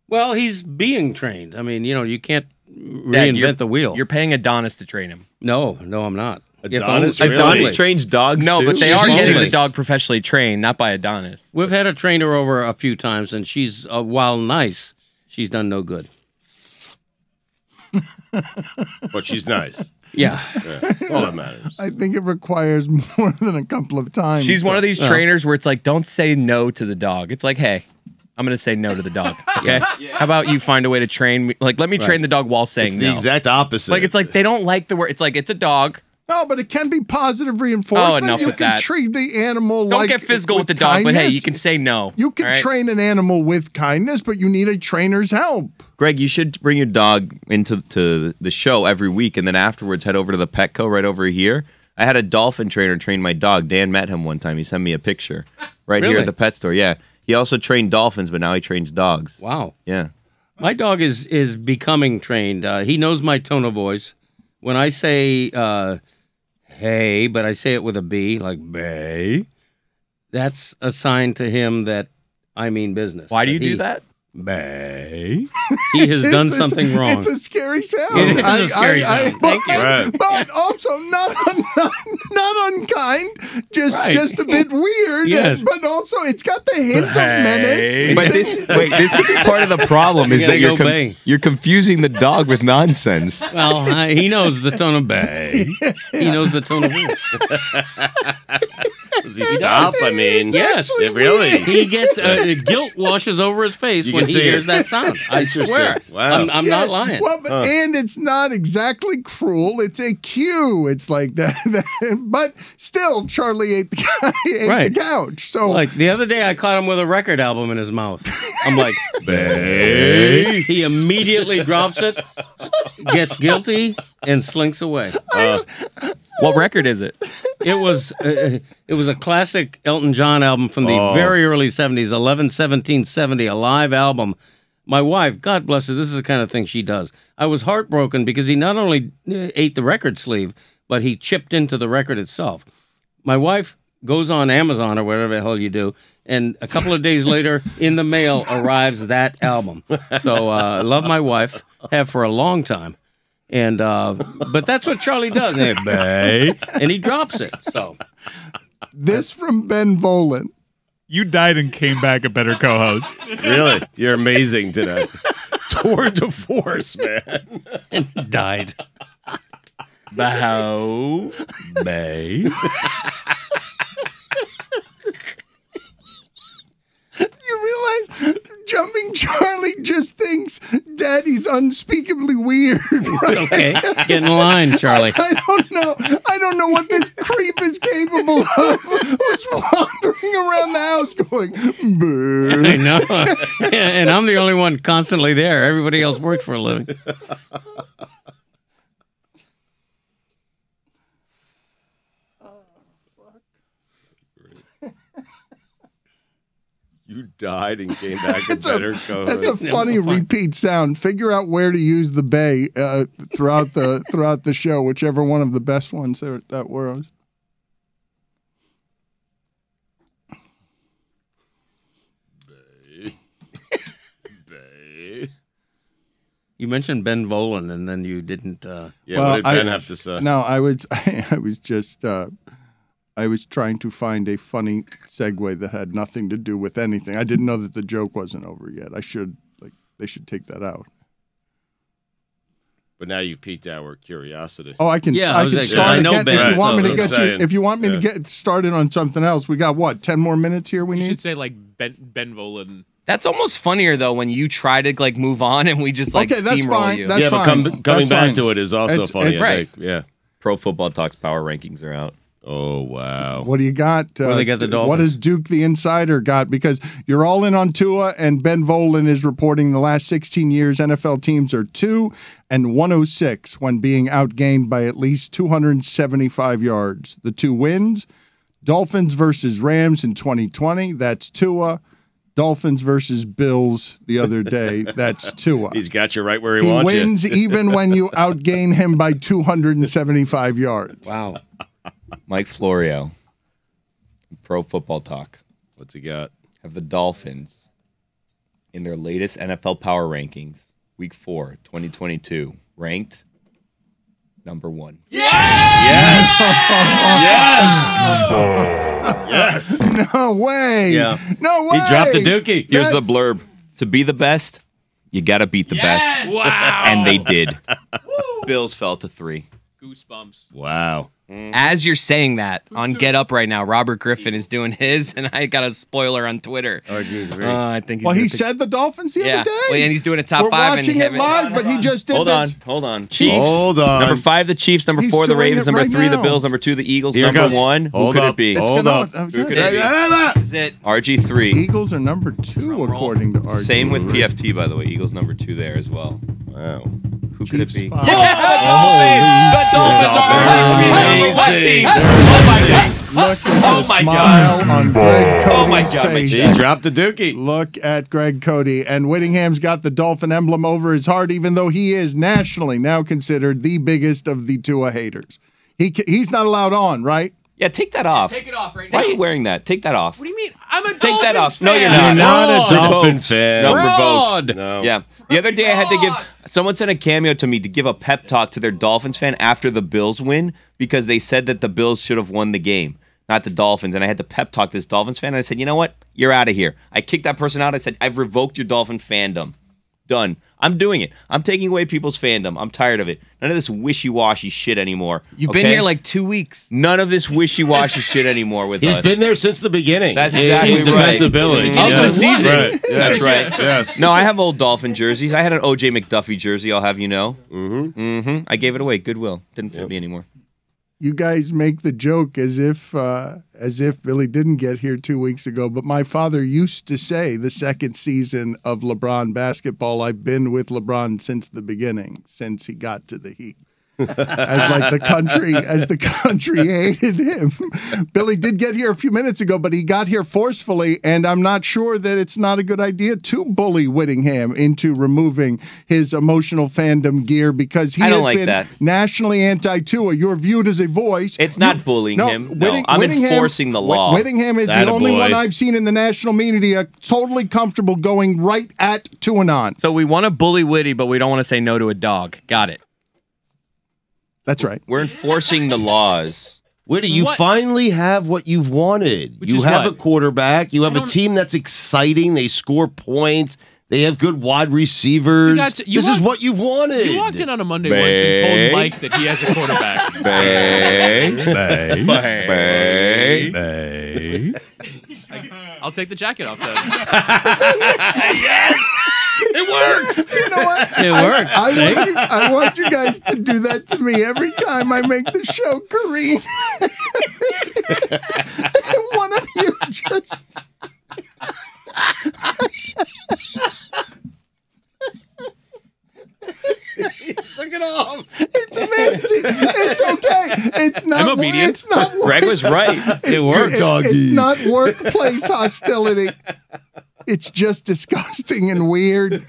Speaker 4: Well, he's being trained. I mean, you know, you can't
Speaker 5: Dad,
Speaker 4: reinvent
Speaker 5: you're-
Speaker 4: the wheel.
Speaker 5: You're paying Adonis to train him.
Speaker 4: No, no, I'm not. If
Speaker 2: Adonis,
Speaker 4: only-
Speaker 2: really?
Speaker 6: Adonis trains dogs.
Speaker 5: No,
Speaker 6: too?
Speaker 5: but they are getting the dog professionally trained, not by Adonis.
Speaker 4: We've had a trainer over a few times, and she's uh, while nice, she's done no good.
Speaker 2: but she's nice.
Speaker 4: Yeah,
Speaker 2: Yeah, that's all that matters.
Speaker 3: I think it requires more than a couple of times.
Speaker 5: She's one of these
Speaker 4: Well.
Speaker 5: trainers where it's like, don't say no to the dog. It's like, hey, I'm gonna say no to the dog. Okay. How about you find a way to train me? Like, let me train the dog while saying
Speaker 2: It's the
Speaker 5: no.
Speaker 2: exact opposite.
Speaker 5: like, it's like they don't like the word. It's like it's a dog.
Speaker 3: No, but it can be positive reinforcement.
Speaker 5: Oh, enough
Speaker 3: you
Speaker 5: with
Speaker 3: can
Speaker 5: that.
Speaker 3: treat the animal
Speaker 5: Don't
Speaker 3: like
Speaker 5: get physical with, the dog, but hey, you can say no.
Speaker 3: You can
Speaker 5: all right?
Speaker 3: train an animal with kindness, but you need a trainer's help.
Speaker 6: Greg, you should bring your dog into to the show every week, and then afterwards head over to the Petco right over here. I had a dolphin trainer train my dog. Dan met him one time. He sent me a picture right here at the pet store. Yeah, he also trained dolphins, but now he trains dogs.
Speaker 4: wow.
Speaker 6: Yeah.
Speaker 4: My dog is is becoming trained. Uh, he knows my tone of voice. When I say uh, "hey," but I say it with a B, like "bay," that's a sign to him that I mean business.
Speaker 5: Why do you
Speaker 4: he,
Speaker 5: do that?
Speaker 4: Bay. He has done
Speaker 3: It's a-
Speaker 4: something wrong.
Speaker 3: It's a scary sound.
Speaker 4: It is a scary sound. Thank you.
Speaker 2: Right.
Speaker 3: But also not un, not, not unkind, just
Speaker 4: Right.
Speaker 3: just a bit weird.
Speaker 4: Yes.
Speaker 3: But also it's got the hint of menace.
Speaker 6: But this wait, this could be part of the problem is
Speaker 4: You
Speaker 6: that you're
Speaker 4: go bang.
Speaker 6: you're confusing the dog with nonsense.
Speaker 4: well, uh, he knows the tone of bay. He knows the tone of voice.
Speaker 2: Does he stop? I mean,
Speaker 4: Yes.
Speaker 2: Yeah, really.
Speaker 4: He gets uh, guilt washes over his face
Speaker 2: You
Speaker 4: when
Speaker 2: can
Speaker 4: he
Speaker 2: see
Speaker 4: hears
Speaker 2: it.
Speaker 4: that sound. I
Speaker 2: Interesting.
Speaker 4: swear.
Speaker 2: Wow.
Speaker 4: I'm, I'm not lying.
Speaker 3: Well, but, and it's not exactly cruel. It's a cue. It's like that. that- but still, Charlie ate the, ate
Speaker 4: Right.
Speaker 3: the couch. So
Speaker 4: Like the other day, I caught him with a record album in his mouth. I'm like,
Speaker 2: Bay.
Speaker 4: he immediately drops it, gets guilty, and slinks away.
Speaker 5: What record is it?
Speaker 4: It was uh, it was a classic Elton John album from the
Speaker 2: Oh.
Speaker 4: very early 70s, 11 17 70, a live album. My wife, God bless her, this is the kind of thing she does. I was heartbroken because he not only uh, ate the record sleeve, but he chipped into the record itself. My wife goes on Amazon or whatever the hell you do, and a couple of days later, in the mail arrives that album. So uh, I love my wife, have for a long time. And uh, but that's what Charlie does, and he- and he drops it. So
Speaker 3: this from Ben Volin.
Speaker 1: You died and came back a better co-host.
Speaker 2: Really? You're amazing today. Tour de force, man.
Speaker 4: and died.
Speaker 5: Bow.
Speaker 4: Bay.
Speaker 3: You realize Jumping Charlie just thinks Daddy's unspeakably weird. Right?
Speaker 4: Okay, get in line, Charlie.
Speaker 3: I don't know. I don't know what this creep is capable of. Who's wandering around the house going, "Boo."
Speaker 4: I know, and I'm the only one constantly there. Everybody else works for a living.
Speaker 2: You died and came back a
Speaker 3: That's a,
Speaker 2: better
Speaker 3: that's
Speaker 2: co-host.
Speaker 3: a funny repeat sound. Figure out where to use the bay uh, throughout the throughout the show, whichever one of the best ones there that was.
Speaker 4: You mentioned Ben Volin, and then you didn't. Uh,
Speaker 2: Yeah,
Speaker 3: Well,
Speaker 2: what did
Speaker 3: I-
Speaker 2: Ben have to say?
Speaker 3: No, I was I, was just uh, I was trying to find a funny segue that had nothing to do with anything. I didn't know that the joke wasn't over yet. I should like they should take that out.
Speaker 2: But now you've piqued our curiosity.
Speaker 3: Oh, I can.
Speaker 4: Yeah, I
Speaker 3: I, can
Speaker 4: like,
Speaker 3: start
Speaker 4: I know
Speaker 3: again.
Speaker 4: Ben,
Speaker 3: if you want me to get
Speaker 2: I'm
Speaker 3: to, if you want me
Speaker 2: yeah.
Speaker 3: to get started on something else, we got what ten more minutes here. We
Speaker 7: You
Speaker 3: need.
Speaker 7: should say like Ben Ben Volin.
Speaker 5: That's almost funnier though when you try to like move on and we just like
Speaker 3: Okay, that's
Speaker 5: steamroll
Speaker 3: fine.
Speaker 5: you.
Speaker 3: That's
Speaker 2: yeah, but
Speaker 3: fine.
Speaker 2: come, coming
Speaker 3: That's
Speaker 2: back
Speaker 3: fine.
Speaker 2: to it is also
Speaker 3: It's-
Speaker 2: funny.
Speaker 3: it's-
Speaker 5: Right.
Speaker 2: think. Yeah.
Speaker 6: Pro Football Talks power rankings are out.
Speaker 2: Oh wow.
Speaker 3: What do you got? Uh,
Speaker 4: Where they got the
Speaker 3: What
Speaker 4: Dolphins?
Speaker 3: has Duke the Insider got? Because you're all in on Tua, and Ben Volin is reporting the last 16 years NFL teams are 2 and 106 when being outgained by at least 275 yards. The two wins Dolphins versus Rams in 2020, that's Tua. Dolphins versus Bills the other day, that's Tua.
Speaker 2: He's got you right where he,
Speaker 3: He
Speaker 2: wants
Speaker 3: wins even when you outgain him by 275 yards.
Speaker 4: wow.
Speaker 6: Mike Florio, Pro Football Talk.
Speaker 2: What's he got?
Speaker 6: have the Dolphins in their latest NFL power rankings, week four, 2022, ranked number one. Yes! yes! yes!
Speaker 3: No way.
Speaker 4: Yeah.
Speaker 3: No way.
Speaker 2: He dropped the dookie.
Speaker 6: Here's
Speaker 3: That's-
Speaker 6: the blurb: To be the best, you gotta beat the best.
Speaker 7: Wow.
Speaker 6: And they did. Bills fell to three.
Speaker 7: Goosebumps.
Speaker 2: Wow. Mm.
Speaker 5: As you're saying that on Get Up right now, Robert Griffin is doing his, and I got a spoiler on Twitter. Oh, I uh, think. He's
Speaker 3: Well, he
Speaker 5: pick-
Speaker 3: said the Dolphins the
Speaker 5: yeah,
Speaker 3: other day.
Speaker 5: well, and he's doing a top
Speaker 3: We're
Speaker 5: five.
Speaker 3: watching
Speaker 5: and
Speaker 3: it live, but he just did
Speaker 6: Hold on,
Speaker 3: this.
Speaker 6: hold on. Chiefs.
Speaker 2: Hold on.
Speaker 6: Number five, the Chiefs. Number
Speaker 3: He's
Speaker 6: four, the Ravens. Number
Speaker 3: right
Speaker 6: three, the. Bills. Number two, the Eagles.
Speaker 2: Here
Speaker 6: number one,
Speaker 2: Hold
Speaker 6: who could
Speaker 2: up.
Speaker 6: it be?
Speaker 3: It's
Speaker 2: Hold
Speaker 3: gonna-
Speaker 2: up.
Speaker 6: Who could it be?
Speaker 3: yeah.
Speaker 5: Is it.
Speaker 6: RG three.
Speaker 3: Eagles are number two according to RG.
Speaker 6: Same with PFT, by the way. Eagles number two there as well.
Speaker 2: Wow.
Speaker 6: Who could it
Speaker 3: Chiefs
Speaker 6: be?
Speaker 3: five.
Speaker 5: The Dolphins are
Speaker 2: Amazing.
Speaker 5: What team?
Speaker 3: Oh Look at the
Speaker 5: Oh my
Speaker 3: smile on Greg Cote's
Speaker 5: Oh my God,
Speaker 3: face.
Speaker 2: He dropped the dookie.
Speaker 3: Look at Greg Cody. And Wittyngham's got the Dolphin emblem over his heart, even though he is nationally now considered the biggest of the Tua haters. He he's not allowed on, right?
Speaker 6: Yeah, take that off.
Speaker 7: Take it off right now.
Speaker 6: Why are you wearing that? Take that off.
Speaker 7: What do you mean? I'm a Dolphin fan.
Speaker 6: Take that
Speaker 7: Dolphins
Speaker 6: off. No, you're
Speaker 7: fan.
Speaker 6: not.
Speaker 2: You're not a
Speaker 6: Fraud.
Speaker 2: Dolphin fan.
Speaker 6: No,
Speaker 4: Fraud.
Speaker 6: revoked.
Speaker 2: No.
Speaker 6: Yeah. The other day I had to give someone sent a cameo to me to give a pep talk to their Dolphins fan after the Bills win because they said that the Bills should have won the game, not the Dolphins. And I had to pep talk this Dolphins fan. And I said, you know what? You're out of here. I kicked that person out. I said, I've revoked your Dolphin fandom. Done. I'm doing it. I'm taking away people's fandom. I'm tired of it. None of this wishy-washy shit anymore.
Speaker 5: You've been here like two weeks.
Speaker 6: none of this wishy-washy shit anymore with
Speaker 2: He's
Speaker 6: us.
Speaker 2: been there since the beginning.
Speaker 6: That's exactly
Speaker 2: in
Speaker 6: right.
Speaker 2: defensive ability.
Speaker 6: Of the season.
Speaker 2: Right.
Speaker 6: That's right.
Speaker 2: Yes.
Speaker 6: No, I have old Dolphin jerseys. I had an OJ McDuffie jersey. I'll have you know. Mm-hmm. Mm-hmm. I gave it away. Goodwill didn't fit me anymore.
Speaker 3: You guys make the joke as if uh, as if Billy didn't get here two weeks ago, but my father used to say the second season of LeBron basketball, I've been with LeBron since the beginning, since he got to the Heat. As like the country as the country hated him. Billy did get here a few minutes ago, but he got here forcefully, and I'm not sure that it's not a good idea to bully Wittyngham into removing his emotional fandom gear because he
Speaker 6: I don't
Speaker 3: has
Speaker 6: like
Speaker 3: been
Speaker 6: that.
Speaker 3: nationally anti-Tua. You're viewed as a voice.
Speaker 6: It's not bullying him. No, I'm enforcing the law.
Speaker 3: Wittyngham is the only
Speaker 2: boy.
Speaker 3: one I've seen in the national media totally comfortable going right at Tuanon.
Speaker 5: So we want to bully Witty, but we don't want to say no to a dog. Got it.
Speaker 3: That's right.
Speaker 6: We're enforcing the laws.
Speaker 2: Whitty, you
Speaker 7: What?
Speaker 2: finally have what you've wanted.
Speaker 7: Which
Speaker 2: you have
Speaker 7: what?
Speaker 2: a quarterback. You have a team that's exciting. They score points. They have good wide receivers.
Speaker 7: You got to- you
Speaker 2: this is what you've wanted.
Speaker 7: You walked in on a Monday once and told Mike that he has a quarterback.
Speaker 6: Bay. Bay.
Speaker 7: I'll take the jacket off then.
Speaker 2: It works.
Speaker 3: You know what?
Speaker 4: It works.
Speaker 3: I want, you, I want you guys to do that to me every time I make the show, Kareem. One of you just.
Speaker 2: Took it off.
Speaker 3: It's amazing. It's okay. It's not.
Speaker 7: I'm obedient.
Speaker 3: It's not.
Speaker 6: Greg was right.
Speaker 3: It's,
Speaker 4: It works.
Speaker 3: It's, it's not workplace hostility. It's just disgusting and weird.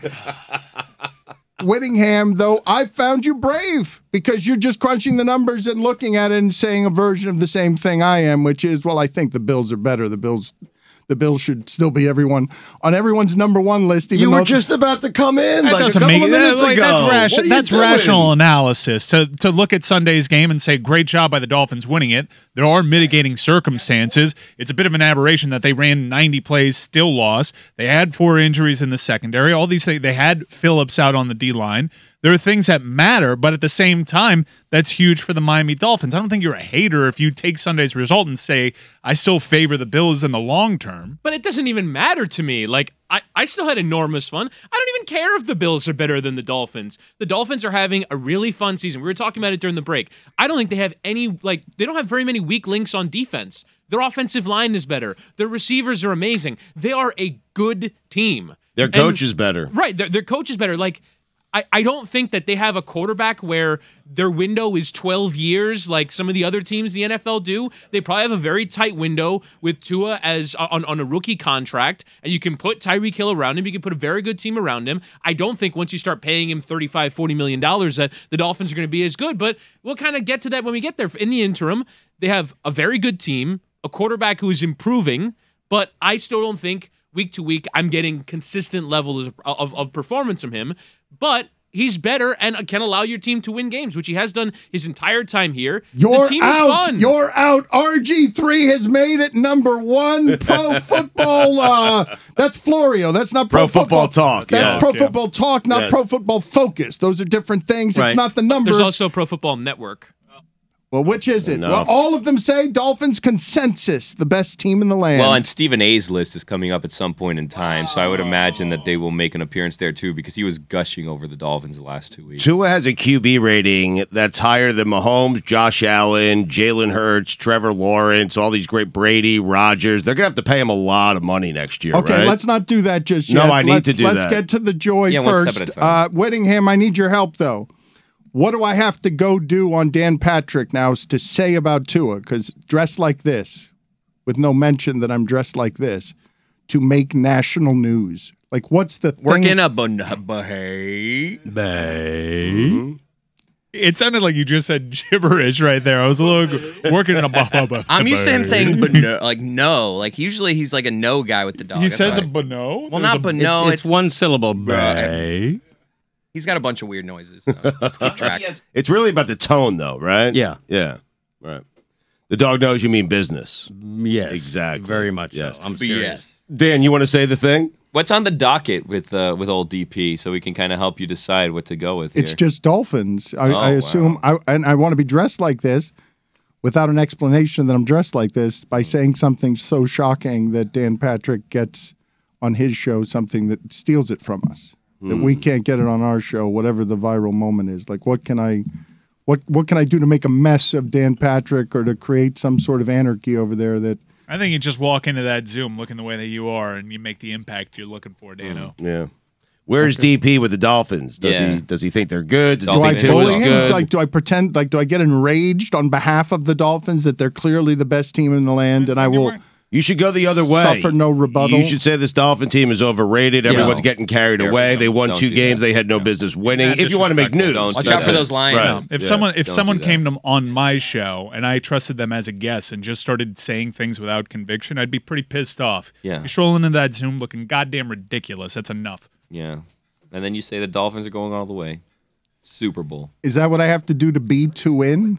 Speaker 3: Wittyngham, though, I found you brave because you're just crunching the numbers and looking at it and saying a version of the same thing I am, which is, well, I think the Bills are better. The Bills, the Bills should still be everyone on everyone's number one list. Even
Speaker 2: You
Speaker 3: though
Speaker 2: were just about to come in
Speaker 1: That
Speaker 2: like a
Speaker 1: doesn't
Speaker 2: couple
Speaker 1: make
Speaker 2: of minutes
Speaker 1: that- like,
Speaker 2: ago.
Speaker 1: That's,
Speaker 2: What
Speaker 1: ration- that's rational analysis to to look at Sunday's game and say, "Great job by the Dolphins winning it." There are mitigating circumstances. It's a bit of an aberration that they ran 90 plays, still lost. They had four injuries in the secondary. All these things. They had Phillips out on the D line. There are things that matter, but at the same time, that's huge for the Miami Dolphins. I don't think you're a hater if you take Sunday's result and say, "I still favor the Bills in the long term."
Speaker 7: But it doesn't even matter to me. Like I, I still had enormous fun. I don't even care if the Bills are better than the Dolphins. The Dolphins are having a really fun season. We were talking about it during the break. I don't think they have any like they don't have very many weak links on defense. Their offensive line is better. Their receivers are amazing. They are a good team.
Speaker 2: Their
Speaker 7: And-
Speaker 2: coach is better.
Speaker 7: Right. Their, their coach is better. Like, I, I don't think that they have a quarterback where their window is 12 years like some of the other teams in the NFL do. They probably have a very tight window with Tua as uh, on, on a rookie contract, and you can put Tyreek Hill around him. You can put a very good team around him. I don't think once you start paying him 35, 40 million dollars that the Dolphins are going to be as good, but we'll kind of get to that when we get there. In the interim, they have a very good team, a quarterback who is improving, but I still don't think week to week I'm getting consistent levels of, of, of performance from him. But he's better and can allow your team to win games, which he has done his entire time here.
Speaker 3: You're
Speaker 7: the team
Speaker 3: out.
Speaker 7: is fun.
Speaker 3: You're out. RG3 has made it number one pro football. Uh, that's Florio. That's not pro,
Speaker 2: Pro Football Talk,
Speaker 3: That's
Speaker 2: yes.
Speaker 3: pro
Speaker 2: Yeah.
Speaker 3: football talk, not
Speaker 2: Yes.
Speaker 3: pro football focus. Those are different things. It's not the numbers.
Speaker 7: There's also Pro Football Network.
Speaker 3: Well, which is it?
Speaker 2: Enough.
Speaker 3: Well, all of them say Dolphins consensus, the best team in the land.
Speaker 6: Well, and Stephen A's list is coming up at some point in time, so I would imagine that they will make an appearance there too, because he was gushing over the Dolphins the last two weeks.
Speaker 2: Tua has a QB rating that's higher than Mahomes, Josh Allen, Jalen Hurts, Trevor Lawrence, all these great Brady, Rodgers. They're gonna have to pay him a lot of money next year.
Speaker 3: Okay,
Speaker 2: right?
Speaker 3: let's not do that just yet. No.
Speaker 2: I need
Speaker 3: let's,
Speaker 2: to do
Speaker 3: Let's
Speaker 2: that.
Speaker 3: get to the joy
Speaker 6: Yeah, one step
Speaker 3: first.
Speaker 6: at a time.
Speaker 3: Uh, Wittyngham, I need your help though. What do I have to go do on Dan Patrick now to say about Tua? Because dressed like this, with no mention that I'm dressed like this, to make national news. Like, what's the thing?
Speaker 5: Working a bun- hey.
Speaker 1: It sounded like you just said gibberish right there. I was a little working in a blah, blah, blah.
Speaker 5: I'm used to him saying but no, like no. Like usually he's like a no guy with the dog.
Speaker 1: He
Speaker 5: That's
Speaker 1: says a
Speaker 5: why.
Speaker 1: bono.
Speaker 5: well, not but no.
Speaker 4: it's, it's one syllable. bruh.
Speaker 5: He's got a bunch of weird noises. So let's keep track.
Speaker 2: It's really about the tone, though, right?
Speaker 4: Yeah.
Speaker 2: Yeah. Right. The dog knows you mean business.
Speaker 4: Yes,
Speaker 2: Exactly.
Speaker 4: Very much
Speaker 2: Yes.
Speaker 4: so. I'm serious.
Speaker 2: Dan, you want to say the thing?
Speaker 6: What's on the docket with uh, with old DP, so we can kind of help you decide what to go with here?
Speaker 3: It's just dolphins. I,
Speaker 6: Oh,
Speaker 3: I assume, I, and I want to be dressed like this without an explanation that I'm dressed like this by saying something so shocking that Dan Patrick gets on his show something that steals it from us. That we can't get it on our show, whatever the viral moment is. Like, what can I, what what can I do to make a mess of Dan Patrick or to create some sort of anarchy over there? That
Speaker 1: I think you just walk into that Zoom looking the way that you are, and you make the impact you're looking for, Dano.
Speaker 2: Mm, yeah. Where's DP with the Dolphins? Does
Speaker 6: Yeah.
Speaker 2: he does he think they're good? Does
Speaker 3: do
Speaker 2: he
Speaker 3: I
Speaker 2: think Tua's
Speaker 3: bully him?
Speaker 2: good?
Speaker 3: Like, do I pretend? Like, do I get enraged on behalf of the Dolphins that they're clearly the best team in the land, and I will?
Speaker 2: You should go the other way.
Speaker 3: Suffer no rebuttal.
Speaker 2: You should say this Dolphin team is overrated. Everyone's
Speaker 6: No.
Speaker 2: getting carried
Speaker 6: There
Speaker 2: away. They won
Speaker 6: Don't
Speaker 2: two games
Speaker 6: that.
Speaker 2: they had no business winning.
Speaker 1: Yeah,
Speaker 2: if you want to make news,
Speaker 6: disrespectful.
Speaker 5: Watch out for those lions.
Speaker 2: Right.
Speaker 1: If
Speaker 2: Yeah.
Speaker 1: someone if someone came to on my show and I trusted them as a guest and just started saying things without conviction, I'd be pretty pissed off.
Speaker 6: Yeah.
Speaker 1: You're strolling into that Zoom looking goddamn ridiculous. That's enough.
Speaker 6: yeah, and then you say the Dolphins are going all the way. Super Bowl.
Speaker 3: Is that what I have to do to be to win?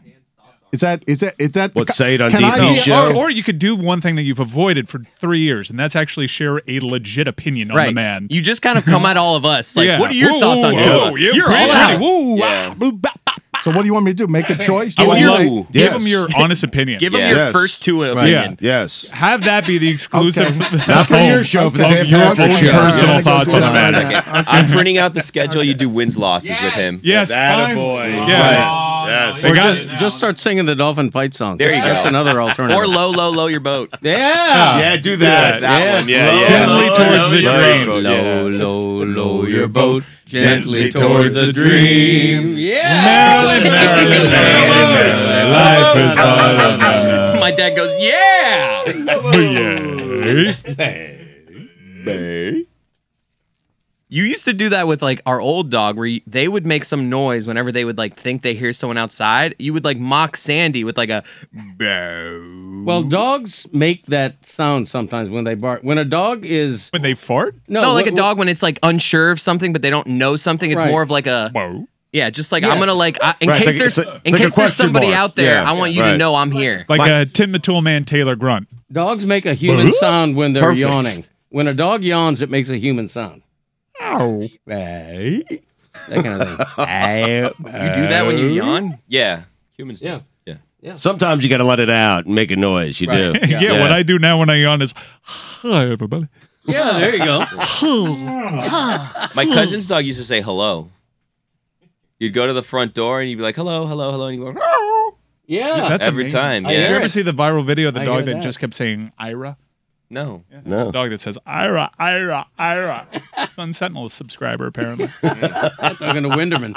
Speaker 3: Is that is that is that
Speaker 2: What, say it on
Speaker 3: Can I
Speaker 2: DP
Speaker 3: be-
Speaker 2: show?
Speaker 1: Or, or you could do one thing that you've avoided for three years, and that's actually share a legit opinion on the man.
Speaker 5: You just kind of come at all of us. Like,
Speaker 1: Yeah.
Speaker 5: what are your
Speaker 1: Whoa,
Speaker 5: thoughts on
Speaker 1: whoa,
Speaker 5: Tua?
Speaker 1: yeah,
Speaker 5: You're all out.
Speaker 1: right.
Speaker 6: Yeah.
Speaker 1: ah, boo, ba, ba.
Speaker 3: So what do you want me to do? Make a choice? Do
Speaker 5: I
Speaker 3: I
Speaker 5: want
Speaker 3: hear
Speaker 5: you-
Speaker 3: like-
Speaker 1: Give
Speaker 2: yes.
Speaker 1: him your honest opinion.
Speaker 5: Give him
Speaker 6: Yeah.
Speaker 5: your
Speaker 2: Yes.
Speaker 5: first Tua
Speaker 1: Yeah.
Speaker 5: opinion.
Speaker 2: Yes.
Speaker 1: Have that be the exclusive.
Speaker 2: Not for your show, for the
Speaker 1: of your
Speaker 2: show.
Speaker 1: personal
Speaker 2: Yes.
Speaker 1: thoughts on the
Speaker 3: Yeah.
Speaker 1: matter.
Speaker 6: I'm printing out the schedule. You do wins losses with him.
Speaker 1: Yes,
Speaker 2: That
Speaker 1: fine.
Speaker 2: boy.
Speaker 1: Yeah.
Speaker 2: Yes.
Speaker 1: They
Speaker 4: Or just, just start singing the Dolphin fight song.
Speaker 5: There you go.
Speaker 4: That's another alternative.
Speaker 5: Or low, low, low your boat.
Speaker 4: yeah.
Speaker 2: Yeah, do that.
Speaker 1: That
Speaker 2: one. Yeah, yeah.
Speaker 1: Gently towards the
Speaker 2: Low,
Speaker 1: dream.
Speaker 2: low,
Speaker 4: Low, low, low your boat gently
Speaker 1: toward
Speaker 4: the dream. Yeah.
Speaker 1: Life is but a
Speaker 5: My dad goes, yeah.
Speaker 1: Yeah.
Speaker 5: You used to do that with like our old dog, where you, they would make some noise whenever they would like think they hear someone outside. You would like mock Sandy with like a. bow.
Speaker 4: Well, dogs make that sound sometimes when they bark. When a dog is
Speaker 1: When they fart?
Speaker 4: no,
Speaker 5: No, like a dog when it's like unsure of something, but they don't know something. It's
Speaker 4: Right.
Speaker 5: more of like a
Speaker 1: Whoa.
Speaker 5: yeah, just like
Speaker 4: Yes.
Speaker 5: I'm gonna like I, in
Speaker 2: Right,
Speaker 5: case
Speaker 2: like-
Speaker 5: there's
Speaker 2: it's like-
Speaker 5: in
Speaker 2: it's like
Speaker 5: case there's somebody
Speaker 2: mark.
Speaker 5: out there,
Speaker 2: Yeah,
Speaker 5: I want you
Speaker 2: right.
Speaker 5: to know I'm here.
Speaker 1: Like
Speaker 2: My-
Speaker 1: a Tim the Tool Man Taylor grunt.
Speaker 4: Dogs make a human sound when they're
Speaker 2: Perfect.
Speaker 4: yawning. When a dog yawns, it makes a human sound.
Speaker 1: Ow.
Speaker 4: That kind of thing.
Speaker 5: You do that when you oh. yawn.
Speaker 6: Yeah, humans. Do.
Speaker 4: Yeah.
Speaker 6: yeah.
Speaker 2: Sometimes you got to let it out and make a noise. You do.
Speaker 1: Yeah,
Speaker 2: Yeah.
Speaker 1: what I do now when I yawn is, hi, everybody.
Speaker 4: yeah, there you go.
Speaker 6: My cousin's dog used to say hello. You'd go to the front door and you'd be like, hello, hello, hello, and you go, "Meow."
Speaker 4: Yeah.
Speaker 1: That's
Speaker 6: every
Speaker 1: amazing.
Speaker 6: time.
Speaker 4: I
Speaker 1: Did
Speaker 6: Yeah.
Speaker 1: you
Speaker 4: hear
Speaker 1: ever see the viral video of the
Speaker 4: I
Speaker 1: dog
Speaker 4: hear
Speaker 1: that,
Speaker 4: that.
Speaker 1: just kept saying Ira?
Speaker 6: No.
Speaker 2: No.
Speaker 1: The dog that says Ira, Ira, Ira. Sun Sentinel subscriber, apparently.
Speaker 4: Talking to Winderman.